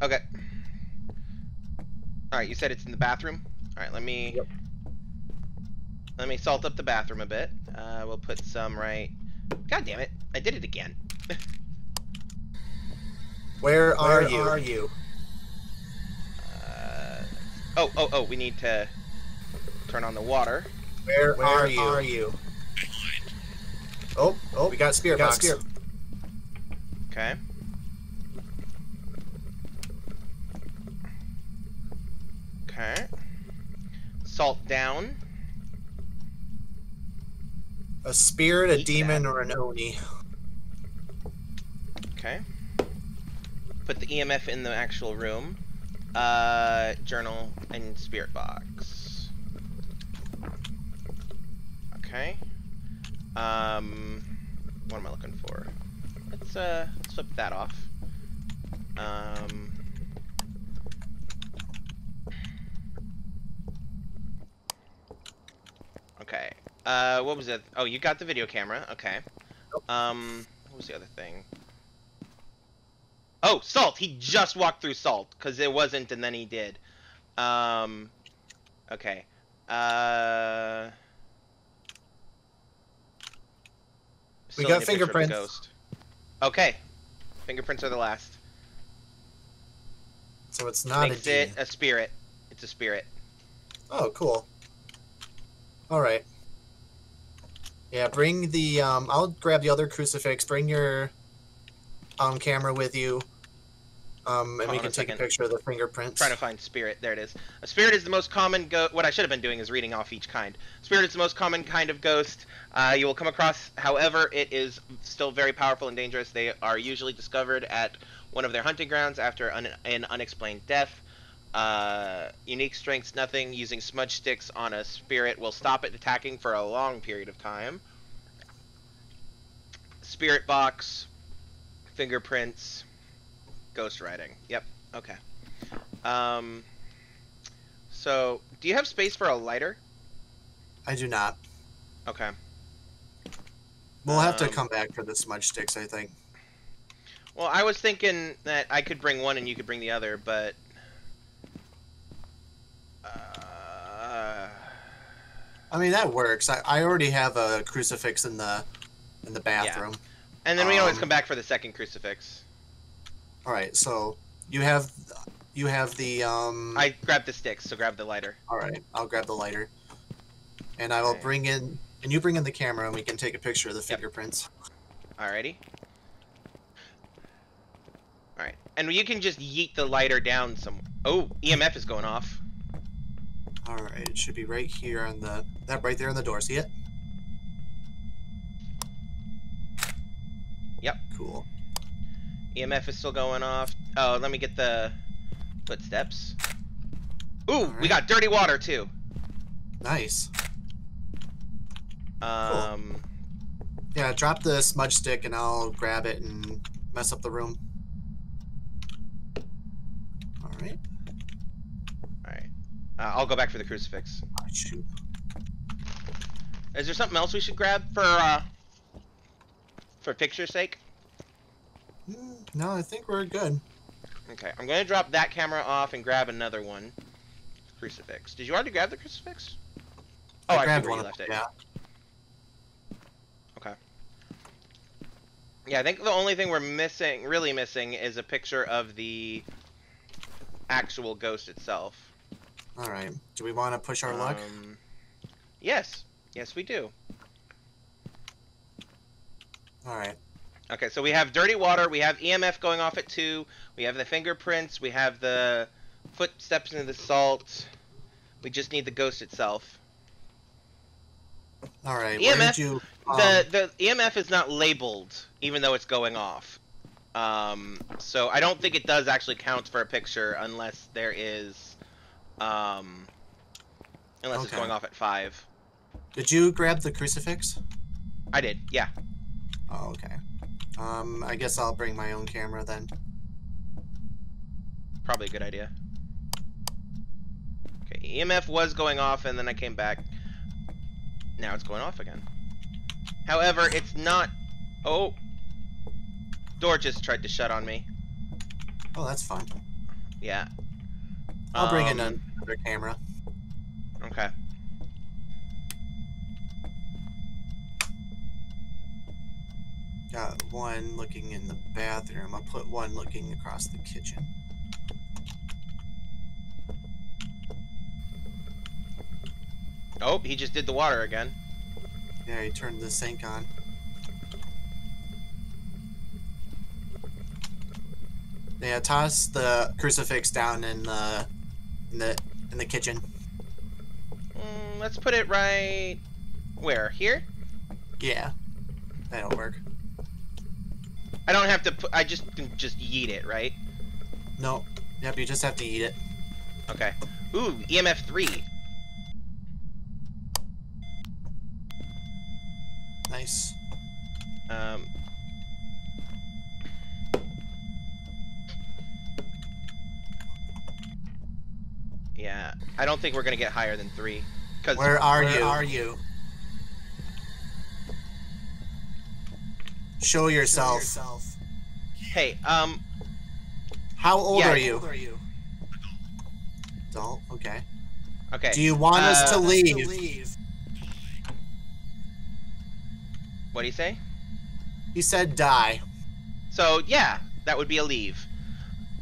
Okay. Alright, you said it's in the bathroom? Alright, let me... Yep. Let me salt up the bathroom a bit. Uh, we'll put some right... God damn it. I did it again. Where are Where you? are you? Oh, oh, oh, we need to turn on the water. Where, Where are you? are you? Oh, oh, we got spirit got box. spirit- Okay. Okay. Salt down. A spirit, a Eat demon, or an oni. Okay. Put the EMF in the actual room. Uh, journal and spirit box. Okay. Um, what am I looking for? Let's uh, let's flip that off. Um. Okay. Uh, what was it? Oh, you got the video camera. Okay. Um, what was the other thing? Oh, salt. He just walked through salt because it wasn't, and then he did. Um, okay. Uh. We got need a picture of the fingerprints. Ghost. Okay. Fingerprints are the last. So it's not Makes a it a spirit. It's a spirit. Oh, cool. All right. Yeah, bring the. Um, I'll grab the other crucifix. Bring your um camera with you. Um, and Hold we can a take a picture of the fingerprints. trying to find spirit. There it is. A spirit is the most common go. What I should have been doing is reading off each kind. Spirit is the most common kind of ghost uh, you will come across. However, it is still very powerful and dangerous. They are usually discovered at one of their hunting grounds after an, an unexplained death. Uh, unique strengths, nothing. Using smudge sticks on a spirit will stop it attacking for a long period of time. Spirit box, fingerprints, ghost writing. Yep. Okay. Um. So, do you have space for a lighter? I do not. Okay. We'll have to Um, come back for the smudge sticks, I think. Well, I was thinking that I could bring one and you could bring the other, but. Uh, I mean, that works. I, I already have a crucifix in the in the bathroom. And then we can always Um, come back for the second crucifix. All right, so you have you have the um. I grabbed the sticks, so grab the lighter. All right, I'll grab the lighter, and I will bring in and you bring in the camera, and we can take a picture of the Yep. fingerprints. Alrighty. Alright. And you can just yeet the lighter down some. Oh, EMF is going off. All right, it should be right here on the that right there on the door. See it? Yep. Cool. EMF is still going off. Oh, let me get the footsteps. Ooh, we got dirty water too. Nice. Um, Yeah, drop the smudge stick, and I'll grab it and mess up the room. All right. alright. Uh, I'll go back for the crucifix. Ah, shoot. Is there something else we should grab for, uh, for picture's sake? No, I think we're good. Okay, I'm gonna drop that camera off and grab another one. Crucifix. Did you already grab the crucifix? Oh, I, see grabbed one you left it. Yeah. Okay. Yeah, I think the only thing we're missing, really missing, is a picture of the actual ghost itself. All right. Do we want to push our luck? Um, yes, yes, we do. All right. Okay, so we have dirty water, we have EMF going off at two, we have the fingerprints, we have the footsteps into the salt. We just need the ghost itself. All right. EMF did you? Um, the the EMF is not labeled, even though it's going off. Um, so I don't think it does actually count for a picture unless there is, um, unless it's going off at five. did you grab the crucifix? I did, yeah. Oh, okay. Um, I guess I'll bring my own camera then. Probably a good idea. Okay, EMF was going off and then I came back. Now it's going off again. However, it's not. Oh! Door just tried to shut on me. Oh, that's fine. Yeah. I'll bring in Um, another camera. Okay. Got one looking in the bathroom. I'll put one looking across the kitchen. Oh, he just did the water again. Yeah, he turned the sink on. Yeah, toss the crucifix down in the in the in the kitchen. Mm, let's put it right. Where? Here? Yeah, that'll work. I don't have to put. I just can just yeet it, right? No, yep, you just have to eat it. Okay. Ooh, EMF three. Nice. Um. Yeah, I don't think we're gonna get higher than three. Cause Where are you? Are you? Show yourself. hey, um, How old are you? Yeah. are you? Adult. Okay. okay. Do you want us to Uh, leave? What do you say? He said die. So yeah, that would be a leave.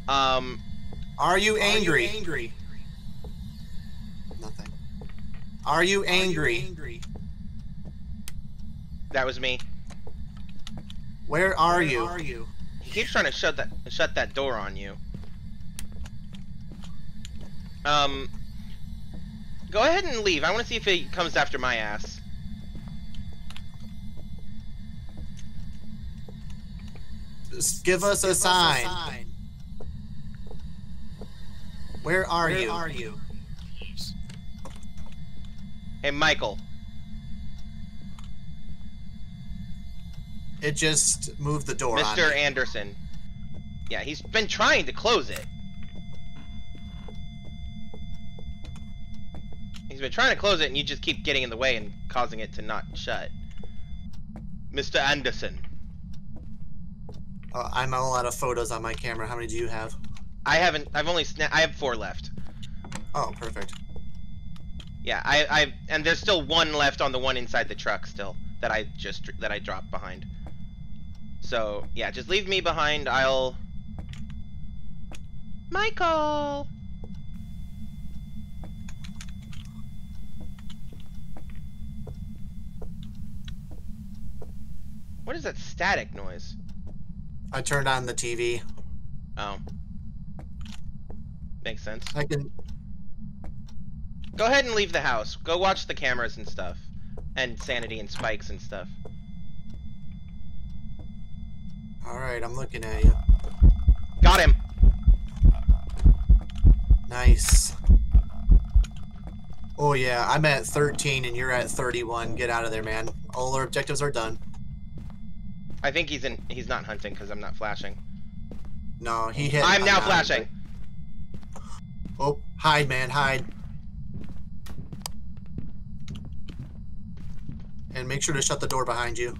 Um, Are you angry? Are you angry? Nothing. Are you angry? that was me. Where are Where you? Are you? He keeps trying to shut that shut that door on you. Um, go ahead and leave. I want to see if he comes after my ass. Just give us, give a, us sign. a sign. Where are Where you? Where are you? Hey, Michael. It just moved the door. on Mr. me. Anderson. Yeah, he's been trying to close it. He's been trying to close it, and you just keep getting in the way and causing it to not shut. Mr. Anderson. Uh, I'm all out of photos on my camera. How many do you have? I haven't. I've only. Sna- I have four left. Oh, perfect. Yeah, I. I. And there's still one left on the one inside the truck still that I just that I dropped behind. So yeah, just leave me behind. I'll. Michael. What is that static noise? I turned on the TV. Oh. Makes sense. I can. Go ahead and leave the house. Go watch the cameras and stuff. And sanity and spikes and stuff. All right, I'm looking at you. Got him! Nice. Oh yeah, I'm at 13 and you're at 31. Get out of there, man. All our objectives are done. I think he's in. He's not hunting because I'm not flashing. No, he hit. I'm now not. flashing. Oh, hide, man, hide. And make sure to shut the door behind you.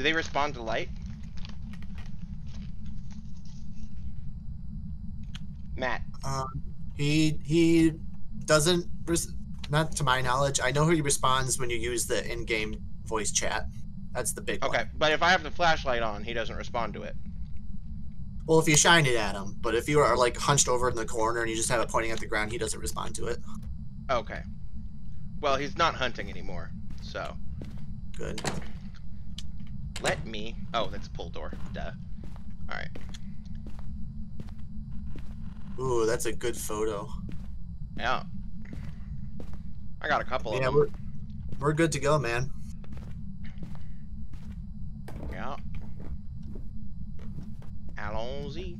Do they respond to light? Matt. Um, he he doesn't. Res- not to my knowledge. I know he responds when you use the in-game voice chat. That's the big one. Okay, but if I have the flashlight on, he doesn't respond to it. Well, if you shine it at him, but if you are like hunched over in the corner and you just have it pointing at the ground, he doesn't respond to it. Okay. Well, he's not hunting anymore, so Good. Let me. Oh, that's a pull door. Duh. All right. Ooh, that's a good photo. Yeah. I got a couple Yeah, of we're we're good to go, man. Yeah. Allons-y.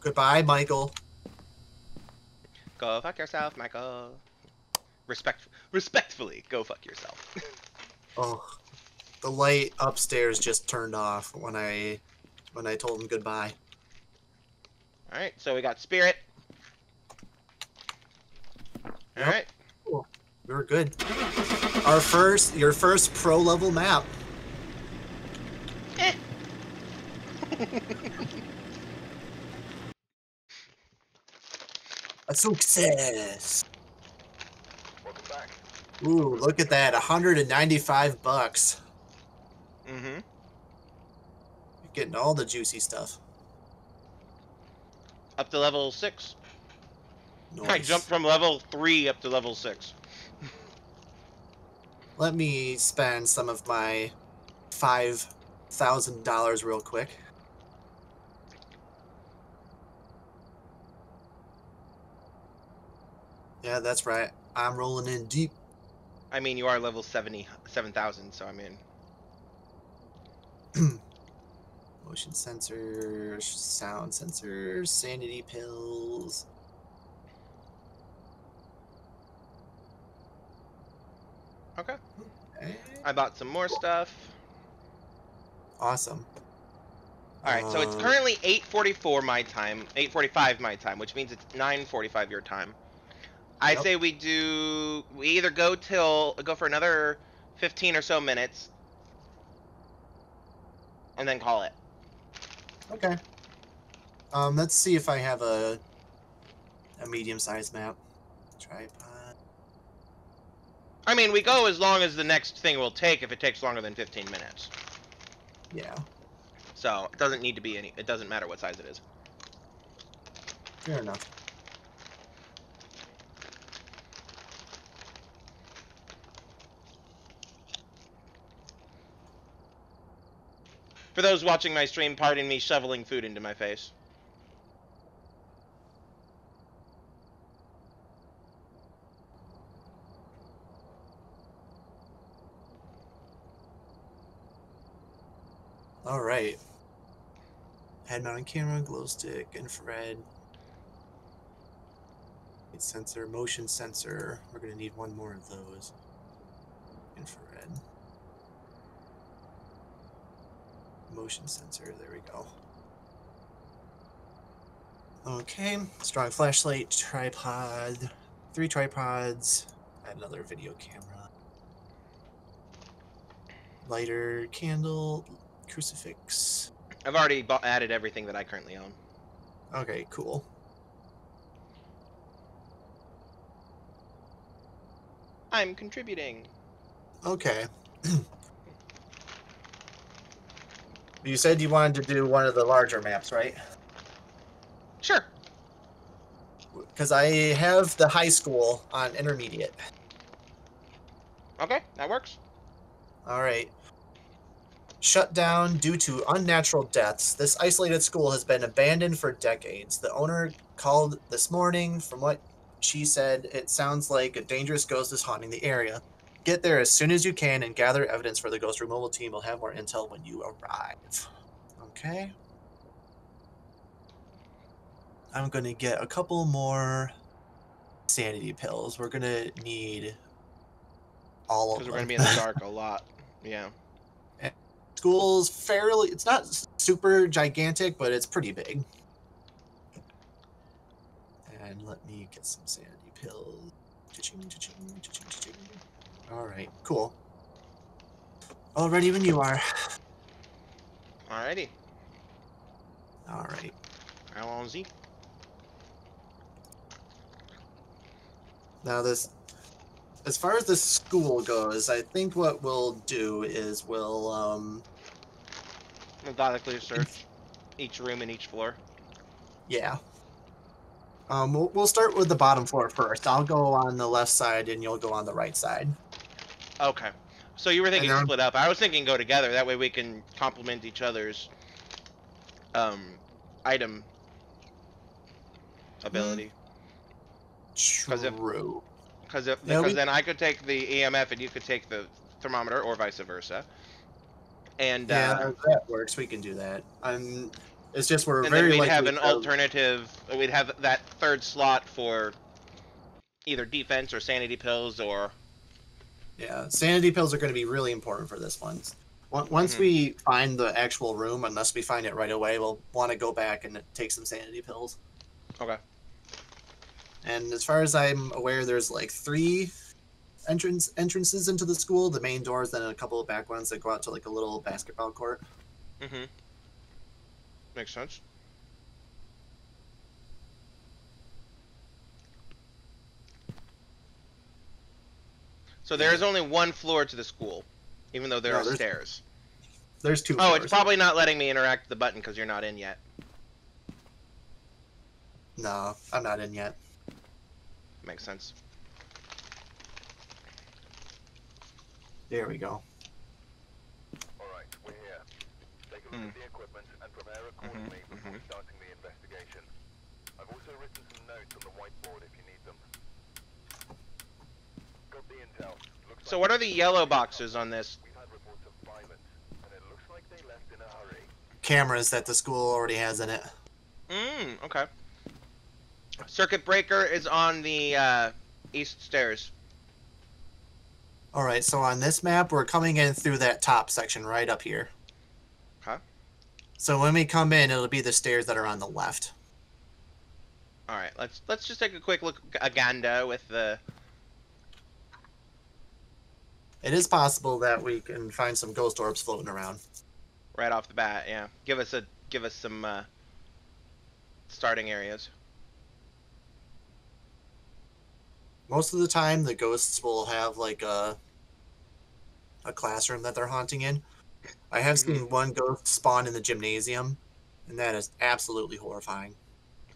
Goodbye, Michael. Go fuck yourself, Michael. Respect, respectfully, go fuck yourself. Oh, the light upstairs just turned off when I when I told him goodbye. All right, so we got spirit. All Yep. right. we are good. Our first, your first pro level map. Eh. A success. Ooh, look at that, 195 bucks. Mm-hmm. You're getting all the juicy stuff. Up to level six. I Nice. jumped from level three up to level six. Let me spend some of my five thousand dollars real quick. Yeah, that's right. I'm rolling in deep. I mean, you are level seventy seven thousand, so I mean, Motion sensors, sound sensors, sanity pills. okay. Eh, I bought some more stuff. Awesome. All right, so it's Uh, currently 8:44 my time, 8:45 my time, which means it's 9:45 your time. I Yep. say we do. We either go till go for another fifteen or so minutes, and then call it. Okay. Um, let's see if I have a a medium-sized map. Tripod. I mean, we go as long as the next thing will take. If it takes longer than fifteen minutes, Yeah. so it doesn't need to be any. It doesn't matter what size it is. Fair enough. For those watching my stream, pardon me shoveling food into my face. All right. Head mounted camera, glow stick, infrared, light sensor, motion sensor. We're gonna need one more of those. Infrared. Motion sensor. There we go. Okay. Strong flashlight, tripod, three tripods. Add another video camera. Lighter, candle, crucifix. I've already bought, added everything that I currently own. Okay, cool. I'm contributing. Okay. you said you wanted to do one of the larger maps, right? Sure. Because I have the high school on intermediate. Okay, that works. All right. Shut down due to unnatural deaths. This isolated school has been abandoned for decades. The owner called this morning. From what she said, it sounds like a dangerous ghost is haunting the area. Get there as soon as you can and gather evidence for the ghost removal team. We'll have more intel when you arrive. Okay. I'm going to get a couple more sanity pills. We're going to need all of them. Because we're going to be in the dark a lot. Yeah. school's fairly it's not super gigantic but it's pretty big and let me get some sanity pills Cha-ching, cha-ching, cha-ching, cha-ching. all right cool all ready when you are Alrighty. all right Allons-y. now this as far as the school goes i think what we'll do is we'll um Methodically search each room and each floor. yeah um we'll, we'll start with the bottom floor first i'll go on the left side and you'll go on the right side Okay. So you were thinking split up. I was thinking go together. That way we can complement each other's um item ability. 'Cause if- True. Because if, Yeah, because we- then I could take the EMF and you could take the thermometer, or vice versa. And Yeah, uh, that works. We can do that. Um, it's just we're and then very we'd have an alternative. We'd have that third slot for either defense or sanity pills or Yeah, sanity pills are going to be really important for this one. On- Once Mhm. we find the actual room, unless we find it right away, we'll want to go back and take some sanity pills. okay. And as far as I'm aware, there's like three entrance entrances into the school: the main doors, then a couple of back ones that go out to like a little basketball court. Mm-hmm. Makes sense. So there is only one floor to the school, even though there No, are there's- stairs. There's two. Oh, floors. it's probably not letting me interact with the button because you're not in yet. no. I'm not in yet. Makes sense. There we go. Alright, we're here. Take a look Hmm. at the equipment and prepare accordingly before mhm. starting the investigation. I've also written some notes on the whiteboard if you need them. Got the intel. Looks So what are the yellow boxes on this? We've had reports of violence, and it looks like they left in a hurry. Cameras that the school already has in it. Mm, okay. Circuit breaker is on the uh, east stairs. All right, so on this map, we're coming in through that top section right up here. Okay. So when we come in, it'll be the stairs that are on the left. All right, let's let's just take a quick look aganda with the. It is possible that we can find some ghost orbs floating around. right off the bat. Yeah, give us a give us some uh, starting areas. Most of the time, the ghosts will have like a a classroom that they're haunting in. I have seen one ghost spawn in the gymnasium, and that is absolutely horrifying.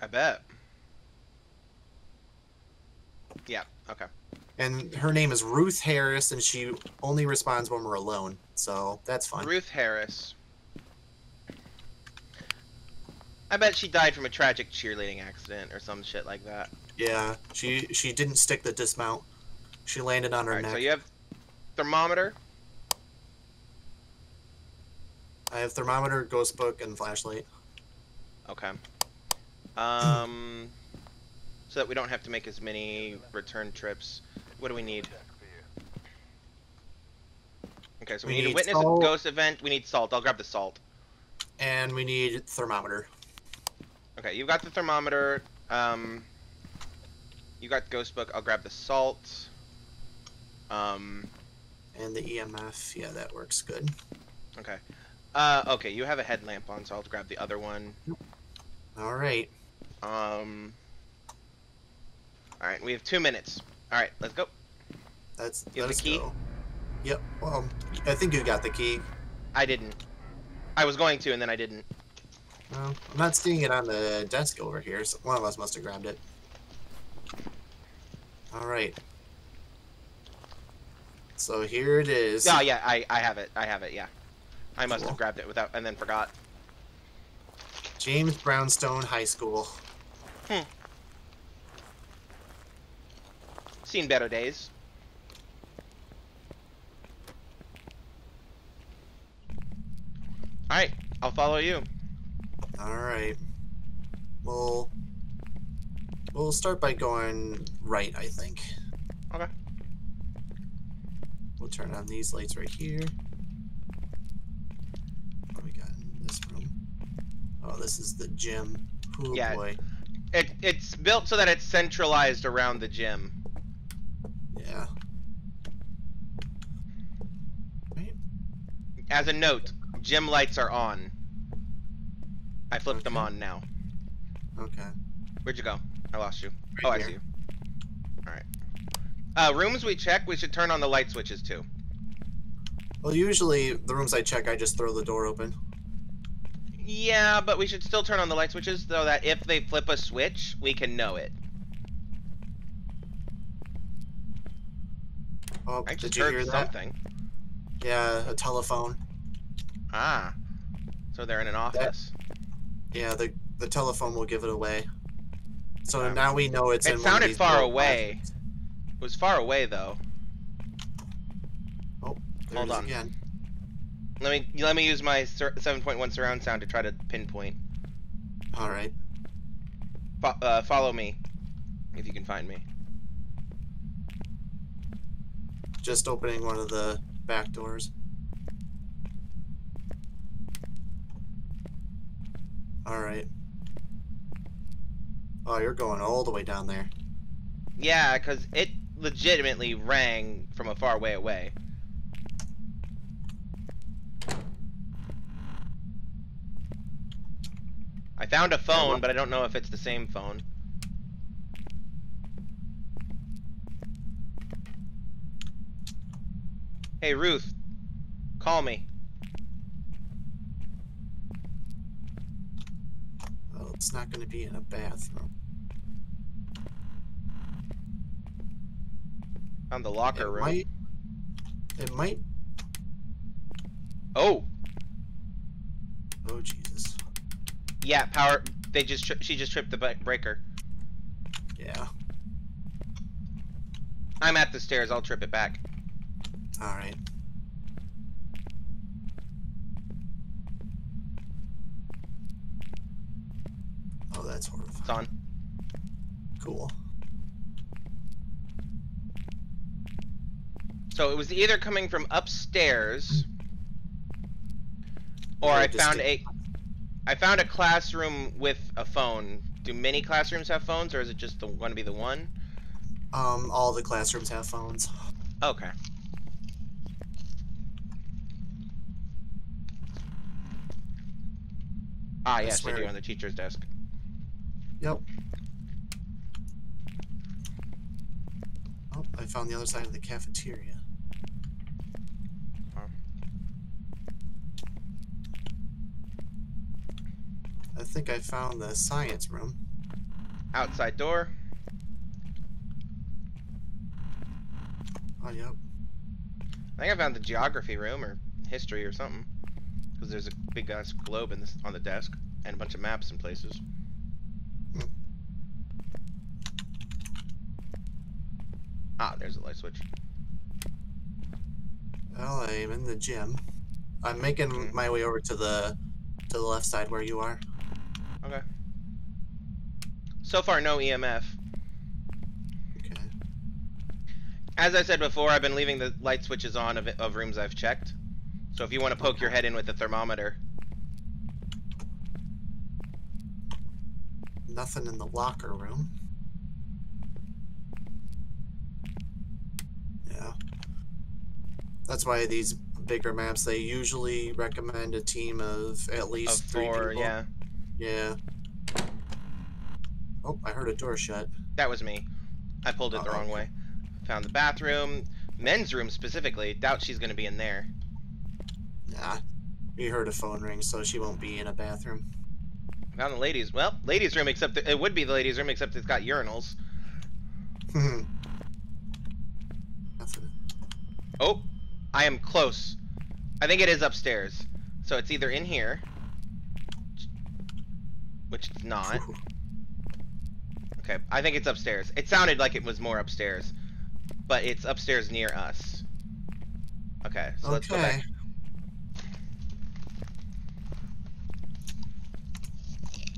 I bet. Yeah. Okay. And her name is Ruth Harris, and she only responds when we're alone, so that's fine. Ruth Harris. I bet she died from a tragic cheerleading accident or some shit like that. Yeah, she she didn't stick the dismount. She landed on her Alright, neck. so you have thermometer. I have thermometer, ghost book, and flashlight. Okay. Um, so that we don't have to make as many return trips. What do we need? You. Okay, so we, We need, need witness salt. a ghost event. We need salt. I'll grab the salt. And we need thermometer. Okay, you've got the thermometer. Um, you got ghost book. I'll grab the salt. Um, And the EMF. Yeah, that works good. okay. Uh, okay, you have a headlamp on, so I'll grab the other one. All right. Um. All right, we have two minutes. All right, let's go. That's You have the let's key? go. Yep. Well, I think you got the key. I didn't. I was going to, and then I didn't. Well, I'm not seeing it on the desk over here, so one of us must have grabbed it. All right. So here it is. Oh yeah, I I have it. I have it. Yeah. I must Cool. have grabbed it without and then forgot. James Brownstone High School. Hmm. Seen better days. All right, I'll follow you. All right. We'll we'll start by going right, I think. Okay. We'll turn on these lights right here. What do we got in this room? Oh, this is the gym. Yeah. boy. It it's built so that it's centralized around the gym. Yeah. Right. As a note, gym lights are on. I flipped them on now. Okay. Where'd you go? I lost you. Right oh, I see you. Alright. Uh, rooms we check, we should turn on the light switches too. Well, usually the rooms I check, I just throw the door open. Yeah, but we should still turn on the light switches so that if they flip a switch, we can know it. Oh, I just you heard hear that? something. Yeah, a telephone. Ah. So they're in an office. Yeah, the the telephone will give it away. So Wow. now we know it's It in one of sounded these far away. boxes. It was far away though. Oh, Hold on. Again. Let me let me use my 7.1 surround sound to try to pinpoint. All right. Fo- uh, follow me, if you can find me. Just opening one of the back doors. All right. Oh, you're going all the way down there. Yeah, because it legitimately rang from a far way away. I found a phone, but I don't know if it's the same phone. Hey, Ruth. Call me. Oh, it's not going to be in a bathroom. Found the locker it room. might. It might. Oh, Oh Jesus. yeah, power. They just she just tripped the breaker. Yeah. I'm at the stairs. I'll trip it back. All right. Oh, that's It's horrifying. on. Cool. So it was either coming from upstairs, or I found a, I found a classroom with a phone do many classrooms have phones, or is it just the going to be the one? Um, all the classrooms have phones. Okay. Ah, yes, they do on the teacher's desk. Yep. Oh, I found the other side of the cafeteria. Oh. I think I found the science room. Outside door. Oh, yep. I think I found the geography room or history or something. Because there's a big ass globe in this on the desk and a bunch of maps in places. Ah, there's a light switch. Well, I'm in the gym. I'm making Mhm. my way over to the to the left side where you are. Okay. So far, no EMF. Okay. As I said before, I've been leaving the light switches on of, of rooms I've checked. So if you want to poke your head in with the thermometer, Nothing in the locker room. Yeah. That's why these bigger maps they usually recommend a team of at of least three four, people. yeah, Yeah. Oh, I heard a door shut. that was me. I pulled it the Oh, wrong okay. way. Found the bathroom, men's room specifically. Doubt she's gonna be in there. Nah. We heard a phone ring, so she won't be in a bathroom. Found the ladies. Well, ladies' room, except it would be the ladies' room, except it's got urinals. Oh, I am close. I think it is upstairs. So it's either in here, which it's not. Okay, I think it's upstairs. It sounded like it was more upstairs, but it's upstairs near us. Okay, so let's go back.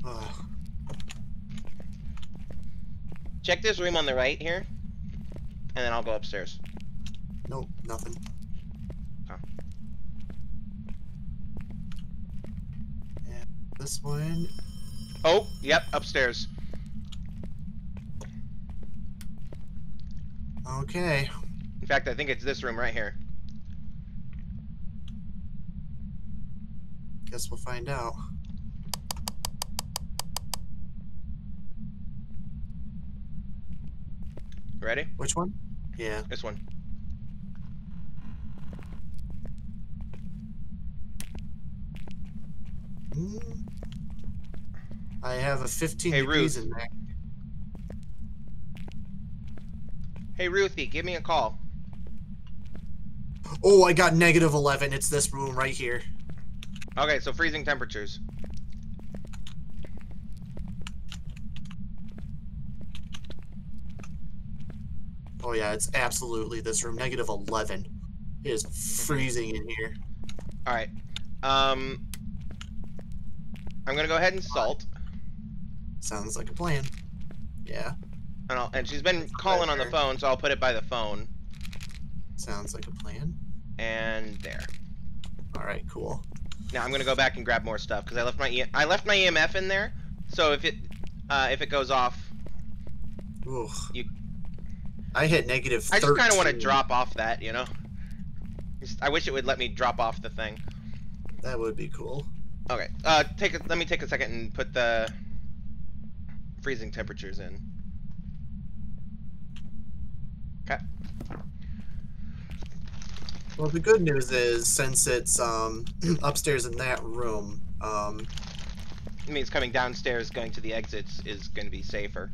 Ugh. Check this room on the right here, and then I'll go upstairs. nope, nothing. Oh. And this one. Oh, yep, upstairs. Okay. In fact, I think it's this room right here. Guess we'll find out. Ready? Which one? Yeah. This one. Mm. I have a 15 Hey, degrees Ruth. in there. Hey, Ruthie, give me a call. Oh, I got negative 11. It's this room right here. Okay, so freezing temperatures. Oh yeah, it's absolutely this room. Negative 11. It is freezing in here. All right. Um, I'm gonna go ahead and salt, Sounds like a plan. Yeah, and, I'll, and she's been calling on the phone, so I'll put it by the phone. sounds like a plan. And there. All right, cool. Now I'm gonna go back and grab more stuff because I left my e I left my EMF in there. So if it uh, if it goes off, Ooh. You- I hit negative I just kind of want to drop off that, you know. Just, I wish it would let me drop off the thing. That would be cool. Okay. Uh, take a, let me take a second and put the freezing temperatures in. Okay. Well, the good news is since it's um upstairs in that room, um It means coming downstairs, going to the exits is going to be safer.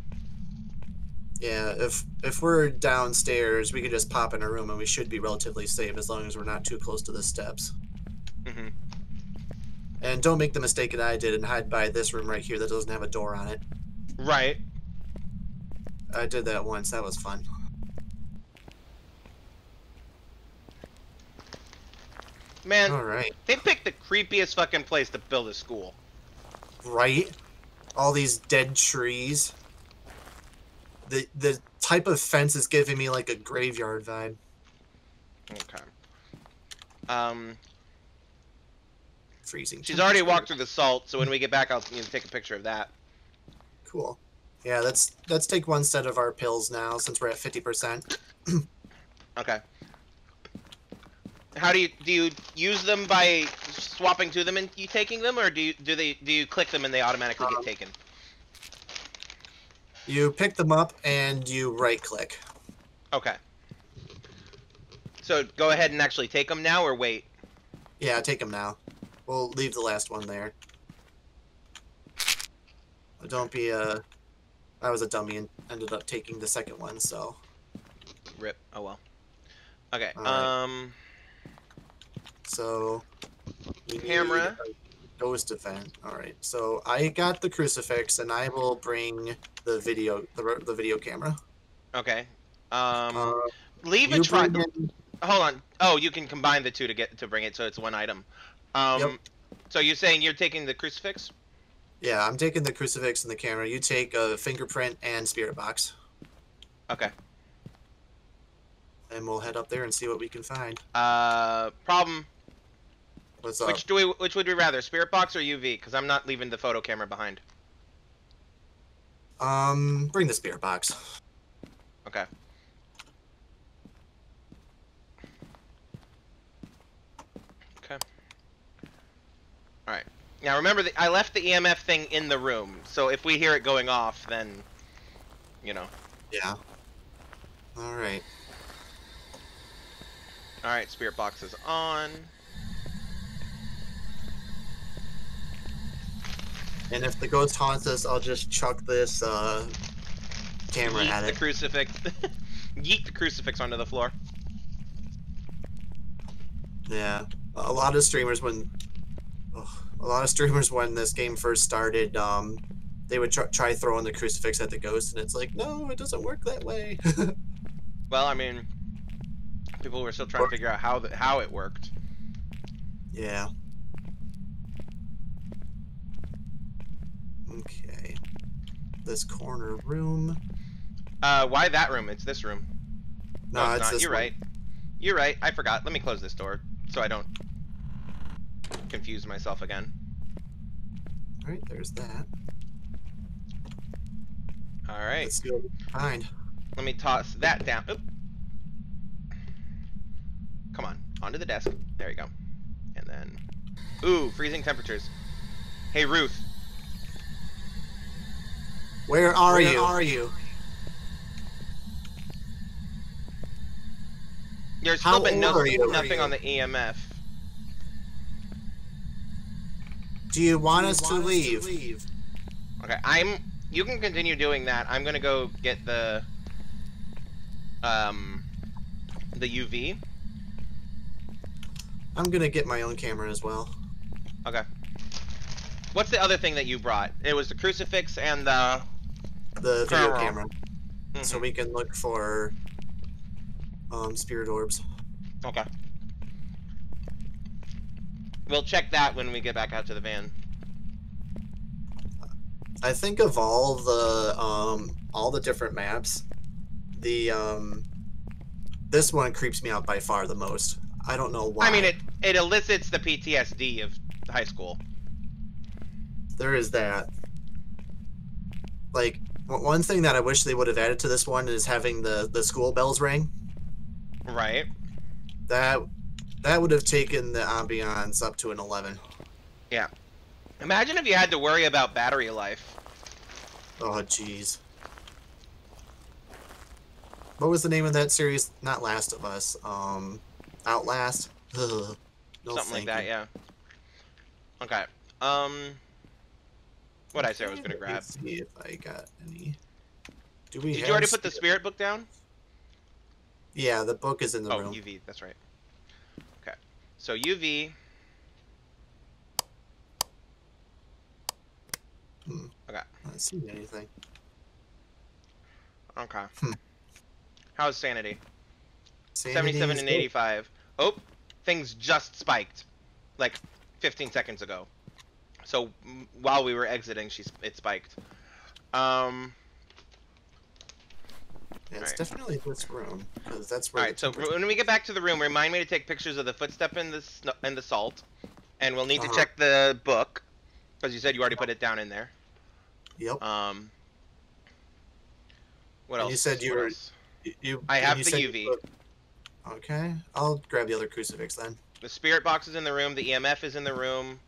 Yeah, if if we're downstairs, we could just pop in a room and we should be relatively safe as long as we're not too close to the steps. hmm And don't make the mistake that I did and hide by this room right here that doesn't have a door on it. Right. I did that once. That was fun. Man, All right. they picked the creepiest fucking place to build a school. Right? All these dead trees. The the type of fence is giving me like a graveyard vibe. Okay. Um, Freezing. she's already walked through the salt, so when we get back, I'll you know, take a picture of that. Cool. Yeah, let's let's take one set of our pills now since we're at fifty percent. Okay. How do you do you use them by swapping to them and you taking them, or do you do they do you click them and they automatically get Um, taken? You pick them up and you right click. Okay. So go ahead and actually take them now, or wait. Yeah, take them now. We'll leave the last one there. Don't be a. I was a dummy and ended up taking the second one, so. Rip. Oh well. Okay. All right. Um. So. we need Camera. a Ghost event. All right. So I got the crucifix, and I will bring the video, the, the video camera. Okay. Um. Uh, leave a try. in- Hold on. Oh, you can combine the two to get to bring it, so it's one item. Um. Yep. So you're saying you're taking the crucifix? yeah, I'm taking the crucifix and the camera. You take a fingerprint and spirit box, Okay. and we'll head up there and see what we can find. Uh. Problem. What's up? Which do we? Which would we rather, spirit box or UV? Because I'm not leaving the photo camera behind. Um, bring the spirit box. Okay. Okay. Alright. Now remember, that I left the EMF thing in the room, so if we hear it going off, then, you know. Yeah. All right. Alright, spirit box is on. And if the ghost haunts us, I'll just chuck this uh, camera Yeet at the it. crucifix. Yeet the crucifix onto the floor. Yeah. A lot of streamers when, a lot of streamers when this game first started, um, they would tr- try throwing the crucifix at the ghost, and it's like, no, it doesn't work that way. Well, I mean, people were still trying to figure out how the, how it worked. yeah. Okay. This corner room. Uh, why that room? It's this room. No, No, it's it's not. this You're one. right. You're right. I forgot. Let me close this door so I don't confuse myself again. All right, there's that. All right. Let's go what we can find. Let me toss that down. Oop. Come on, onto the desk. There you go. And then, ooh, freezing temperatures. Hey Ruth, Where are Where you? are you? there's How still been no, you? nothing on the EMF. Do you want us Do you to want leave? Okay, I'm. You can continue doing that. I'm gonna go get the um the UV. I'm gonna get my own camera as well. Okay. What's the other thing that you brought? It was the crucifix and the. The video Camera. camera, Mhm. so we can look for um, spirit orbs. Okay. We'll check that when we get back out to the van. I think of all the um, all the different maps, the um, this one creeps me out by far the most. I don't know why. I mean, it it elicits the PTSD of high school. there is that. Like one thing that I wish they would have added to this one is having the the school bells ring. Right. That that would have taken the ambiance up to an eleven. Yeah. Imagine if you had to worry about battery life. Oh jeez. What was the name of that series? Not Last of Us. Um, Outlast. Ugh. No, Something like that, you. yeah. Okay. Um. What I say I was gonna grab. See if I got any. Do we? Did you already put the spirit- book down? Yeah, the book is in the Oh, room. UV. That's right. Okay. So UV. Okay. I didn't see anything. Okay. Hmm. How's sanity? Sanity 77 is and good. 85. Oh, things just spiked, like 15 seconds ago. So while we were exiting, she's it spiked. Um. Yeah, it's Alright. definitely this room because that's where. right. the So when we get back to the room, remind me to take pictures of the footstep in the and the salt, and we'll need to Uh-huh. check the book, because you said you already put it down in there. Yep. Um. What And else? you said you What were- else? You, I have you the UV. put- Okay, I'll grab the other crucifix then. The spirit box is in the room. The EMF is in the room.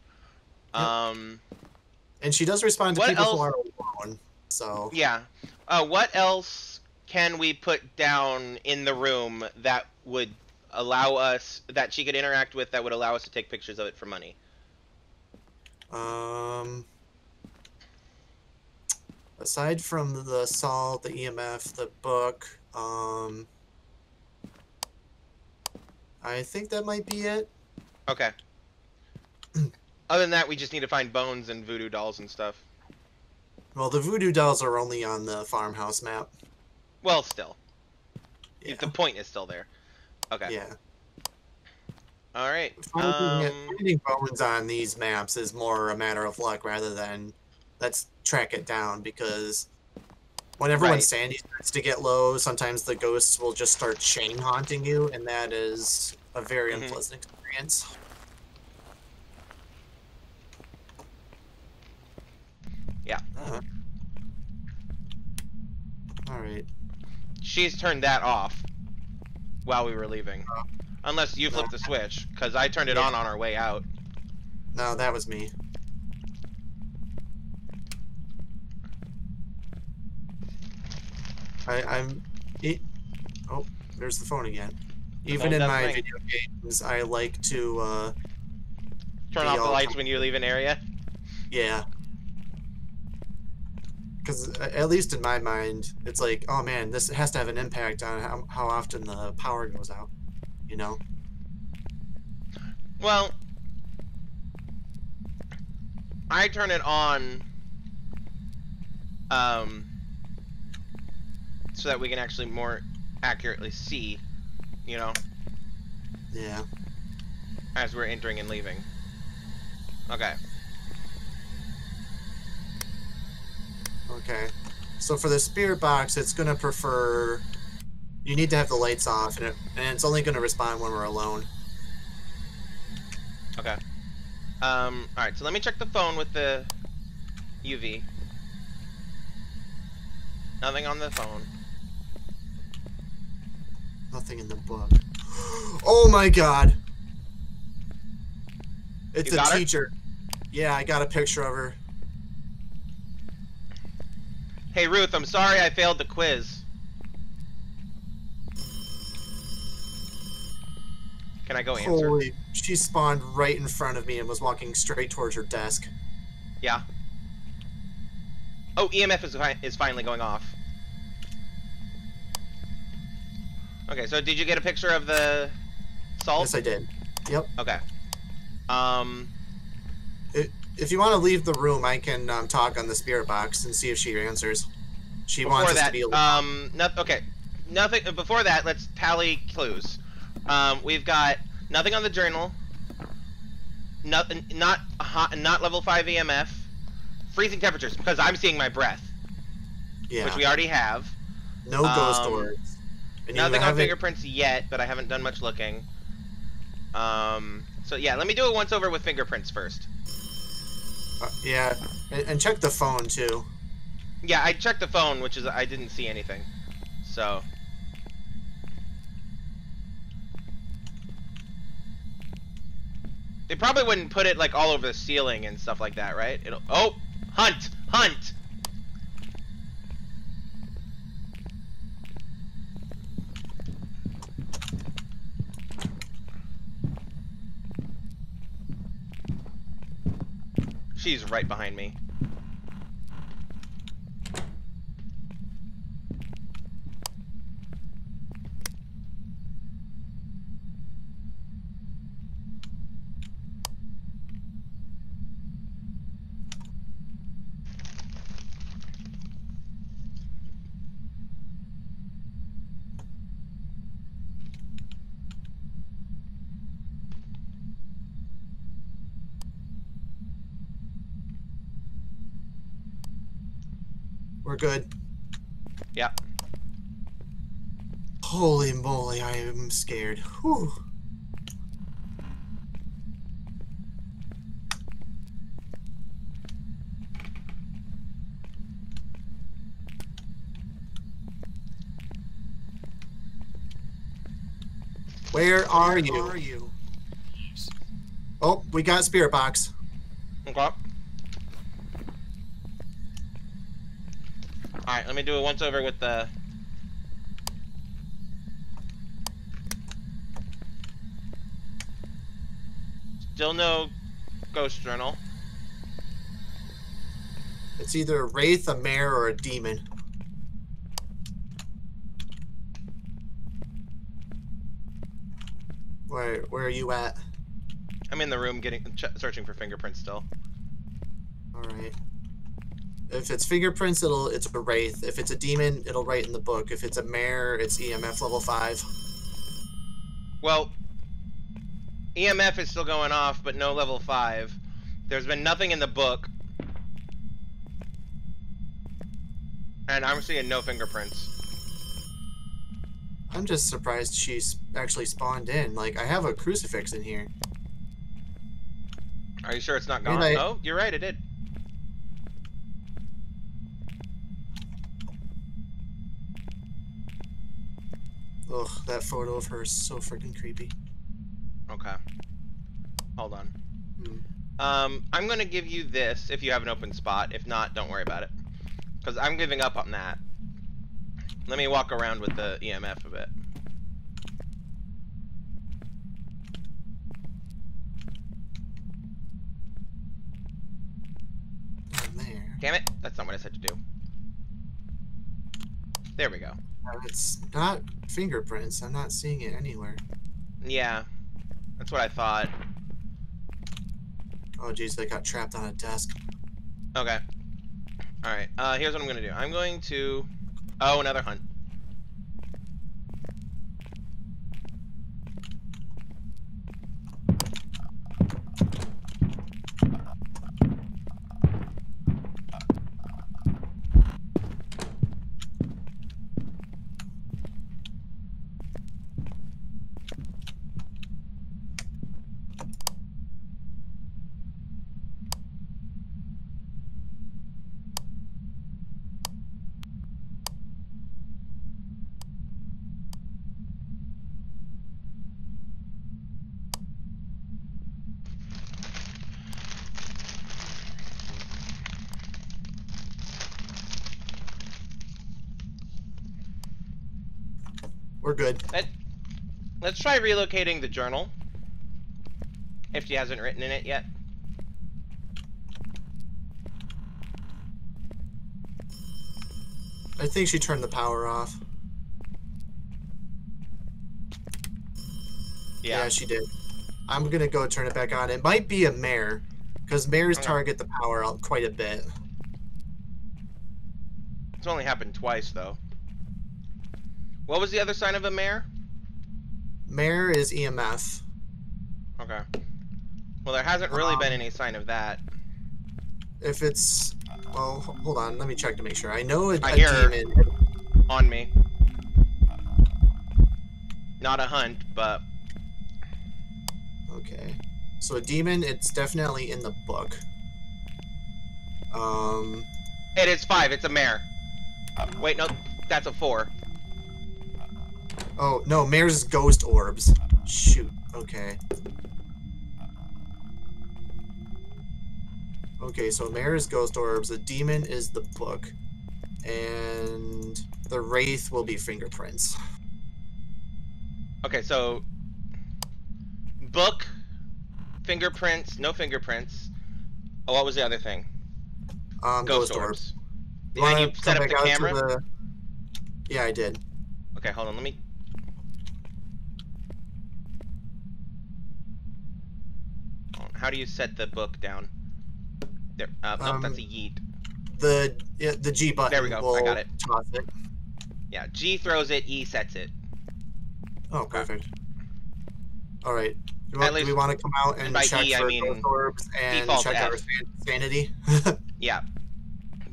Um, And she does respond to people who are alone. So yeah. Uh, what else can we put down in the room that would allow us that she could interact with that would allow us to take pictures of it for money? Um, aside from the salt, the EMF, the book, um, I think that might be it. Okay. Other than that, we just need to find bones and voodoo dolls and stuff. Well, the voodoo dolls are only on the farmhouse map. Well, still, Yeah. the point is still there. Okay. yeah. All right. Finding, Um, finding bones on these maps is more a matter of luck rather than let's track it down because whenever when Right. sanity starts to get low, sometimes the ghosts will just start chain haunting you, and that is a very Mhm. unpleasant experience. Yeah. Uh, all right. she's turned that off while we were leaving. Unless you No. flipped the switch, because I turned it Yeah. on on our way out. No, that was me. I, I'm. E- oh, there's the phone again. Even in my video games, I like to. uh Turn off the lights when you leave an area. Yeah. Because at least in my mind, it's like, oh man, this has to have an impact on how, how often the power goes out. You know? Well, I turn it on um, so that we can actually more accurately see, you know, Yeah. as we're entering and leaving. Okay. Okay. So for the spirit box, it's gonna prefer. You need to have the lights off, and, it, and it's only gonna respond when we're alone. Okay. Um, alright, so let me check the phone with the UV. Nothing on the phone. Nothing in the book. Oh my god! It's You a got her? teacher. Yeah, I got a picture of her. Hey Ruth, I'm sorry I failed the quiz. Can I go answer? Holy, she spawned right in front of me and was walking straight towards her desk. Yeah. Oh, EMF is is finally going off. Okay, so did you get a picture of the salt? Yes, I did. Yep. Okay. Um, If you want to leave the room, I can um, talk on the spirit box and see if she answers. She before wants us that, to be. alone. um, no, okay, nothing. Before that, let's tally clues. Um, we've got nothing on the journal. Nothing, not hot, not level five EMF. Freezing temperatures because I'm seeing my breath, yeah. which we already have. no ghost um, words. And Nothing on fingerprints yet, but I haven't done much looking. Um, so yeah, let me do a once over with fingerprints first. Uh, yeah, and, and check the phone too. Yeah, I checked the phone, which is I didn't see anything. So. They probably wouldn't put it like all over the ceiling and stuff like that, right? It'll Oh, hunt, hunt. She's right behind me. We're good. Yeah. Holy moly, I am scared. Whew. Where are Where you? Are you? Oh, we got spirit box. Okay. Alright, let me do it once over with the. Still no ghost journal. It's either a wraith, a mare, or a demon. Where where are you at? I'm in the room getting searching for fingerprints still. All right. If it's fingerprints, it'll it's a wraith. If it's a demon, it'll write in the book. If it's a mare, it's EMF level five. Well, EMF is still going off, but no level 5. There's been nothing in the book. And I'm seeing no fingerprints. I'm just surprised she's actually spawned in. Like I have a crucifix in here. Are you sure it's not gone? I- Oh, you're right, it did. Ugh, that photo of her is so freaking creepy. Okay. Hold on. Hmm. Um, I'm gonna give you this if you have an open spot. If not, don't worry about it. Because I'm giving up on that. Let me walk around with the EMF a bit. There. Damn it, that's not what I said to do. There we go. It's not fingerprints. I'm not seeing it anywhere. Yeah, that's what I thought. Oh jeez, I got trapped on a desk. Okay. Alright, uh, here's what I'm gonna do. I'm going to... Oh, another hunt. We're good. Let, let's try relocating the journal. If she hasn't written in it yet. I think she turned the power off. Yeah. she did. I'm gonna go turn it back on. It might be a mare, because mares Okay. target the power out quite a bit. It's only happened twice, though. What was the other sign of a mare? Mare is EMF. Okay. Well, there hasn't really been Um, any sign of that. If it's well, hold on, let me check to make sure. I know a, I a hear demon. On me. Not a hunt, but... Okay, so a demon, it's definitely in the book. Um, It is five, it's a mare. Wait, no, that's a four. Oh no, mare's ghost orbs. Shoot. Okay. Okay, so mare is ghost orbs. The demon is the book, and the wraith will be fingerprints. Okay, so... Book, fingerprints, no fingerprints. Oh, what was the other thing? Um, Ghost, ghost, orbs. orbs. You set up the back out to camera? the- Yeah, I did. Okay, hold on, let me... Hold on, How do you set the book down? There, uh, nope, that's a Um, yeet. The yeah, the G button. There we go, I got it. Toss it. Yeah, G throws it, E sets it. Oh, perfect. All right. Do, want- do we want to come out and and check E, I for mean orbs and check F. our sanity? Yeah.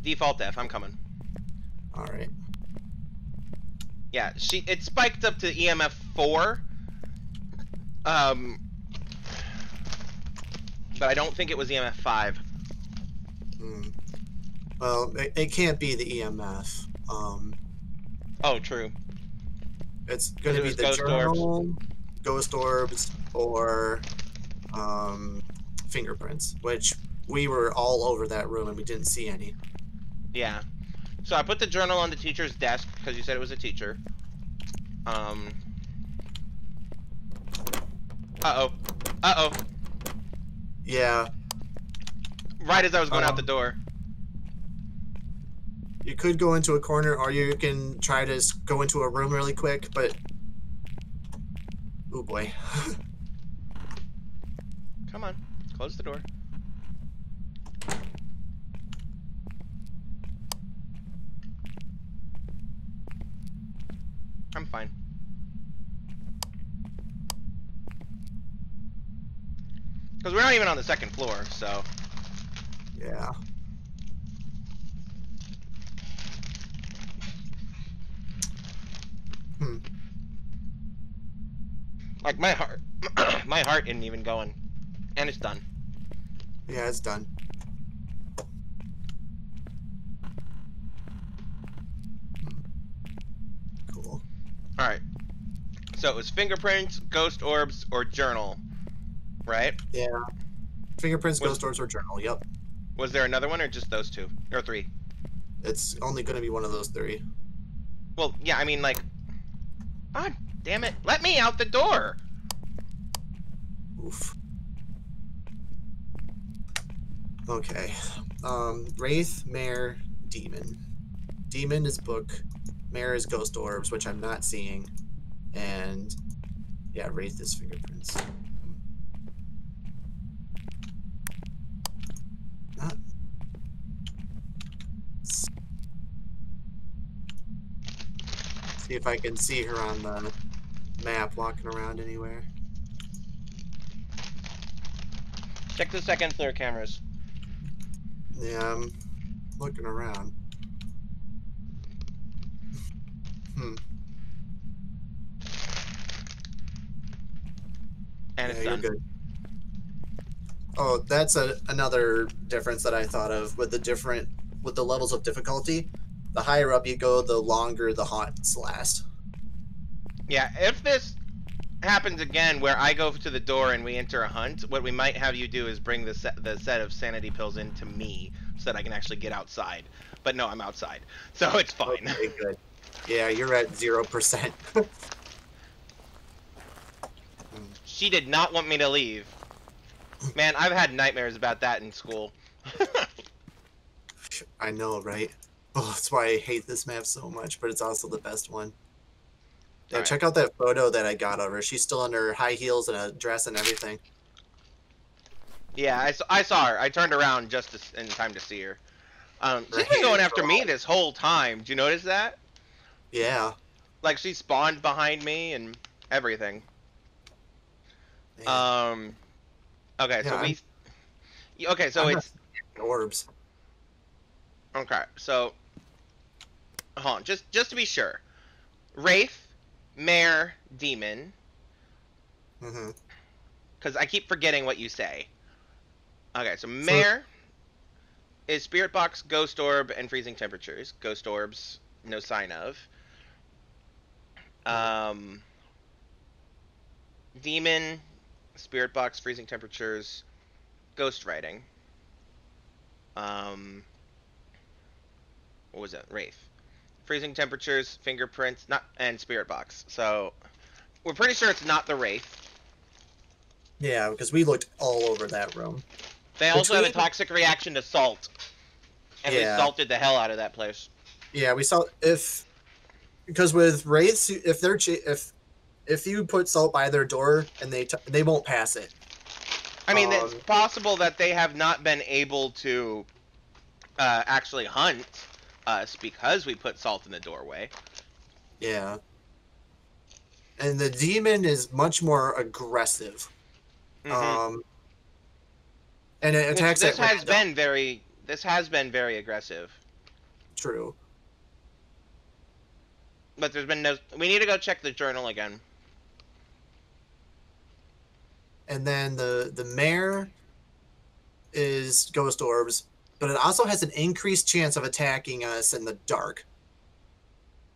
Default F, I'm coming. All right. Yeah, she it spiked up to EMF four. Um, but I don't think it was EMF five. Hmm. Well, it, it can't be the EMF. Um, Oh, true. it's going it to be the ghost orbs. journal, ghost orbs, or um, fingerprints, which we were all over that room and we didn't see any. Yeah. So I put the journal on the teacher's desk because you said it was a teacher. Um. Uh oh. Uh oh. Yeah, Right as I was going out the Um, door. you could go into a corner or you can try to go into a room really quick, but. Oh boy. Come on. Close the door. I'm fine. Because we're not even on the second floor, so. yeah. Hmm. Like, my heart. my heart isn't even going. And it's done. Yeah, it's done. Cool. Alright. So it was fingerprints, ghost orbs, or journal. Right? Yeah. Fingerprints, Was- ghost orbs, or journal. Yep. Was there another one or just those two? Or three? It's only going to be one of those three. Well, yeah, I mean, like. God damn it. Let me out the door! Oof. Okay. Um, Wraith, Mare, Demon. Demon is book. Mare is ghost orbs, which I'm not seeing. And yeah, Wraith is fingerprints. Not. See if I can see her on the map walking around anywhere. Check the second floor cameras. Yeah, I'm looking around. Hmm. And yeah, it's you're done. good. Oh, that's a, another difference that I thought of with the different with the levels of difficulty. The higher up you go, the longer the haunts last. Yeah, if this happens again where I go to the door and we enter a hunt, what we might have you do is bring the set, the set of sanity pills into me so that I can actually get outside. But no, I'm outside. So it's fine. Okay, good. Yeah, you're at zero percent. She did not want me to leave. Man, I've had nightmares about that in school. I know, right? Oh, that's why I hate this map so much, but it's also the best one. Yeah, Alright. check out that photo that I got of her. She's still in her high heels and a dress and everything. yeah, I, saw- I saw her. I turned around just to, in time to see her. Um, she's Right, been going after me this whole time. Do you notice that? Yeah. Like she spawned behind me and everything. man. Um. Okay, so Yeah, we. Okay, so I'm it's orbs. okay. So, hold on, just just to be sure, Wraith, Mare, Demon, hmm because I keep forgetting what you say. Okay, so Mare is Spirit Box, Ghost Orb, and Freezing Temperatures. Ghost Orbs, no sign of. Um. Demon, Spirit Box, Freezing Temperatures, Ghost Writing. Um. What was it? Wraith. Freezing Temperatures, Fingerprints, not and Spirit Box. So, we're pretty sure it's not the Wraith. Yeah, because we looked all over that room. They also have a toxic reaction to salt. And Yeah. we salted the hell out of that place. Yeah, we saw if because with wraiths, if they're if if you put salt by their door and they t- they won't pass it. I mean, it's Um, possible that they have not been able to uh, actually hunt us because we put salt in the doorway. Yeah. And the demon is much more aggressive. Mhm. Um. And it Which attacks. this at has been very. This has been very aggressive, true. but there's been no. We need to go check the journal again. And then the the Mare is ghost orbs, but it also has an increased chance of attacking us in the dark.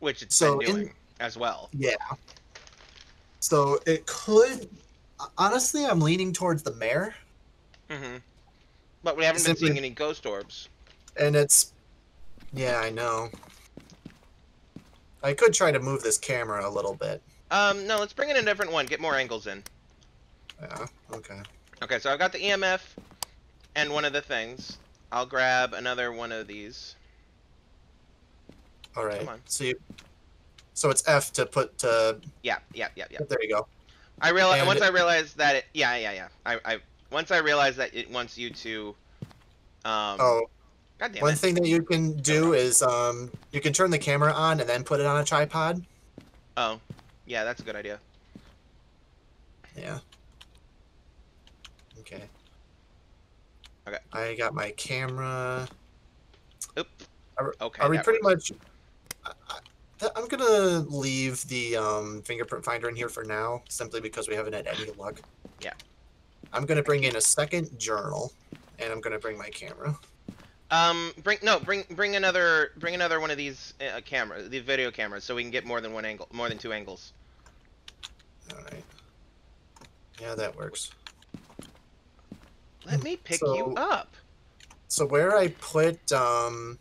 which it's So been in- doing as well. Yeah. So it could. Honestly, I'm leaning towards the Mare, Mm-hmm. But we haven't been seeing any ghost orbs. and it's. Yeah, I know. I could try to move this camera a little bit. Um, no, let's bring in a different one. Get more angles in. Yeah. Okay. Okay, so I've got the EMF and one of the things. I'll grab another one of these. All right. Come on. So you. So it's F to put to. Yeah, yeah, yeah, yeah. There you go. I realize And once I realized that it. Yeah, yeah, yeah. I, I once I realized that it wants you to. Um, Oh, God damn one it. thing that you can do is um you can turn the camera on and then put it on a tripod. Oh, yeah, that's a good idea. Yeah. Okay. Okay. I got my camera. Oop. Are- Okay. Are we pretty works. much? I- I'm gonna leave the um, fingerprint finder in here for now, simply because we haven't had any luck. Yeah. I'm gonna bring in a second journal, and I'm gonna bring my camera. Um, bring no, bring bring another bring another one of these uh, camera, the video cameras, so we can get more than one angle, more than two angles. All right. Yeah, that works. Let me pick you up. So where I put um,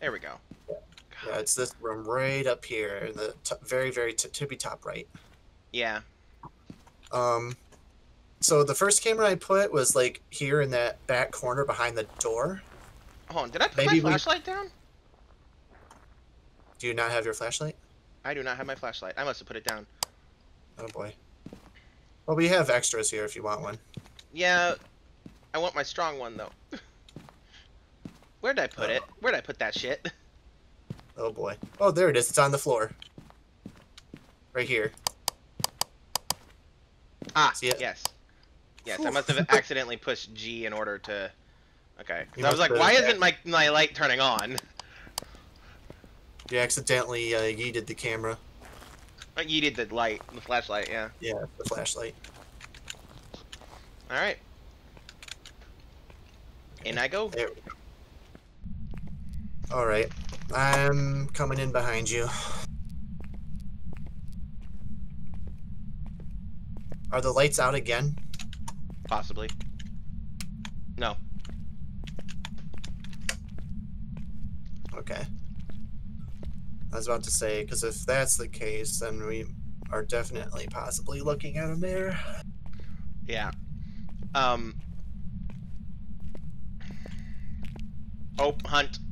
There we go. yeah, it's this room right up here, the very very t- tippy top right. Yeah. Um, so the first camera I put was like here in that back corner behind the door. Hold on. Did I put Maybe my we- flashlight down? Do you not have your flashlight? I do not have my flashlight. I must have put it down. Oh boy. Well, we have extras here if you want one. Yeah. I want my strong one though. Where'd I put it? Where'd I put that shit? Oh boy. Oh, there it is. It's on the floor. Right here. Ah, See it? yes. Yes, I must have accidentally pushed G in order to. Okay. I was like, why isn't my my light turning on? You accidentally uh, yeeted the camera. You did the light, the flashlight. Yeah. Yeah, the flashlight. All right. In I go. There we go. All right. I'm coming in behind you. Are the lights out again? Possibly. No. Okay. I was about to say, because if that's the case, then we are definitely possibly looking at a mirror. Yeah. Um. Oh, hunt.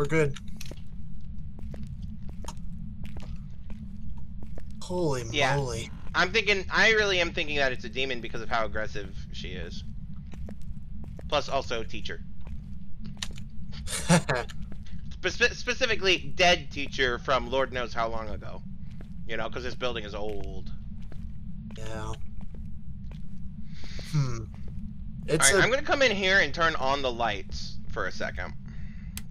We're good. Holy Yeah. moly. I'm thinking. I really am thinking that it's a demon because of how aggressive she is. Plus, also teacher. Spe- specifically, dead teacher from Lord knows how long ago. You know, because this building is old. yeah. Hmm. All It's right, a, I'm gonna come in here and turn on the lights for a second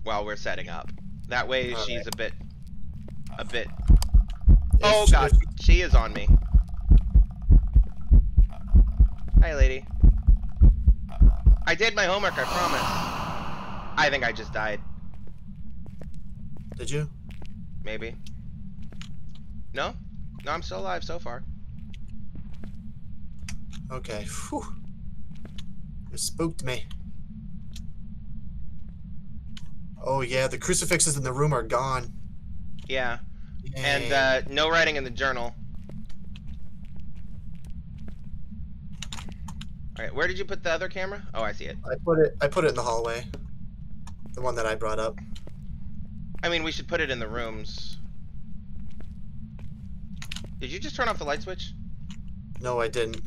while we're setting up. That way, All she's a bit, a bit. if- Oh god, if- she is on me. Hi, lady. I did my homework. I promise. I think I just died. Did you? Maybe. No? No, I'm still alive so far. Okay. Whew. You spooked me. Oh yeah, the crucifixes in the room are gone. Yeah. And uh, no writing in the journal. Alright, where did you put the other camera? Oh, I see it. I put it. I put it in the hallway. The one that I brought up. I mean, we should put it in the rooms. Did you just turn off the light switch? No, I didn't.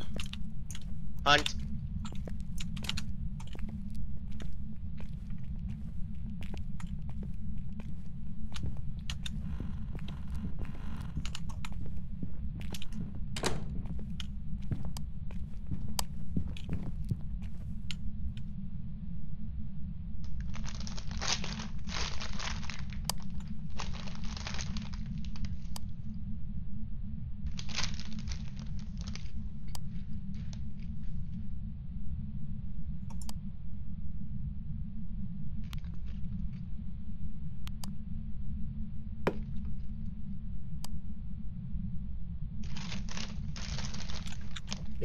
Hunt.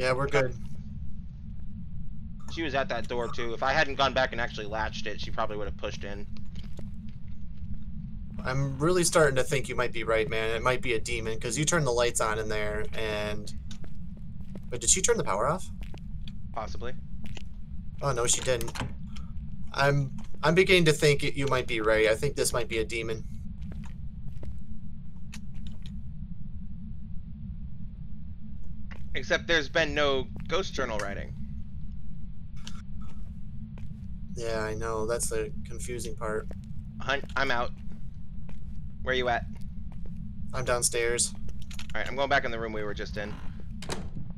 Yeah, we're good. She was at that door too. If I hadn't gone back and actually latched it, she probably would have pushed in. I'm really starting to think you might be right, man. It might be a demon because you turned the lights on in there and. But did she turn the power off? Possibly. Oh no, she didn't. I'm I'm beginning to think you might be right. I think this might be a demon. Except there's been no ghost journal writing. Yeah, I know. That's the confusing part. Hunt, I'm out. Where are you at? I'm downstairs. Alright, I'm going back in the room we were just in.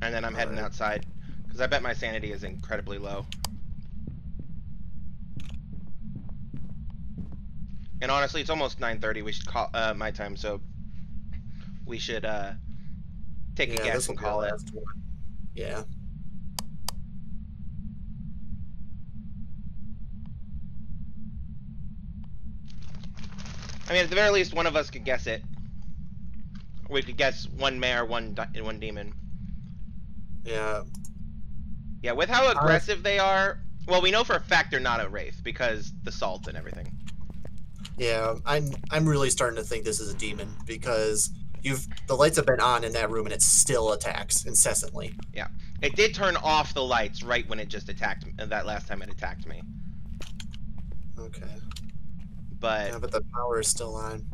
And then I'm heading Alright. outside. Because I bet my sanity is incredibly low. And honestly, it's almost 9.30. We should call uh, my time, so we should uh, take a yeah, guess and call it. last one. Yeah. I mean, at the very least, one of us could guess it. We could guess one mare, one di- one demon. Yeah. Yeah, with how aggressive they are. Well, we know for a fact they're not a wraith because the salt and everything. Yeah. I'm I'm really starting to think this is a demon because you've the lights have been on in that room and it still attacks incessantly. Yeah, it did turn off the lights right when it just attacked me. That last time it attacked me, Okay. but Yeah, but the power is still on.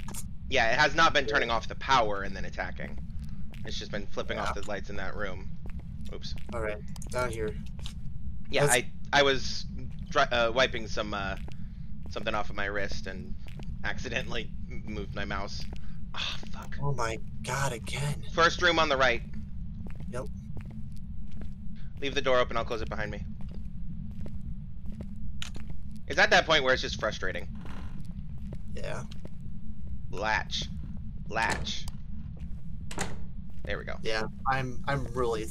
yeah, it has not been turning off the power and then attacking. It's just been flipping off the lights in that room. Oops. All right, down here. Yeah, That's- I I was uh, wiping some uh, something off of my wrist and accidentally moved my mouse. Ah, fuck. Oh my god, again. First room on the right. Yep. Leave the door open. I'll close it behind me. It's at that point where it's just frustrating. Yeah. Latch, latch. There we go. Yeah. I'm I'm really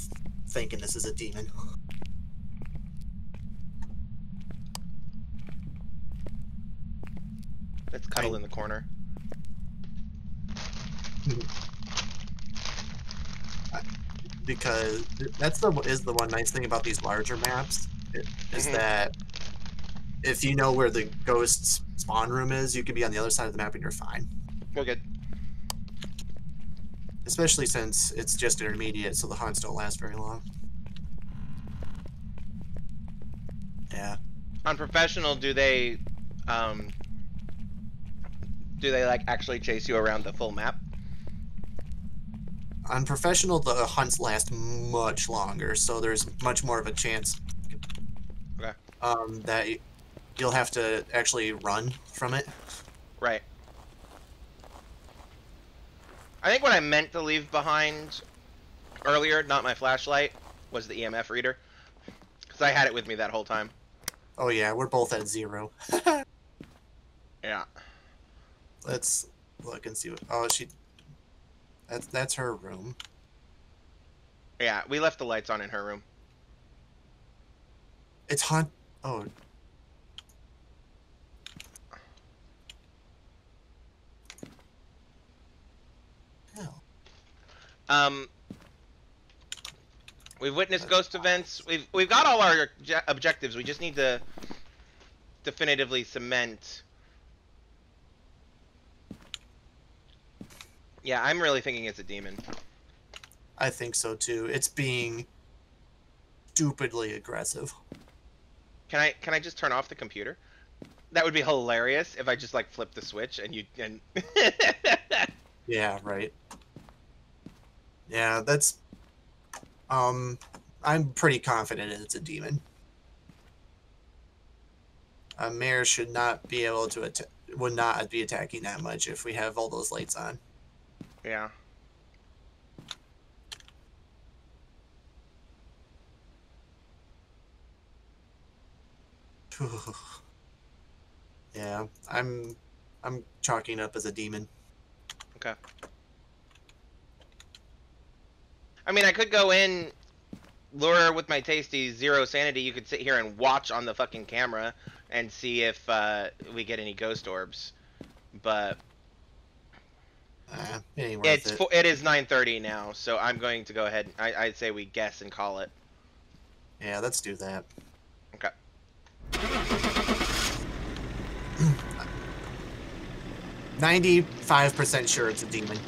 thinking this is a demon. Let's cuddle I- in the corner. Because that's the is the one nice thing about these larger maps is Mhm. that if you know where the ghost's spawn room is, you can be on the other side of the map and you're fine. We're good. Especially since it's just intermediate, so the hunts don't last very long. Yeah. On professional, do they, um, do they like actually chase you around the full map? On professional, the hunts last much longer, so there's much more of a chance. Okay. Um, that you'll have to actually run from it. Right. I think what I meant to leave behind earlier, not my flashlight, was the EMF reader. Because I had it with me that whole time. Oh yeah, we're both at zero. Yeah. Let's look and see what. Oh, she. That's that's her room. Yeah, we left the lights on in her room. It's haunt. Oh. Um, we've witnessed ghost events. We've we've got all our objectives. We just need to definitively cement. Yeah, I'm really thinking it's a demon. I think so too. It's being stupidly aggressive. Can I can I just turn off the computer? That would be hilarious if I just like flip the switch and you and Yeah, right. Yeah, that's. Um, I'm pretty confident it's a demon. A mare should not be able to attack. Would not be attacking that much if we have all those lights on. Yeah. yeah, I'm I'm chalking up as a demon. Okay. I mean, I could go in, lure with my tasty zero sanity. You could sit here and watch on the fucking camera and see if uh, we get any ghost orbs. But Uh, it it's it. fo- it is 9:30 now, so I'm going to go ahead. I, I'd say we guess and call it. Yeah, let's do that. Okay. Ninety-five percent sure it's a demon.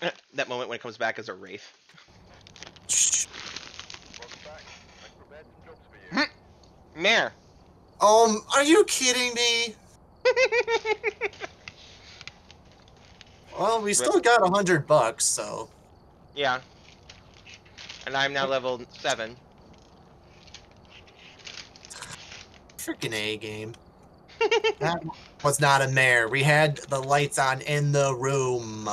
that moment when it comes back as a wraith. Shh. Welcome back. I've prepared some jobs for you. Mare. Um, are you kidding me? well, we still got a hundred bucks, so. Yeah. And I'm now level seven. Freaking A game. that was not a mare. We had the lights on in the room.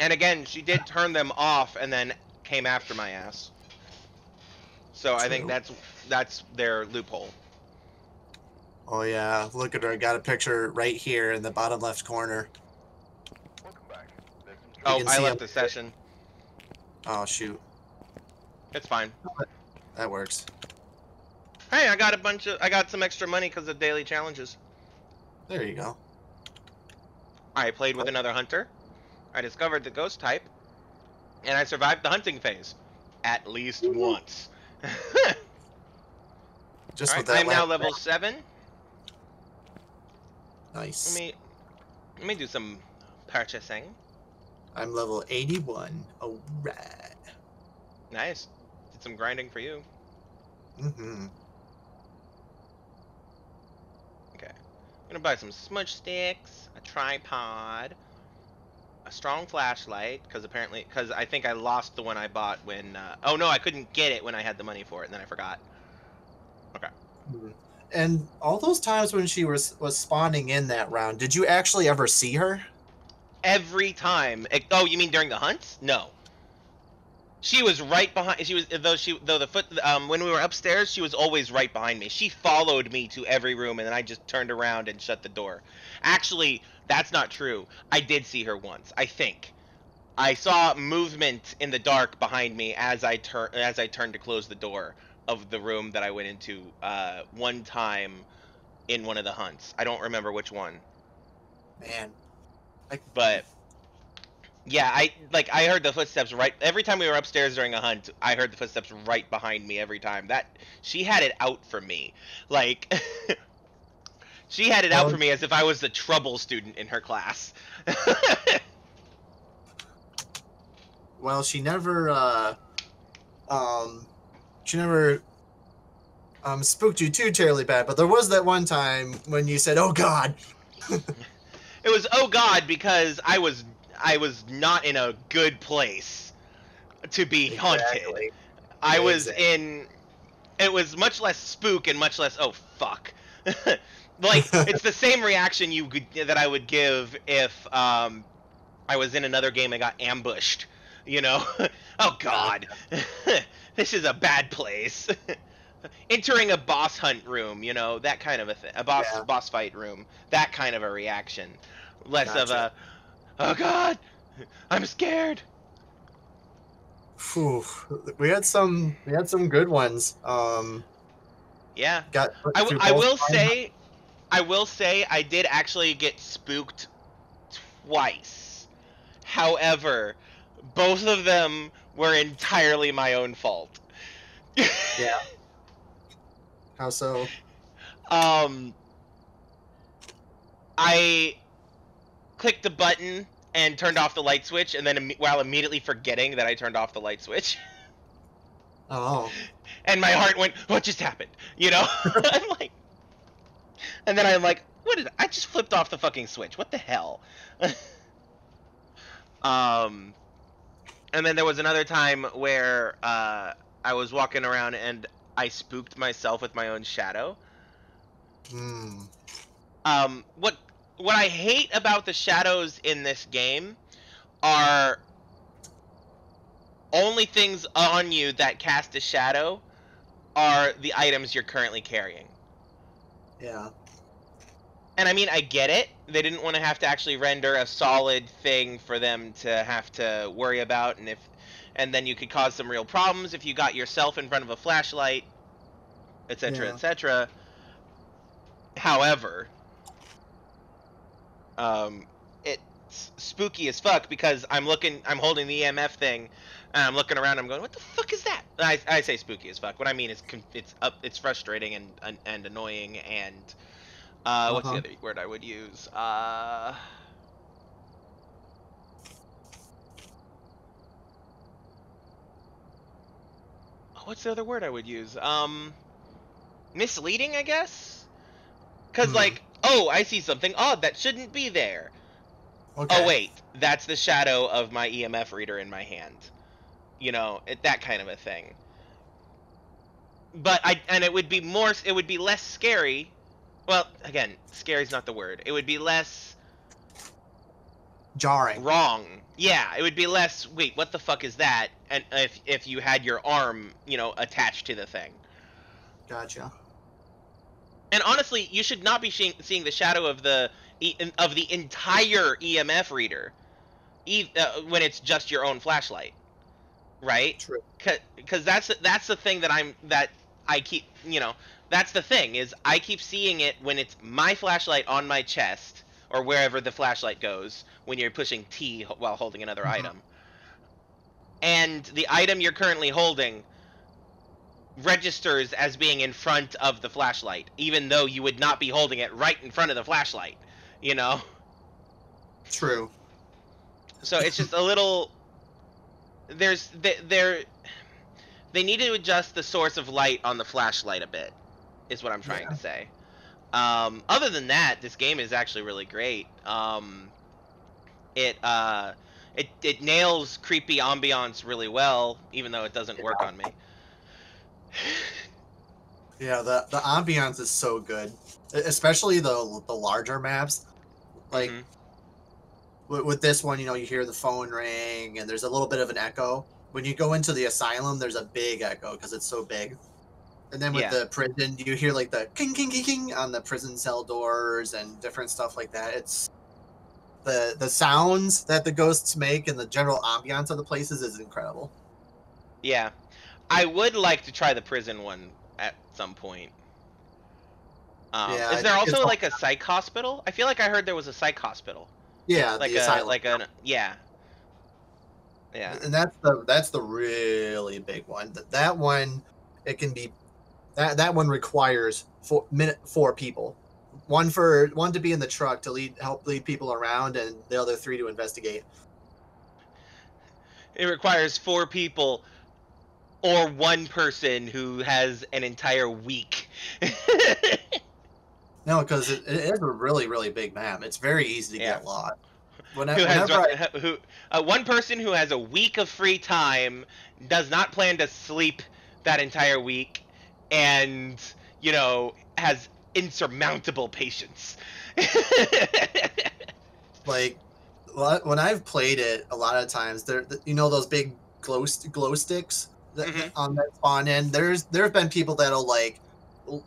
And again, she did turn them off and then came after my ass. So True. I think that's that's their loophole. Oh yeah, look at her. I got a picture right here in the bottom left corner. Welcome back. There's some Oh, I left the session. Oh shoot, It's fine. that works. Hey, I got a bunch of I got some extra money because of daily challenges. There you go. I played with another hunter. I discovered the ghost type, and I survived the hunting phase at least once. Just that. I'm now level seven. Nice. Let me let me do some purchasing. I'm level 81. Alright. Nice. Did some grinding for you. Mm-hmm. Okay. I'm gonna buy some smudge sticks, a tripod, a strong flashlight, because apparently, because I think I lost the one I bought when. Uh, oh no, I couldn't get it when I had the money for it, and then I forgot. And all those times when she was was spawning in that round, did you actually ever see her? Every time. Oh, you mean during the hunt? No. She was right behind. She was though she though the foot um when we were upstairs, she was always right behind me. She followed me to every room, and then I just turned around and shut the door. Actually, that's not true. I did see her once. I think. I saw movement in the dark behind me as I turn as I turned to close the door of the room that I went into uh, one time in one of the hunts. I don't remember which one. Man, but yeah i like i heard the footsteps right every time we were upstairs during a hunt i heard the footsteps right behind me every time. That she had it out for me. Like she had it out for me as if i was the trouble student in her class. Well, she never, uh, um, she never, um, spooked you too terribly bad. But there was that one time when you said, "Oh God," it was oh god because i was i was not in a good place to be haunted Exactly. I was in. It was much less spook and much less oh fuck. like it's the same reaction you could that I would give if um I was in another game and got ambushed. You know, oh god, this is a bad place. Entering a boss hunt room, you know that kind of a thing, a boss Yeah. boss fight room, that kind of a reaction, less of a oh god, I'm scared. Phew. we had some, we had some good ones. Um, Yeah, got. I, w- I will Fine- say, I will say, I did actually get spooked twice. However, both of them were entirely my own fault. Yeah. How so? um, I clicked the button and turned off the light switch, and then imme- while immediately forgetting that I turned off the light switch, Oh, and my heart went, "What just happened?" You know, I'm like, and then I'm like, "What did I just flipped off the fucking switch? What the hell?" Um, and then there was another time where uh, I was walking around and I spooked myself with my own shadow. Hmm. Um, what what I hate about the shadows in this game are only things on you that cast a shadow are the items you're currently carrying. Yeah. And I mean, I get it. They didn't want to have to actually render a solid thing for them to have to worry about, and if, and then you could cause some real problems if you got yourself in front of a flashlight, etc., Yeah. etc. However, um, it's spooky as fuck because I'm looking, I'm holding the EMF thing, and I'm looking around. I'm going, what the fuck is that? I, I say spooky as fuck. What I mean is, it's up, it's frustrating and and, and annoying and. Uh, what's the Uh-huh. other word I would use? Uh, what's the other word I would use? Um, misleading, I guess. Cause Hmm. like, oh, I see something odd that shouldn't be there. Okay. Oh wait, that's the shadow of my EMF reader in my hand. You know, it, that kind of a thing. But I and it would be more it would be less scary. Well, again, scary's not the word. It would be less Jarring. wrong. Yeah, it would be less wait, what the fuck is that? And if if you had your arm, you know, attached to the thing. Gotcha. And honestly, you should not be seeing, seeing the shadow of the of the entire EMF reader, e- uh, when it's just your own flashlight, right? True. Because that's that's the thing that I'm that I keep you know that's the thing is I keep seeing it when it's my flashlight on my chest or wherever the flashlight goes when you're pushing T while holding another Mhm. item, and the item you're currently holding registers as being in front of the flashlight, even though you would not be holding it right in front of the flashlight. You know, True. so it's just a little. There's they, there. They need to adjust the source of light on the flashlight a bit, is what I'm trying Yeah. to say. Um, other than that, this game is actually really great. Um, it uh, it it nails creepy ambiance really well, even though it doesn't work on me. Yeah, the the ambiance is so good, especially the the larger maps. Like Mhm. with, with this one, you know, you hear the phone ring, and there's a little bit of an echo. When you go into the asylum, there's a big echo because it's so big. And then with Yeah. the prison, you hear like the king king king king on the prison cell doors and different stuff like that. It's the the sounds that the ghosts make and the general ambiance of the places is incredible. Yeah, I would like to try the prison one at some point. Um, Yeah, is there also like a psych hospital? I feel like I heard there was a psych hospital, Yeah, like the a asylum. like a yeah, yeah. and that's the that's the really big one. That that one, it can be, that that one requires four minute four people, one for one to be in the truck to lead help lead people around, and the other three to investigate. It requires four people or one person who has an entire week. No, because it, it is a really really big map. It's very easy to Yeah. get lost. When, who has I, who uh, one person who has a week of free time does not plan to sleep that entire week and you know has insurmountable patience like when I've played it, a lot of times there, you know, those big glow glow sticks that, Mhm. on that spawn in. There's there have been people that'll like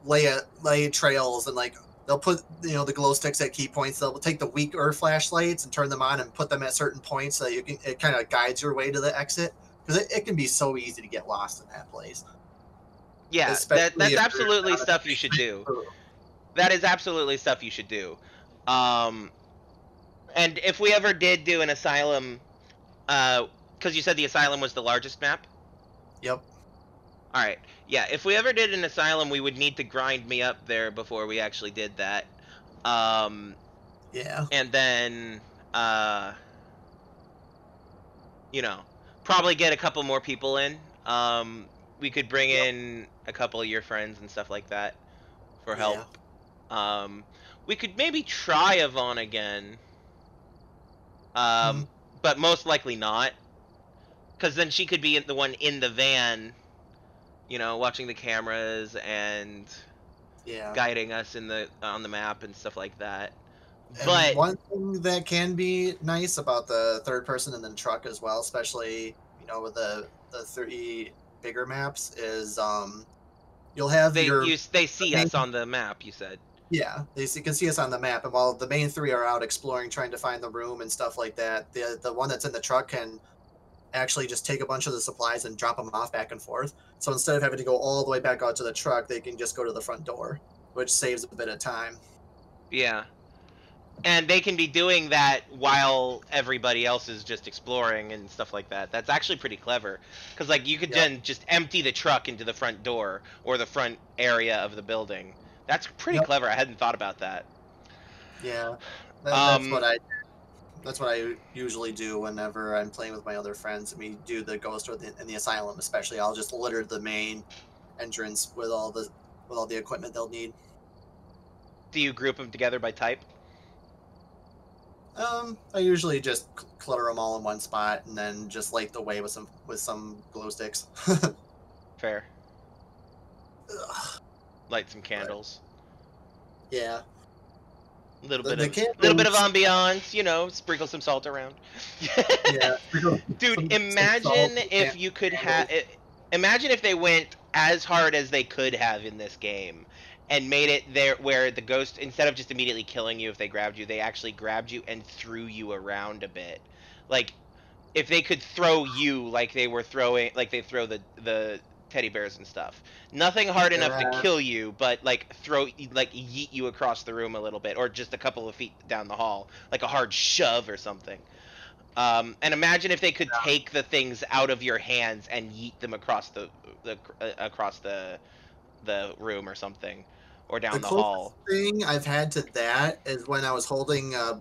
lay a lay trails and like they'll put you know the glow sticks at key points. They'll take the weaker flashlights and turn them on and put them at certain points so you can it kind of guides your way to the exit because it, it can be so easy to get lost in that place. Yeah that, that's absolutely stuff you should do that is absolutely stuff you should do um and if we ever did do an asylum uh because you said the asylum was the largest map Yep. All right. Yeah, if we ever did an asylum, we would need to grind me up there before we actually did that. Um, Yeah. and then, uh, you know, probably get a couple more people in. Um, we could bring Yep. in a couple of your friends and stuff like that for help. Um, we could maybe try Yvonne again. Um, but most likely not, because then she could be the one in the van, you know, watching the cameras and Yeah. guiding us in the on the map and stuff like that. And But one thing that can be nice about the third person and then truck as well, especially you know with the the three bigger maps, is um you'll have they your you, they see main- us on the map. You said. yeah they see, can see us on the map, and while the main three are out exploring, trying to find the room and stuff like that, the the one that's in the truck can actually just take a bunch of the supplies and drop them off back and forth. So instead of having to go all the way back out to the truck, they can just go to the front door, which saves a bit of time. Yeah. And they can be doing that while everybody else is just exploring and stuff like that. That's actually pretty clever. Because, like, you could Yep. then just empty the truck into the front door or the front area of the building. That's pretty Yep. clever. I hadn't thought about that. Yeah, that, Um, that's what I. That's what I usually do whenever I'm playing with my other friends and we do the ghost or the in the asylum, especially. I'll just litter the main entrance with all the with all the equipment they'll need. Do you group them together by type? Um, I usually just cl- clutter them all in one spot and then just light the way with some with some glow sticks. Fair. Ugh, Light some candles. yeah, A little The- bit the of little bit of ambiance, you know, sprinkle some salt around. yeah. Dude, some imagine if you could have. Imagine if they went as hard as they could have in this game, and made it there where the ghost, instead of just immediately killing you if they grabbed you, they actually grabbed you and threw you around a bit. Like, if they could throw you like they were throwing, like they throw the the teddy bears and stuff. Nothing hard enough to kill you, but like throw, like yeet you across the room a little bit, or just a couple of feet down the hall, like a hard shove or something. Um, and imagine if they could take the things out of your hands and yeet them across the, the uh, across the the room or something, or down the, closest hall. thing I've had to that is when I was holding. Uh,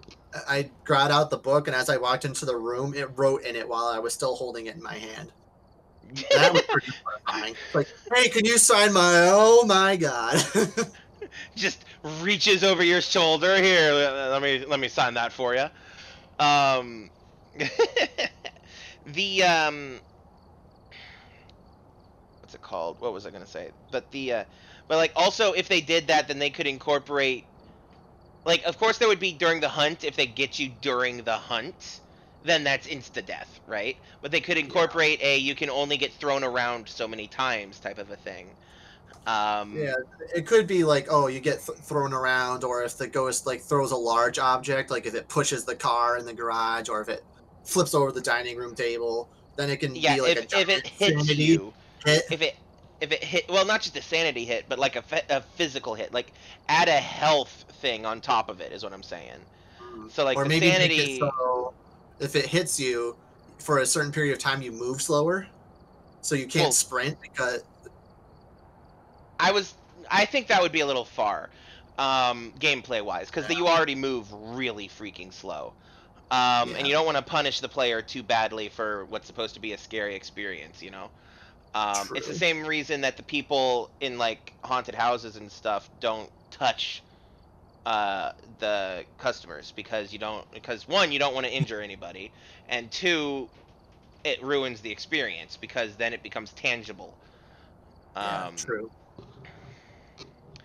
I got out the book, and as I walked into the room, it wrote in it while I was still holding it in my hand. That was pretty horrifying. Like, hey, can you sign my? Oh my god! Just reaches over your shoulder. Here, let me let me sign that for you. Um, the um, what's it called? What was I gonna say? But the uh, but like also if they did that, then they could incorporate. Like, of course, there would be during the hunt. If they get you during the hunt, then that's insta death, right? But they could incorporate a you can only get thrown around so many times type of a thing. Um, yeah, it could be like, oh, you get th- thrown around, or if the ghost like throws a large object, like if it pushes the car in the garage, or if it flips over the dining room table, then it can Yeah, be like if, a if it hits you, hit. if it if it hit, well, not just a sanity hit, but like a, a physical hit, like add a health thing on top of it, is what I'm saying. So like or the maybe sanity, it so if it hits you for a certain period of time, you move slower, so you can't Well- sprint because I was, I think that would be a little far, um, gameplay wise, because you already move really freaking slow. Um, and you don't want to punish the player too badly for what's supposed to be a scary experience, you know. Um, it's the same reason that the people in like haunted houses and stuff don't touch uh, the customers because you don't because one you don't want to injure anybody and two it ruins the experience because then it becomes tangible. yeah, Um, true.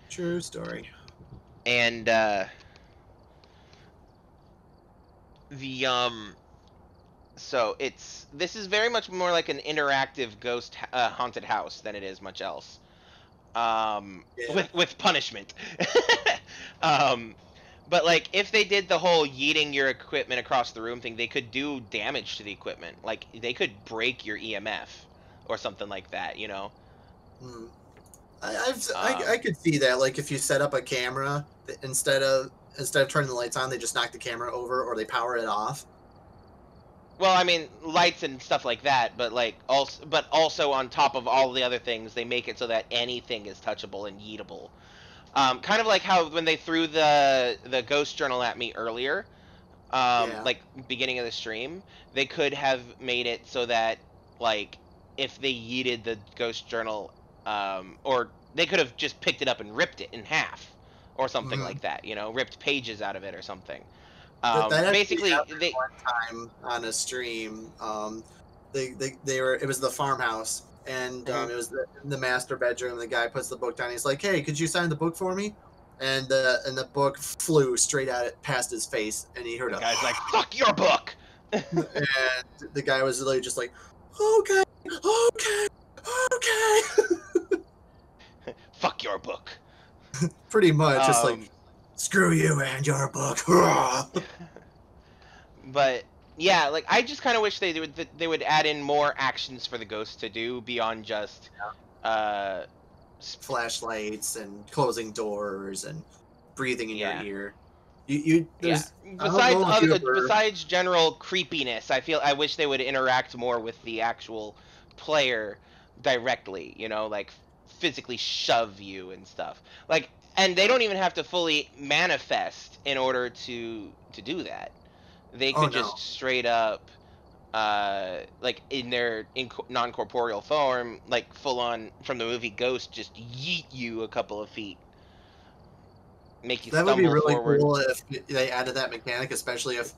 True story. and uh the um so it's this is very much more like an interactive ghost uh, haunted house than it is much else um Yeah. with with punishment um but like if they did the whole yeeting your equipment across the room thing they could do damage to the equipment like they could break your emf or something like that you know Hmm. I, I've Um, I, I could see that. Like if you set up a camera instead of instead of turning the lights on, they just knock the camera over or they power it off. Well, I mean, lights and stuff like that, but like also, but also on top of all the other things, they make it so that anything is touchable and yeetable. Um, kind of like how when they threw the the ghost journal at me earlier, um, Yeah. like beginning of the stream, they could have made it so that like if they yeeted the ghost journal, um, or they could have just picked it up and ripped it in half, or something Mhm. like that. You know, ripped pages out of it or something. Um, basically, they one time on a stream. Um, they, they they were it was the farmhouse, and um, Mhm. it was the, the master bedroom. The guy puts the book down. He's like, "Hey, could you sign the book for me?" And uh, and the book flew straight at it past his face, and he heard the a guy's like, "Fuck your book." and the guy was literally just like, "Okay, okay, okay." Fuck your book. Pretty much, just Um, like, "Screw you and your book." but yeah, like I just kind of wish they would they would add in more actions for the ghost to do beyond just uh Flashlights and closing doors and breathing in Yeah. your ear. You, you yeah. there's I don't Besides other, ever- besides general creepiness, I feel I wish they would interact more with the actual player directly, you know, like physically shove you and stuff. Like and they don't even have to fully manifest in order to to do that. They Oh, could no. just straight up uh like in their inco- non-corporeal form like full on from the movie ghost just yeet you a couple of feet make you that would be really forward cool if they added that mechanic, especially if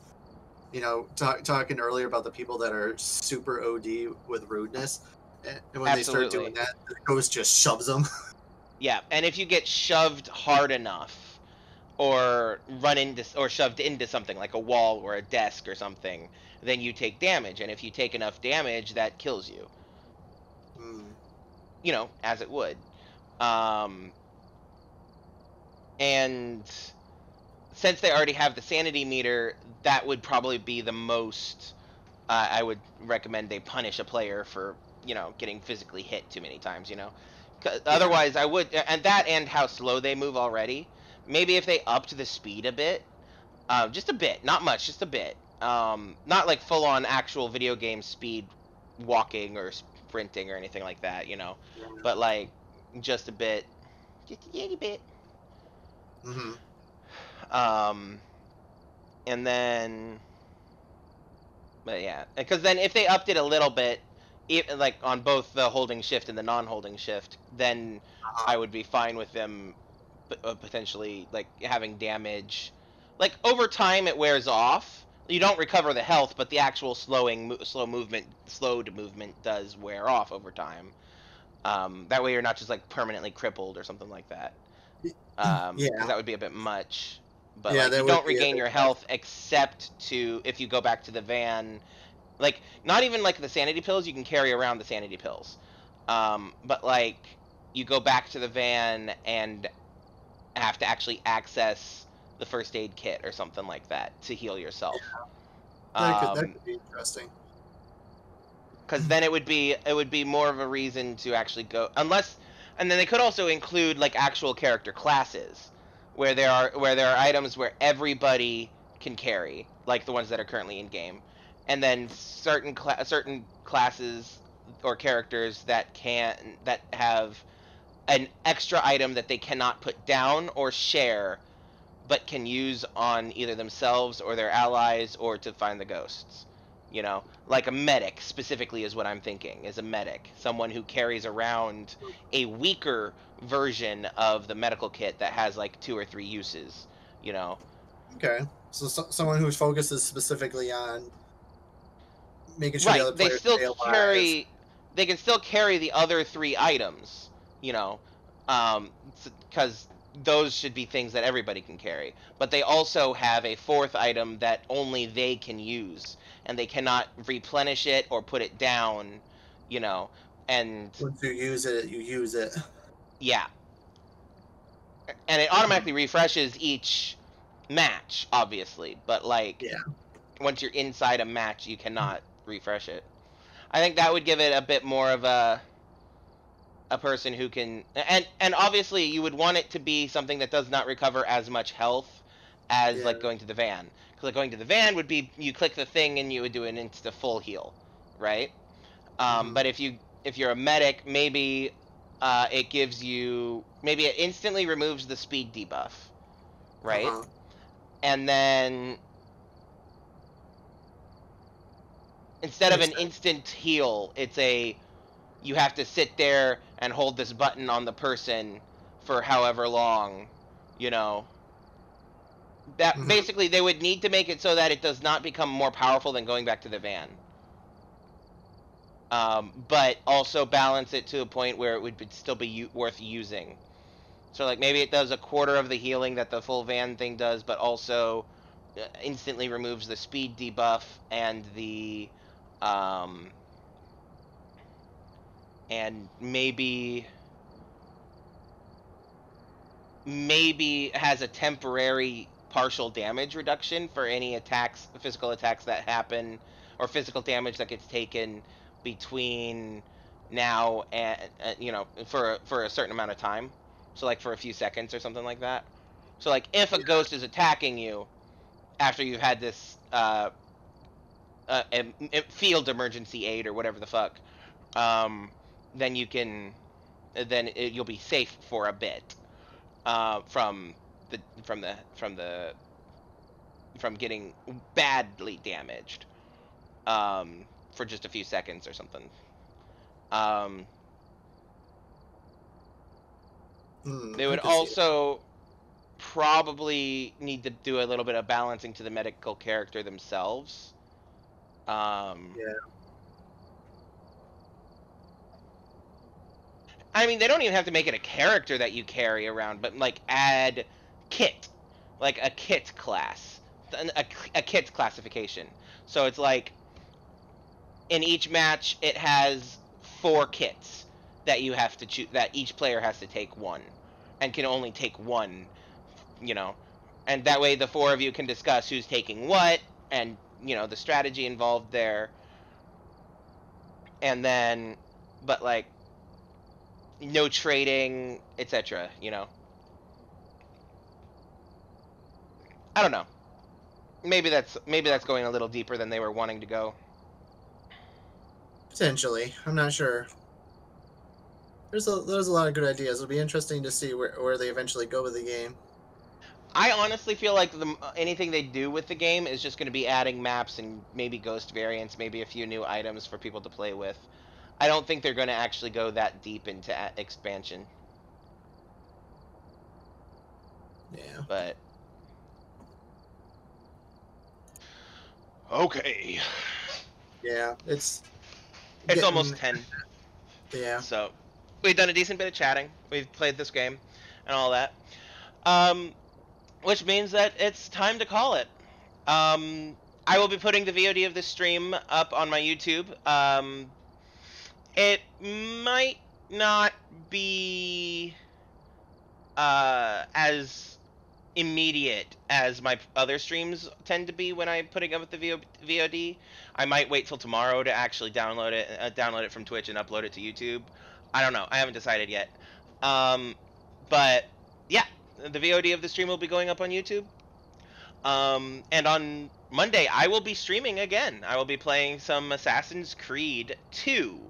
you know talk, talking earlier about the people that are super OD with rudeness, and when they start doing that, the ghost just shoves them. Yeah, and if you get shoved hard enough, or run into or shoved into something like a wall or a desk or something, then you take damage. And if you take enough damage, that kills you. Hmm. You know, as it would. Um, and since they already have the sanity meter, that would probably be the most uh, I would recommend they punish a player for you know getting physically hit too many times. You know, otherwise I would, and that and how slow they move already. Maybe if they upped the speed a bit, uh, just a bit, not much, just a bit. Um, not like full on actual video game speed walking or sprinting or anything like that. You know, but like just a bit, just a little bit. hmm Um, and then, but yeah, because then if they upped it a little bit, it, like on both the holding shift and the non-holding shift, then Uh-huh. I would be fine with them uh, potentially like having damage. Like over time, it wears off. You don't recover the health, but the actual slowing, slow movement, slowed movement does wear off over time. Um, that way, you're not just like permanently crippled or something like that. Um, Yeah. because that would be a bit much. But Yeah, like, you don't regain your health except to if you go back to the van. Like not even like the sanity pills, you can carry around the sanity pills. Um, but like you go back to the van and have to actually access the first aid kit or something like that to heal yourself. That, could, that Um, could be interesting. because then it would be it would be more of a reason to actually go unless and then they could also include like actual character classes where there are where there are items where everybody can carry like the ones that are currently in game and then certain cla- certain classes or characters that can that have an extra item that they cannot put down or share but can use on either themselves or their allies or to find the ghosts you know? Like a medic specifically is what i'm thinking is a medic. Someone who carries around a weaker version of the medical kit that has like two or three uses you know? Okay, so, so someone who focuses specifically on making sure the other right they still stay alive. carry they can still carry the other three items you know um because those should be things that everybody can carry but they also have a fourth item that only they can use and they cannot replenish it or put it down you know and Once you use it, you use it. yeah and it automatically refreshes each match obviously but like Yeah. once you're inside a match you cannot refresh it. I think that would give it a bit more of a a person who can and and obviously you would want it to be something that does not recover as much health as like going to the van. Because like going to the van would be you click the thing and you would do an insta full heal right? Um, Mhm. but if you if you're a medic maybe uh, it gives you maybe it instantly removes the speed debuff right? Uh-huh. and then instead of an instant heal it's a you have to sit there and hold this button on the person for however long you know That Mhm. basically they would need to make it so that it does not become more powerful than going back to the van. Um, but also balance it to a point where it would be- still be u- worth using. So like maybe it does a quarter of the healing that the full van thing does, but also uh, instantly removes the speed debuff and the um, and maybe maybe has a temporary partial damage reduction for any attacks physical attacks that happen or physical damage that gets taken between now and uh, you know for for a certain amount of time. So like for a few seconds or something like that. So like if a ghost is attacking you after you've had this uh, uh em- em- field emergency aid or whatever the fuck um then you can then it, you'll be safe for a bit uh, from the from the from the from getting badly damaged um, for just a few seconds or something. Um, Hmm, they would can see it. also probably need to do a little bit of balancing to the medical character themselves. Um, Yeah. I mean, they don't even have to make it a character that you carry around, but like add kit, like a kit class, a, a kit classification. So it's like in each match, it has four kits that you have to choose. That each player has to take one, and can only take one. You know, and that way the four of you can discuss who's taking what, and you know the strategy involved there. And then, but like no trading, etc. You know. I don't know. Maybe that's maybe that's going a little deeper than they were wanting to go. Potentially, I'm not sure. There's a there's a lot of good ideas. It'll be interesting to see where where they eventually go with the game. I honestly feel like the anything they do with the game is just going to be adding maps and maybe ghost variants, maybe a few new items for people to play with. I don't think they're going to actually go that deep into a- expansion, Yeah. but Okay. Yeah. It's it's getting- almost 10. Yeah. So we've done a decent bit of chatting. We've played this game and all that. Um, which means that it's time to call it. Um, I will be putting the VOD of this stream up on my YouTube. Um, it might not be uh, as immediate as my other streams tend to be when I'm putting up with the VOD. I might wait till tomorrow to actually download it, uh, download it from Twitch and upload it to YouTube. I don't know. I haven't decided yet. Um, but yeah, the VOD of the stream will be going up on YouTube. Um, and on Monday, I will be streaming again. I will be playing some Assassin's Creed 2.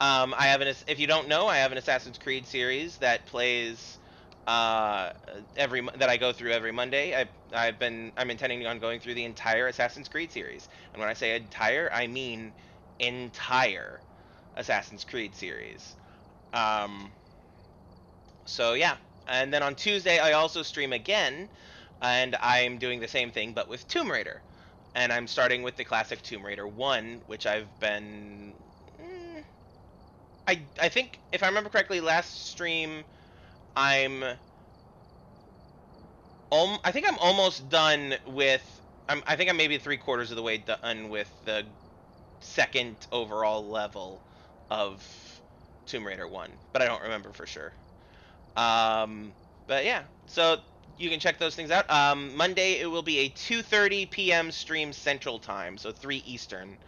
Um, I have an, if you don't know, I have an Assassin's Creed series that plays uh, every that I go through every Monday. I, I've been I'm intending on going through the entire Assassin's Creed series, and when I say entire, I mean entire Assassin's Creed series. Um, so yeah, and then on Tuesday I also stream again, and I'm doing the same thing but with Tomb Raider, and I'm starting with the classic Tomb Raider one, which I've been. mm, I I think if I remember correctly, last stream, I'm. Um, I think I'm almost done with. I'm, I think I'm maybe three quarters of the way done with the second overall level of Tomb Raider 1, but I don't remember for sure. Um, but yeah, so you can check those things out. Um, Monday it will be a 2:30 p.m. stream Central Time, so 3 Eastern.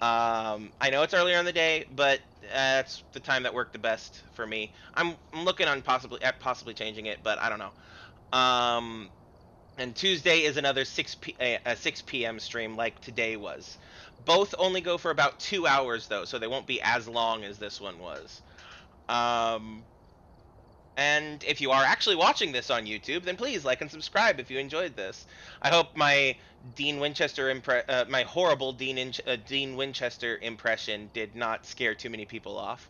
Um, I know it's earlier in the day, but uh, that's the time that worked the best for me. I'm, I'm looking on possibly at possibly changing it, but I don't know. Um, and Tuesday is another 6 p- a, a 6 p.m. stream like today was. Both only go for about two hours though, so they won't be as long as this one was. Um, and if you are actually watching this on YouTube, then please like and subscribe if you enjoyed this. I hope my Dean Winchester impre- uh, my horrible Dean In- uh, Dean Winchester impression did not scare too many people off.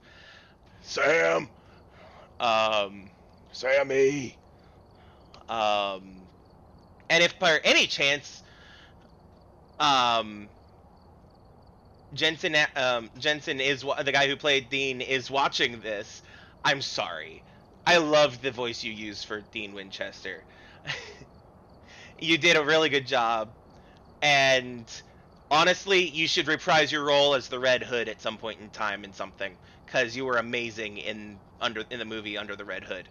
Sam. Um, Sammy. um, and if by any chance, um, Jensen um, Jensen is wa- the guy who played Dean is watching this, I'm sorry. I loved the voice you used for Dean Winchester. you did a really good job, and honestly, you should reprise your role as the Red Hood at some point in time in something, because you were amazing in under in the movie Under the Red Hood.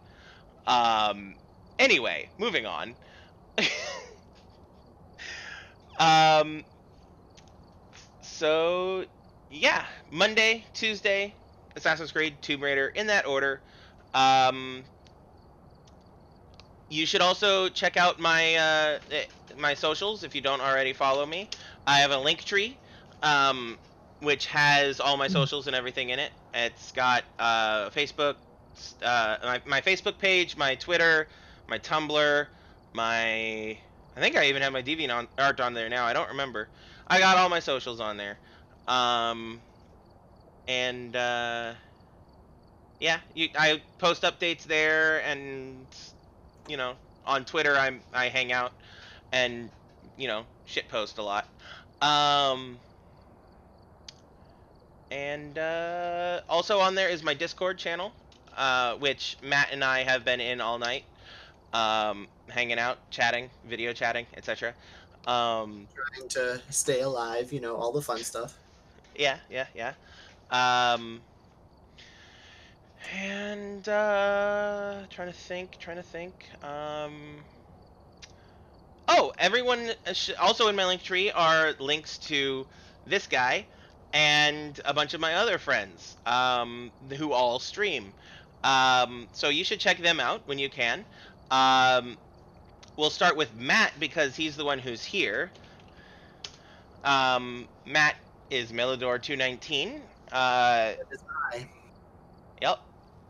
Um. Anyway, moving on. um. So, yeah, Monday, Tuesday, Assassin's Creed, Tomb Raider, in that order. Um, you should also check out my uh, eh, my socials if you don't already follow me. I have a link tree, um, which has all my socials and everything in it. It's got uh, Facebook, uh, my, my Facebook page, my Twitter, my Tumblr, my I think I even have my DeviantArt on there now. I don't remember. I got all my socials on there. Um, and uh, yeah, you, I post updates there, and you know, on Twitter I'm I hang out and you know shit post a lot. Um, and uh, also on there is my Discord channel, uh, which Matt and I have been in all night, um, hanging out, chatting, video chatting, etc. Um, Trying to stay alive, you know, all the fun stuff. yeah, yeah, yeah. Um, and uh, trying to think, trying to think. Um, oh, everyone. uh, sh- Also in my link tree are links to this guy and a bunch of my other friends um, who all stream. Um, so you should check them out when you can. Um, we'll start with Matt because he's the one who's here. Um, Matt is Melidor219. Uh, That is I. yep.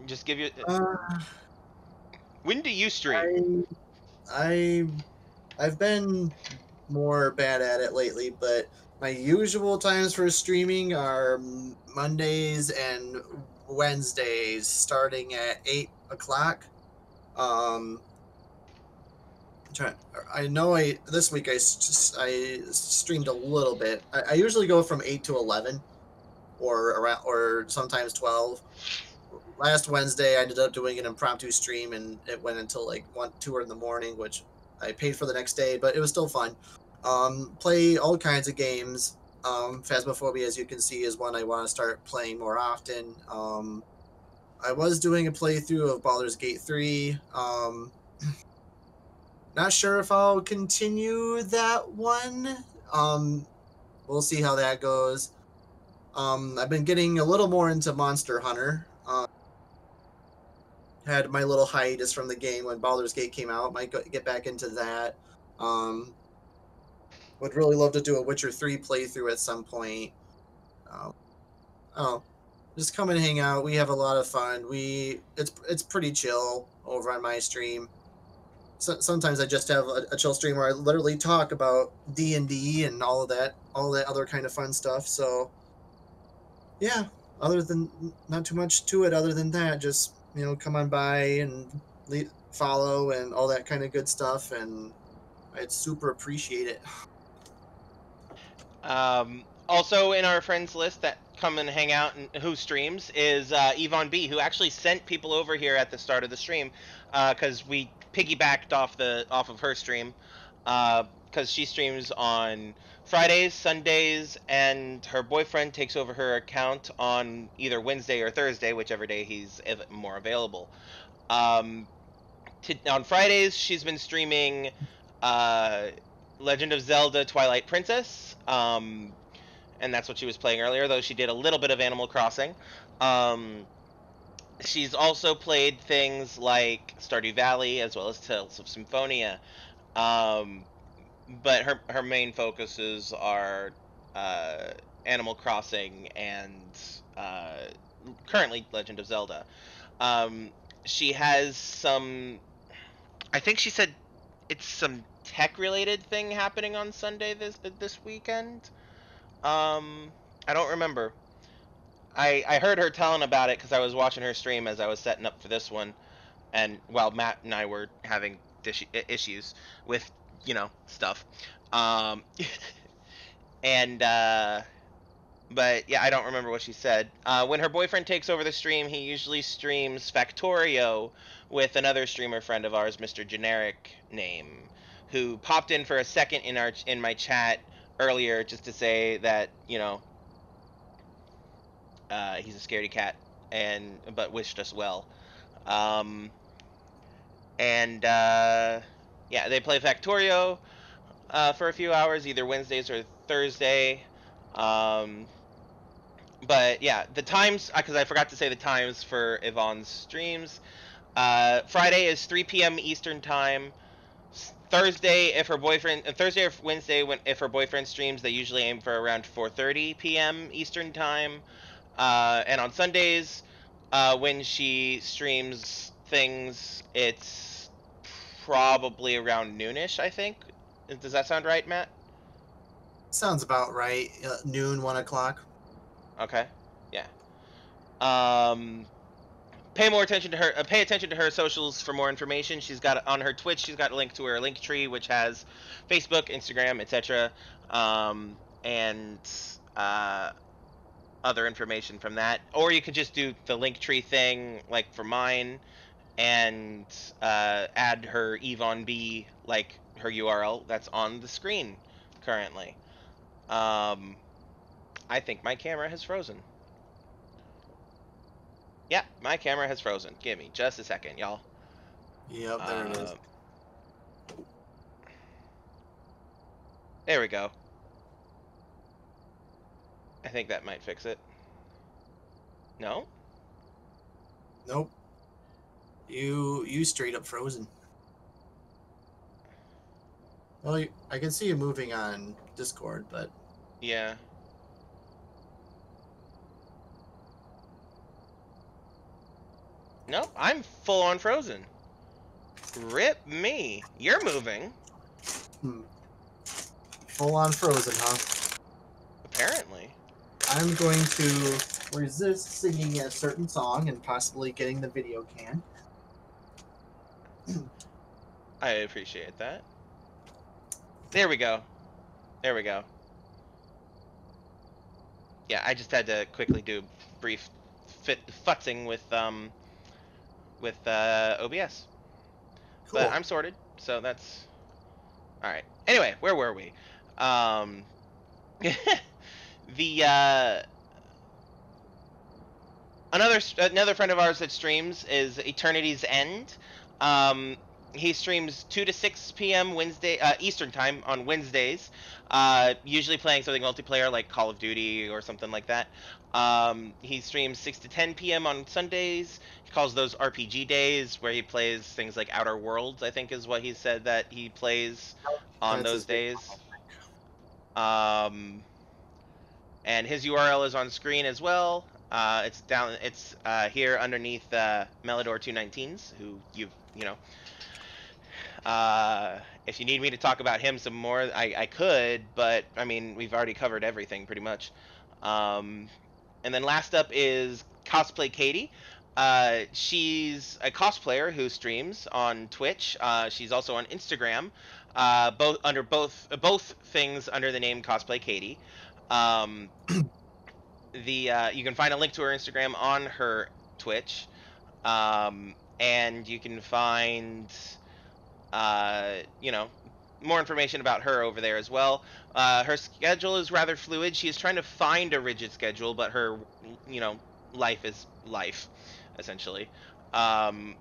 Just give you. Uh, When do you stream? I, I, I've been more bad at it lately, but my usual times for streaming are Mondays and Wednesdays, starting at eight o'clock. Um, trying, I know I this week I I streamed a little bit. I, I usually go from eight to eleven, or around, or sometimes twelve last Wednesday, I ended up doing an impromptu stream, and it went until like one, two in the morning, which I paid for the next day, but it was still fun. Um, play all kinds of games. Um, Phasmophobia, as you can see, is one I want to start playing more often. Um, I was doing a playthrough of Baldur's Gate 3. Um, not sure if I'll continue that one. Um, we'll see how that goes. Um, I've been getting a little more into Monster Hunter. Um, had my little hiatus from the game when Baldur's Gate came out. Might go, get back into that. Um, would really love to do a Witcher 3 playthrough at some point. Um, oh, just come and hang out. We have a lot of fun. We it's it's pretty chill over on my stream. So, sometimes I just have a, a chill stream where I literally talk about D and D and all of that, all that other kind of fun stuff. So, yeah. Other than not too much to it, other than that, just you know, come on by and le follow and all that kind of good stuff, and I'd super appreciate it. Um, also in our friends list that come and hang out and who streams is uh, Yvonne B, who actually sent people over here at the start of the stream because we piggybacked off the off of her stream because she streams on Fridays, Sundays, and her boyfriend takes over her account on either Wednesday or Thursday, whichever day he's more available. Um, to, on Fridays, she's been streaming uh, Legend of Zelda: Twilight Princess, um, and that's what she was playing earlier. Though she did a little bit of Animal Crossing. Um, she's also played things like Stardew Valley as well as Tales of Symphonia. Um, but her her main focuses are uh, Animal Crossing and uh, currently Legend of Zelda. Um, she has some. I think she said it's some tech related thing happening on Sunday this this weekend. Um, I don't remember. I I heard her telling about it because I was watching her stream as I was setting up for this one, and while Matt and I were having issues with you know, stuff. Um, and uh, but yeah, I don't remember what she said. Uh, when her boyfriend takes over the stream, he usually streams Factorio with another streamer friend of ours, Mr. Generic Name, who popped in for a second in our in my chat earlier just to say that you know uh, he's a scaredy cat and but wished us well. Um, and uh, yeah, they play Factorio uh, for a few hours, either Wednesdays or Thursday. Um, but yeah, the times because I forgot to say the times for Yvonne's streams. Uh, Friday is 3 p.m. Eastern time. Thursday, if her boyfriend, uh, Thursday or Wednesday, when if her boyfriend streams, they usually aim for around 4:30 p.m. Eastern time. Uh, and on Sundays, uh, when she streams things, it's probably around noonish. I think. Does that sound right, Matt? Sounds about right. Uh, noon, one o'clock. Okay. Yeah. Um, pay more attention to her. Uh, pay attention to her socials for more information. She's got on her Twitch. She's got a link to her link tree, which has Facebook, Instagram, etc. Um, and uh, other information from that. Or you could just do the link tree thing, like for mine, and uh, add her Yvonne B, like her URL that's on the screen currently. Um, I think my camera has frozen. Yeah, my camera has frozen. Give me just a second, y'all. Yep, there it is. Uh, There we go. I think that might fix it. No? Nope. You you straight up frozen. Well, you, I can see you moving on Discord, but Yeah. Nope, I'm full on frozen. Rip me. You're moving, hmm. full on frozen, huh? apparently. I'm going to resist singing a certain song and possibly getting the video can. I appreciate that. There we go. There we go. Yeah, I just had to quickly do brief fit futzing with um with uh, OBS. Cool. But I'm sorted, so that's all right. Anyway, where were we? Um, the uh, another another friend of ours that streams is Eternity's End. Um, he streams 2 to 6 p.m. Wednesday uh, Eastern time on Wednesdays. Uh, usually playing something multiplayer like Call of Duty or something like that. Um, he streams 6 to 10 p.m. on Sundays. He calls those RPG days where he plays things like Outer Worlds. I think is what he said that he plays on That's those days. Um, and his URL is on screen as well. Uh, it's down. It's uh, here underneath uh, Melidor 219s, who you you know. Uh, if you need me to talk about him some more, I, I could, but I mean we've already covered everything pretty much. Um, and then last up is cosplay Katie. Uh, she's a cosplayer who streams on Twitch. Uh, she's also on Instagram. Uh, both under both both things under the name cosplay Katie. Um, the uh, you can find a link to her Instagram on her Twitch, um, and you can find uh, you know more information about her over there as well. Uh, her schedule is rather fluid. She is trying to find a rigid schedule, but her you know life is life essentially. Um,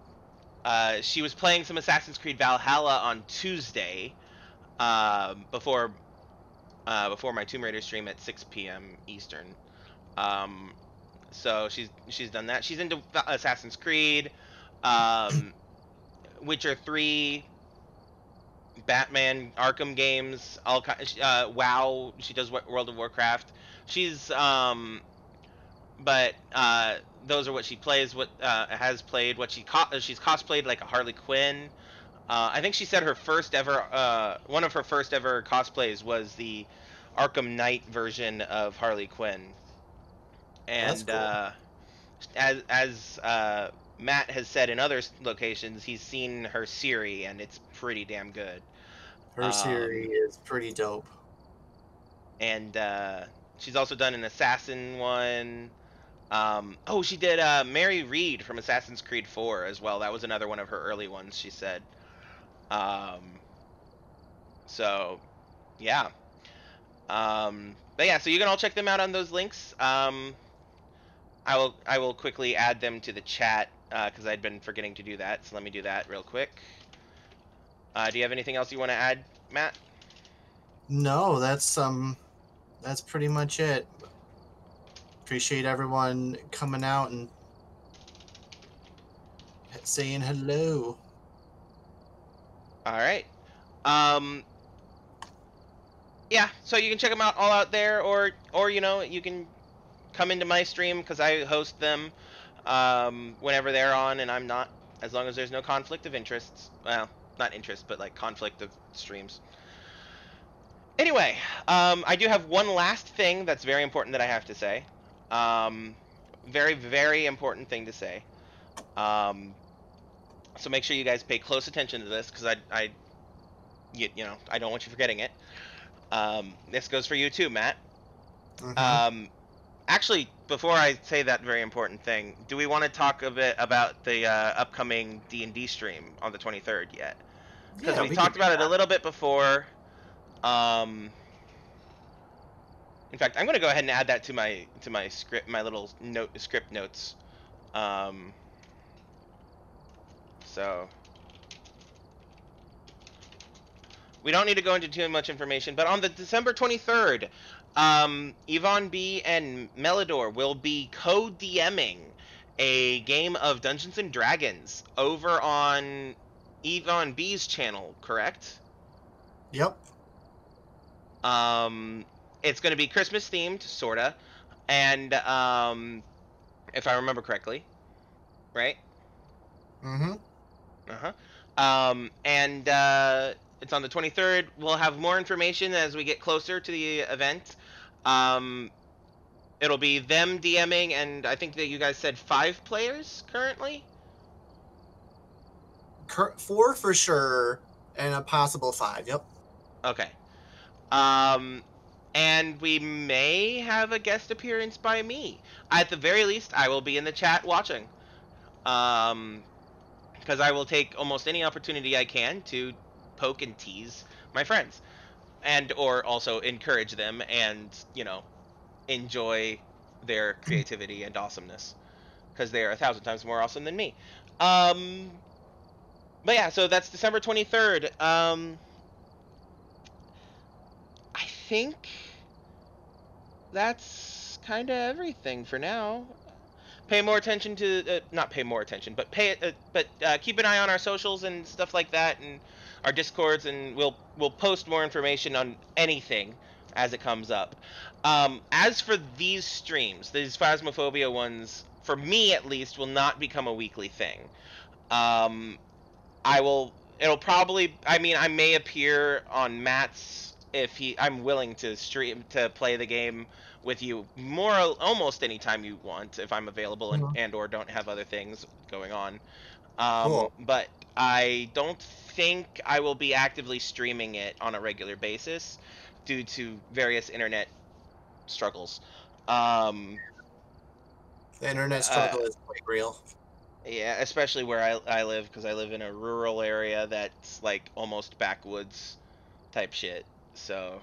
uh, she was playing some Assassin's Creed Valhalla on Tuesday, um, before uh, before my Tomb Raider stream at 6 p.m. Eastern. Um, so she's she's done that. She's into Assassin's Creed, um, Witcher 3, Batman, Arkham games, all uh, WoW. She does Wo- World of Warcraft. She's um, but uh, those are what she plays. What uh, has played. What she co- she's cosplayed like a Harley Quinn. Uh, I think she said her first ever, uh, one of her first ever cosplays was the Arkham Knight version of Harley Quinn. And cool. uh, as as uh, Matt has said in other locations, he's seen her Ciri, and it's pretty damn good. Her Um, series is pretty dope. and uh, she's also done an assassin one. Um, oh, she did uh, Mary Read from Assassin's Creed 4 as well. That was another one of her early ones. She said. Um, so, yeah. Um, but yeah, so you can all check them out on those links. Um, I will I will quickly add them to the chat because I'd been forgetting to do that. So let me do that real quick. Uh, do you have anything else you want to add, Matt? No, that's um, that's pretty much it. Appreciate everyone coming out and saying hello. All right. Um. Yeah, so you can check them out all out there, or or you know you can come into my stream because I host them um, whenever they're on, and I'm not, as long as there's no conflict of interests. Well, not interest, but like conflict of streams. Anyway, um, I do have one last thing that's very important that I have to say. Um, very very important thing to say. Um, so make sure you guys pay close attention to this because I, I you, you know, I don't want you forgetting it. Um, this goes for you too, Matt. Mhm. Um, actually, before I say that very important thing, do we want to talk a bit about the uh, upcoming D and D stream on the 23rd yet? Because Yeah, we, can talked do about it a little bit before. Um, in fact, I'm going to go ahead and add that to my to my script, my little note script notes. Um, so we don't need to go into too much information, but on the December 23rd, um, Yvonne B and Melidor will be co-DMing a game of Dungeons and Dragons over on Yvonne B's channel, correct? Yep. Um, it's going to be Christmas themed, sorta, and um, if I remember correctly, right? Mm-hmm. Uh huh. Um, and uh, it's on the 23rd. We'll have more information as we get closer to the event. Um, it'll be them DMing, and I think that you guys said five players currently. Cur- four for sure, and a possible five. Yep. Okay. Um, and we may have a guest appearance by me. At the very least, I will be in the chat watching. Um, because I will take almost any opportunity I can to poke and tease my friends, and or also encourage them and you know enjoy their creativity and awesomeness because they are a thousand times more awesome than me. Um, but yeah, so that's December twenty third. Um, I think that's kind of everything for now. Pay more attention to uh, not pay more attention, but pay uh, but uh, keep an eye on our socials and stuff like that, and our discords, and we'll we'll post more information on anything as it comes up. Um, as for these streams, these Phasmophobia ones, for me at least, will not become a weekly thing. Um, I will. It'll probably. I mean, I may appear on Matt's if he. I'm willing to stream to play the game with you more almost anytime you want if I'm available and, Mhm. and or don't have other things going on. Um, Cool. But I don't think I will be actively streaming it on a regular basis due to various internet struggles. Um, The internet Uh, struggle is quite real. yeah, especially where I, I live because I live in a rural area that's like almost backwoods type shit. So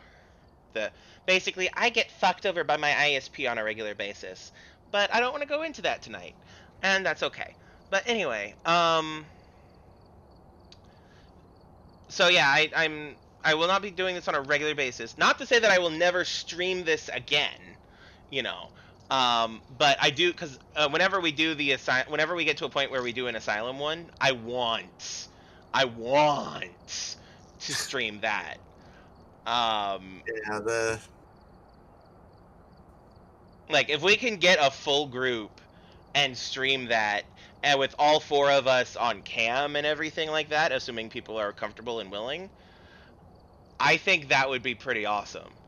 the basically I get fucked over by my ISP on a regular basis. But I don't want to go into that tonight. And that's okay. But anyway, um So yeah, I, I'm I will not be doing this on a regular basis. Not to say that I will never stream this again, you know. Um, but I do because uh, whenever we do the asy- whenever we get to a point where we do an asylum one, I want, I want to stream that. Um, Yeah. The like if we can get a full group and stream that, and with all four of us on cam and everything like that, assuming people are comfortable and willing, I think that would be pretty awesome.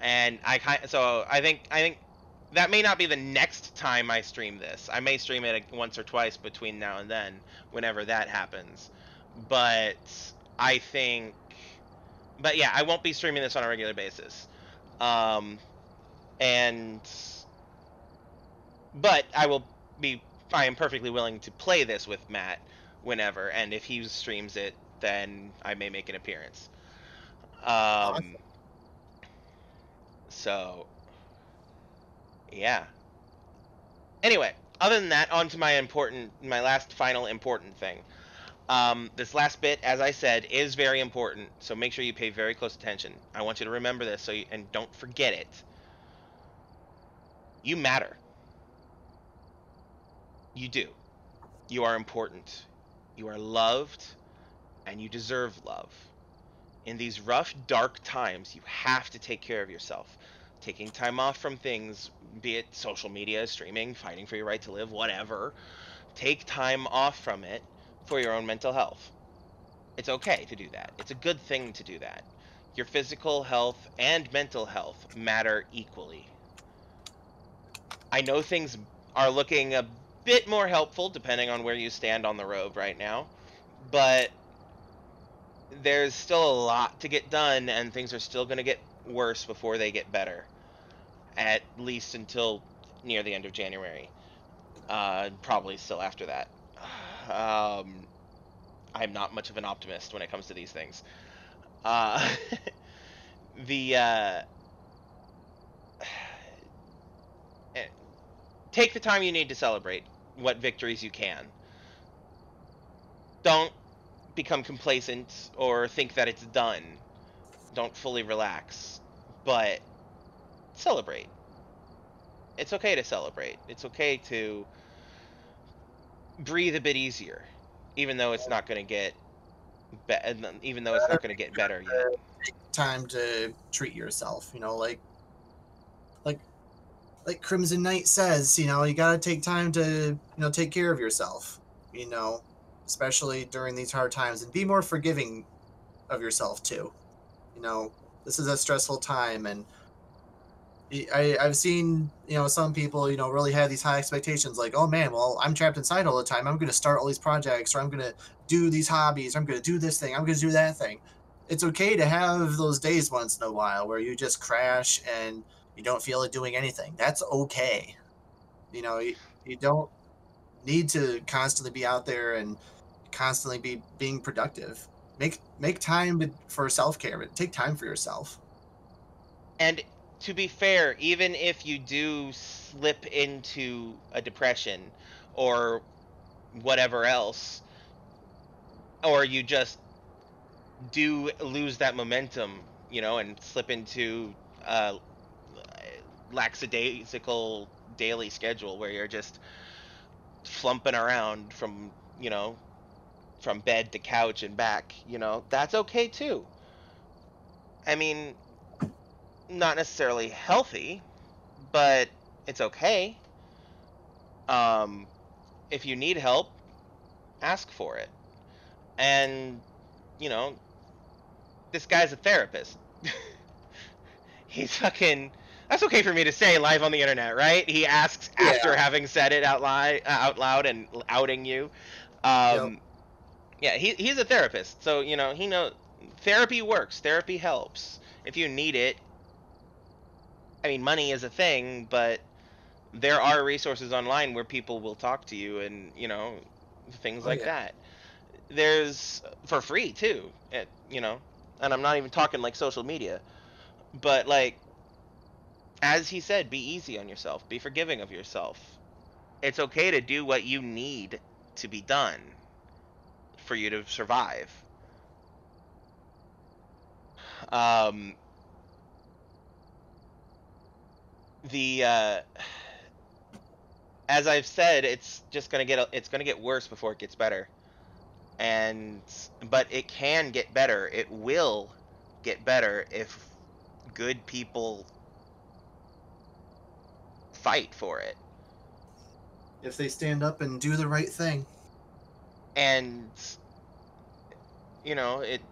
And I kind so I think I think that may not be the next time I stream this. I may stream it once or twice between now and then, whenever that happens. But I think, but yeah, I won't be streaming this on a regular basis. Um, and, but I will be, I am perfectly willing to play this with Matt whenever, and if he streams it, then I may make an appearance. Um, so, yeah. Anyway, other than that, on to my important, my last final important thing. Um, this last bit, as I said, is very important, so make sure you pay very close attention. I want you to remember this, so you, and don't forget it. You matter. You do. You are important. You are loved, and you deserve love. In these rough, dark times, you have to take care of yourself. Taking time off from things, be it social media, streaming, fighting for your right to live, whatever. Take time off from it for your own mental health. It's okay to do that. It's a good thing to do that. Your physical health and mental health matter equally. I know things are looking a bit more helpful depending on where you stand on the road right now, but there's still a lot to get done and things are still going to get worse before they get better. At least until near the end of January. Uh, probably still after that. Um, I'm not much of an optimist when it comes to these things. Uh, the uh, take the time you need to celebrate what victories you can. Don't become complacent or think that it's done. Don't fully relax, but celebrate. It's okay to celebrate. It's okay to breathe a bit easier, even though it's not going to get, be- even though it's not going to get better yet. Time to treat yourself. You know, like, like Krimzon Knight says. You know, you gotta take time to you know take care of yourself. You know, especially during these hard times, and be more forgiving of yourself too. You know, this is a stressful time, and I, I've seen, you know, some people, you know, really have these high expectations like, oh man, well, I'm trapped inside all the time. I'm going to start all these projects or I'm going to do these hobbies. Or I'm going to do this thing. I'm going to do that thing. It's okay to have those days once in a while where you just crash and you don't feel like doing anything. That's okay. You know, you, you don't need to constantly be out there and constantly be being productive. Make make time for self care. Take time for yourself. And to be fair, even if you do slip into a depression or whatever else, or you just do lose that momentum, you know, and slip into a lackadaisical daily schedule where you're just flumping around from, you know, from bed to couch and back, you know, that's okay too. I mean, not necessarily healthy, but it's okay. Um, if you need help, ask for it. And, you know, this guy's a therapist. He's fucking. That's okay for me to say live on the internet, right? He asks after Yeah. having said it out loud, out loud and outing you. Um, Yeah, he, he's a therapist, so you know he knows therapy works. Therapy helps. If you need it, I mean, money is a thing, but there are resources online where people will talk to you and, you know, things Oh, like yeah. that. There's for free too, it, you know, and I'm not even talking like social media, but like, as he said, be easy on yourself, be forgiving of yourself. It's okay to do what you need to be done for you to survive. Um, the uh, as I've said, it's just gonna get it's gonna get worse before it gets better, and but it can get better. It will get better if good people fight for it. If they stand up and do the right thing. and you know it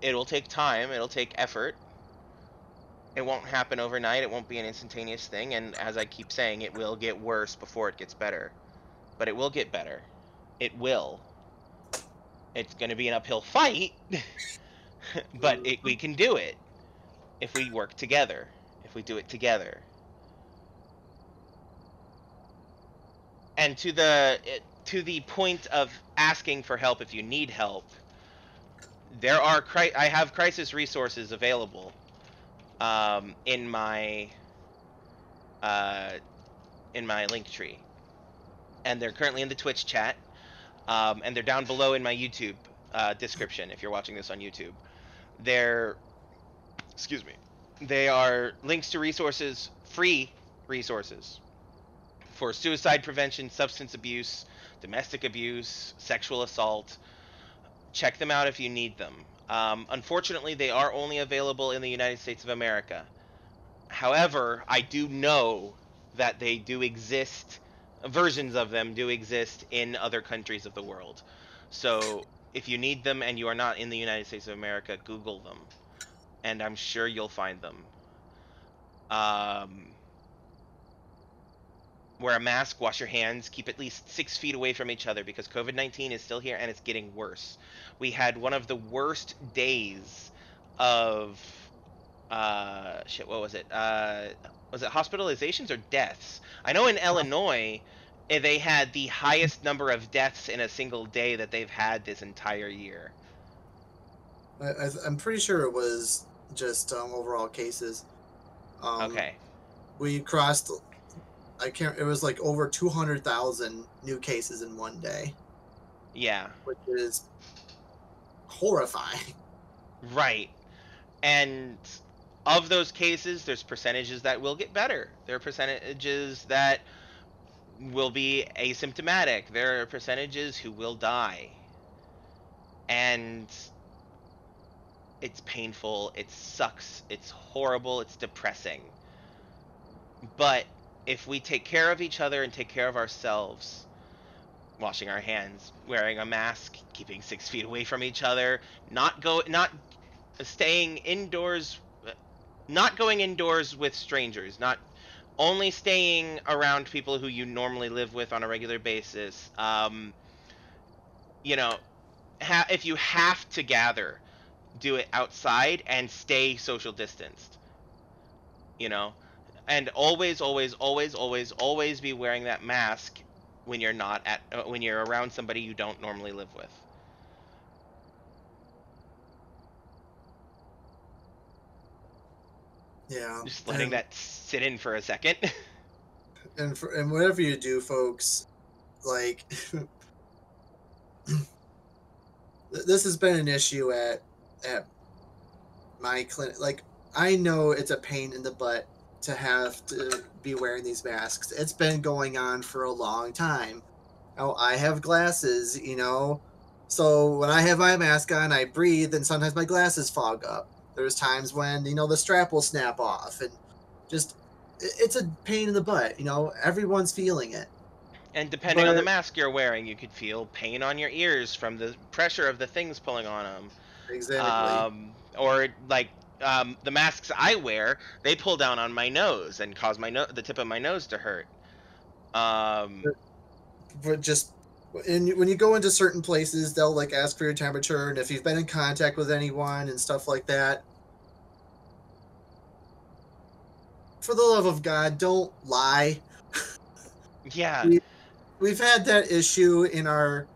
it'll take time it'll take effort it won't happen overnight it won't be an instantaneous thing and as i keep saying it will get worse before it gets better but it will get better it will It's going to be an uphill fight, but it, we can do it if we work together. If we do it together. And to the to the point of asking for help if you need help, there are I have crisis resources available um, in my uh, in my link tree, and they're currently in the Twitch chat, um, and they're down below in my YouTube uh, description if you're watching this on YouTube. They're excuse me, they are links to resources, free resources for suicide prevention, substance abuse, domestic abuse, sexual assault. Check them out if you need them. Um, unfortunately, they are only available in the United States of America. However, I do know that they do exist, versions of them do exist in other countries of the world. So if you need them and you are not in the United States of America, Google them, and I'm sure you'll find them. Um, wear a mask, wash your hands, keep at least six feet away from each other because COVID 19 is still here and it's getting worse. We had one of the worst days of. Uh, shit, what was it? Uh, was it hospitalizations or deaths? I know in Illinois, eh, they had the highest number of deaths in a single day that they've had this entire year. I, I, I'm pretty sure it was just um, overall cases. Um, Okay. We crossed. I can't. It was like over two hundred thousand new cases in one day, Yeah. which is horrifying. Right. And of those cases, there's percentages that will get better. There are percentages that will be asymptomatic. There are percentages who will die. And it's painful, it sucks, it's horrible, it's depressing. But if we take care of each other and take care of ourselves, washing our hands, wearing a mask, keeping six feet away from each other, not go, not staying indoors, not going indoors with strangers, not only staying around people who you normally live with on a regular basis. Um, you know, ha- if you have to gather, do it outside and stay social distanced. You know, and always, always, always, always, always be wearing that mask when you're not at uh, when you're around somebody you don't normally live with. Yeah. Just letting and, that sit in for a second. and for and whatever you do, folks, like this has been an issue at at my clinic. Like I know it's a pain in the butt to have to be wearing these masks. It's been going on for a long time. Now I have glasses, you know, so when I have my mask on, I breathe, and sometimes my glasses fog up. There's times when you know the strap will snap off, and just it's a pain in the butt. You know, everyone's feeling it. and depending on the mask you're wearing, you could feel pain on your ears from the pressure of the things pulling on them. Exactly. Um, or like um, the masks I wear, they pull down on my nose and cause my no- the tip of my nose to hurt. Um, but just and when you go into certain places, they'll like ask for your temperature and if you've been in contact with anyone and stuff like that. For the love of God, don't lie. yeah, We- We've had that issue in our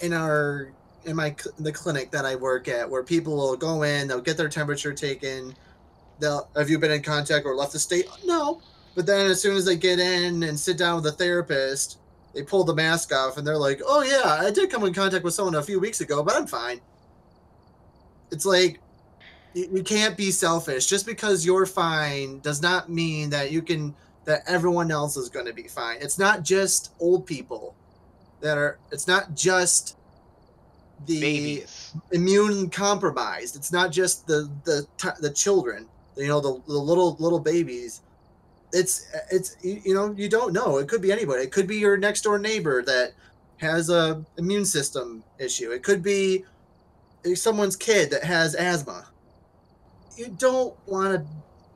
in our in my the clinic that I work at where people will go in, they'll get their temperature taken. They'll have you been in contact or left the state? No. But then as soon as they get in and sit down with the therapist, they pull the mask off and they're like, "Oh yeah, I did come in contact with someone a few weeks ago, but I'm fine." It's like you can't be selfish. Just because you're fine does not mean that you can that everyone else is going to be fine. It's not just old people that are. It's not just the babies. immune compromised. It's not just the the the children. You know, the, the little little babies. It's it's you you know you don't know. It could be anybody. It could be your next door neighbor that has a immune system issue. It could be someone's kid that has asthma. You don't want to.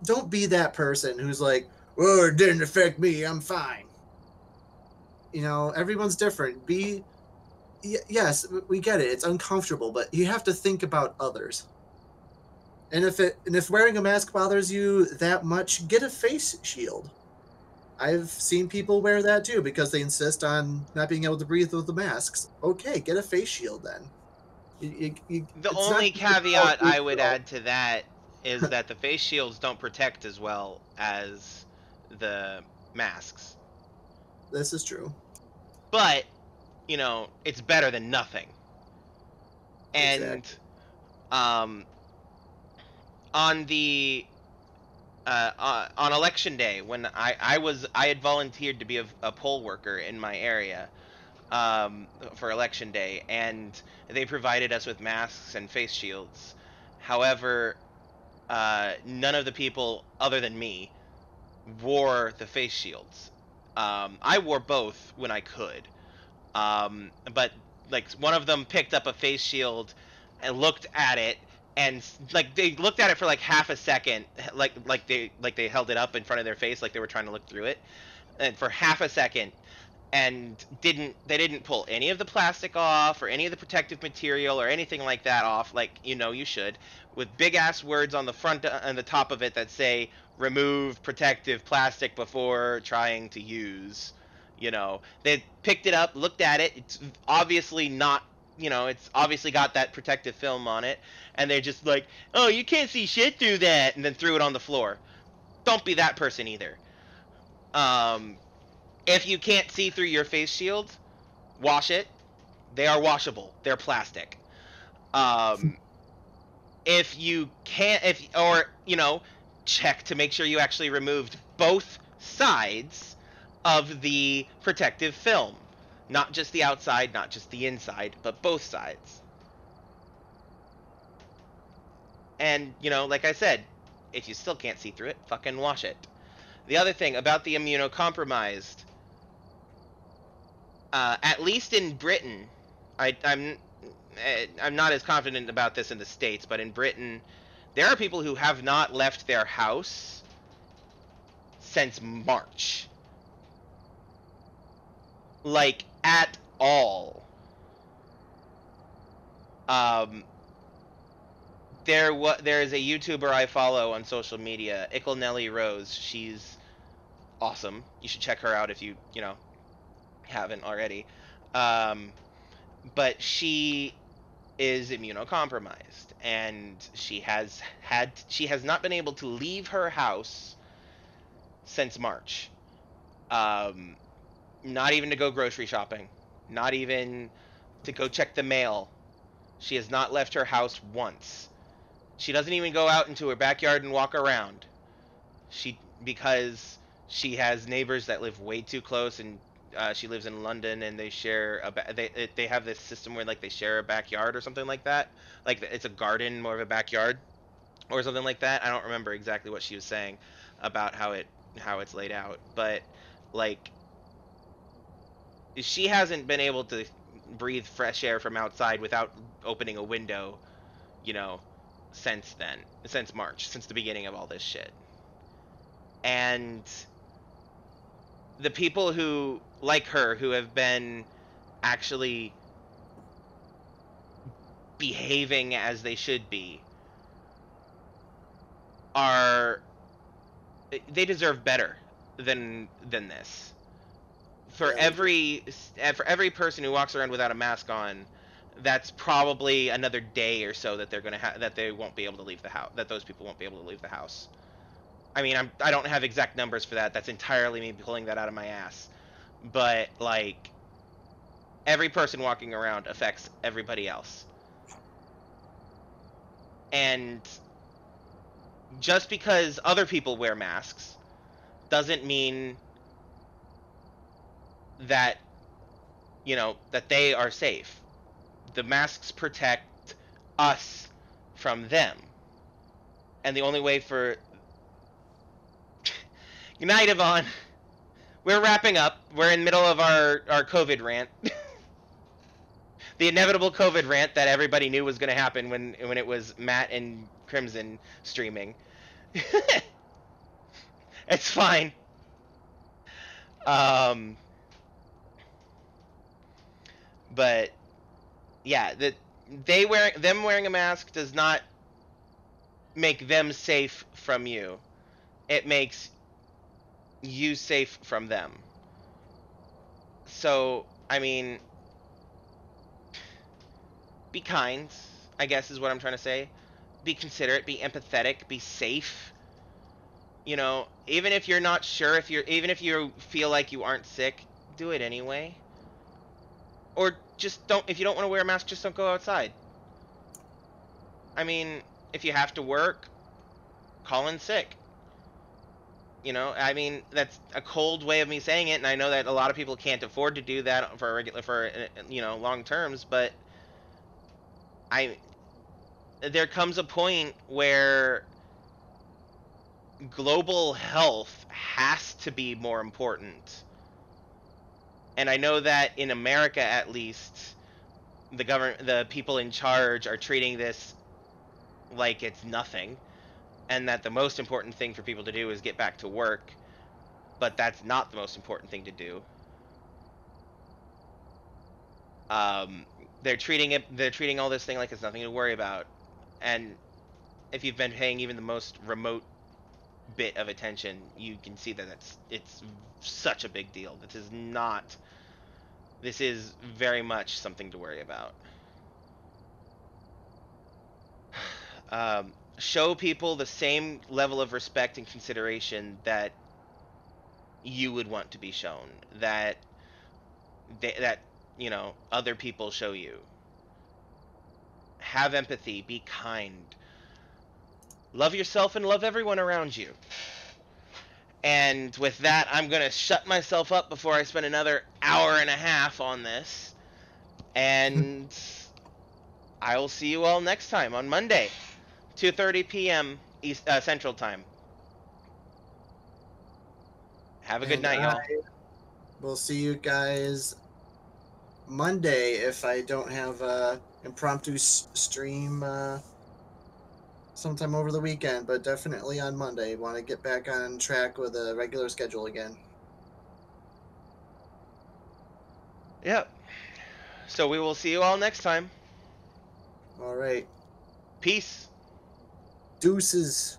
Don't be that person who's like, "Oh, it didn't affect me. I'm fine." You know, everyone's different. Be yes, we get it. It's uncomfortable, but you have to think about others. And if it and if wearing a mask bothers you that much, get a face shield. I've seen people wear that too because they insist on not being able to breathe with the masks. Okay, get a face shield then. You- you- The only caveat I would add to that is that the face shields don't protect as well as the masks. This is true. But, you know, it's better than nothing. And Exactly. um on the uh, uh, on election day when I, I was I had volunteered to be a, a poll worker in my area um, for election day and they provided us with masks and face shields. However, uh, none of the people other than me wore the face shields. Um, I wore both when I could, um, but like one of them picked up a face shield and looked at it and like they looked at it for like half a second like like they like they held it up in front of their face like they were trying to look through it and for half a second and didn't they didn't pull any of the plastic off or any of the protective material or anything like that off like you know you should with big ass words on the front uh, and the top of it that say remove protective plastic before trying to use you know they picked it up looked at it. It's obviously not you know it's obviously got that protective film on it. And they're just like oh you can't see shit through that and then threw it on the floor. Don't be that person either. Um if you can't see through your face shield wash it. They are washable. They're plastic. Um if you can't if or you know check to make sure you actually removed both sides of the protective film. Not just the outside not just the inside but both sides. And you know like i said if you still can't see through it fucking wash it. The other thing about the immunocompromised uh, at least in britain I, i'm eh, i'm not as confident about this in the states but in britain there are people who have not left their house since march like at all um there wa- there is a YouTuber I follow on social media, Ickle Nelly Rose. She's awesome. You should check her out if you you know haven't already. Um, but she is immunocompromised, and she has had she has not been able to leave her house since March. Um, not even to go grocery shopping, not even to go check the mail. She has not left her house once. She doesn't even go out into her backyard and walk around. She because she has neighbors that live way too close, and uh, she lives in London, and they share a ba- they they have this system where like they share a backyard or something like that. Like it's a garden, more of a backyard, or something like that. I don't remember exactly what she was saying about how it how it's laid out, but like she hasn't been able to breathe fresh air from outside without opening a window, you know, since then, since March, since the beginning of all this shit. And the people who, like her, who have been actually behaving as they should be, are. They deserve better than than this. For Yeah, they do. every eh, for every person who walks around without a mask on, that's probably another day or so that they're gonna have that they won't be able to leave the house. That those people won't be able to leave the house. I mean, I'm I don't have exact numbers for that. That's entirely me pulling that out of my ass. But like, every person walking around affects everybody else. And just because other people wear masks doesn't mean that you know that they are safe. The masks protect us from them. And the only way for Good night, Yvonne. We're wrapping up. We're in the middle of our, our COVID rant. the inevitable COVID rant that everybody knew was going to happen when when it was Matt and Krimzon streaming. it's fine. Um, but yeah, that they wear them wearing a mask does not make them safe from you. It makes you safe from them. So, I mean, be kind, I guess is what I'm trying to say. Be considerate, be empathetic, be safe. You know, even if you're not sure if you're even if you feel like you aren't sick, do it anyway. Or just don't if you don't want to wear a mask, just don't go outside. I mean, if you have to work, call in sick. You know, I mean, that's a cold way of me saying it, and I know that a lot of people can't afford to do that for regular for uh, you know long terms, but I there comes a point where global health has to be more important. And I know that in America at least the government the people in charge are treating this like it's nothing and that the most important thing for people to do is get back to work but that's not the most important thing to do. Um, they're treating it they're treating all this thing like it's nothing to worry about. And if you've been paying even the most remote bit of attention you can see that it's it's such a big deal. This is not this is very much something to worry about. Um, show people the same level of respect and consideration that you would want to be shown that they, that you know other people show you. Have empathy be kind love yourself and love everyone around you and with that i'm going to shut myself up before i spend another hour and a half on this and i will see you all next time on monday 2:30 p.m. East uh, Central Time. Have a good And night, y'all. I will see you guys Monday if I don't have a impromptu s- stream uh, sometime over the weekend, but definitely on Monday. Want to get back on track with a regular schedule again. Yep. So we will see you all next time. All right. Peace. Deuces.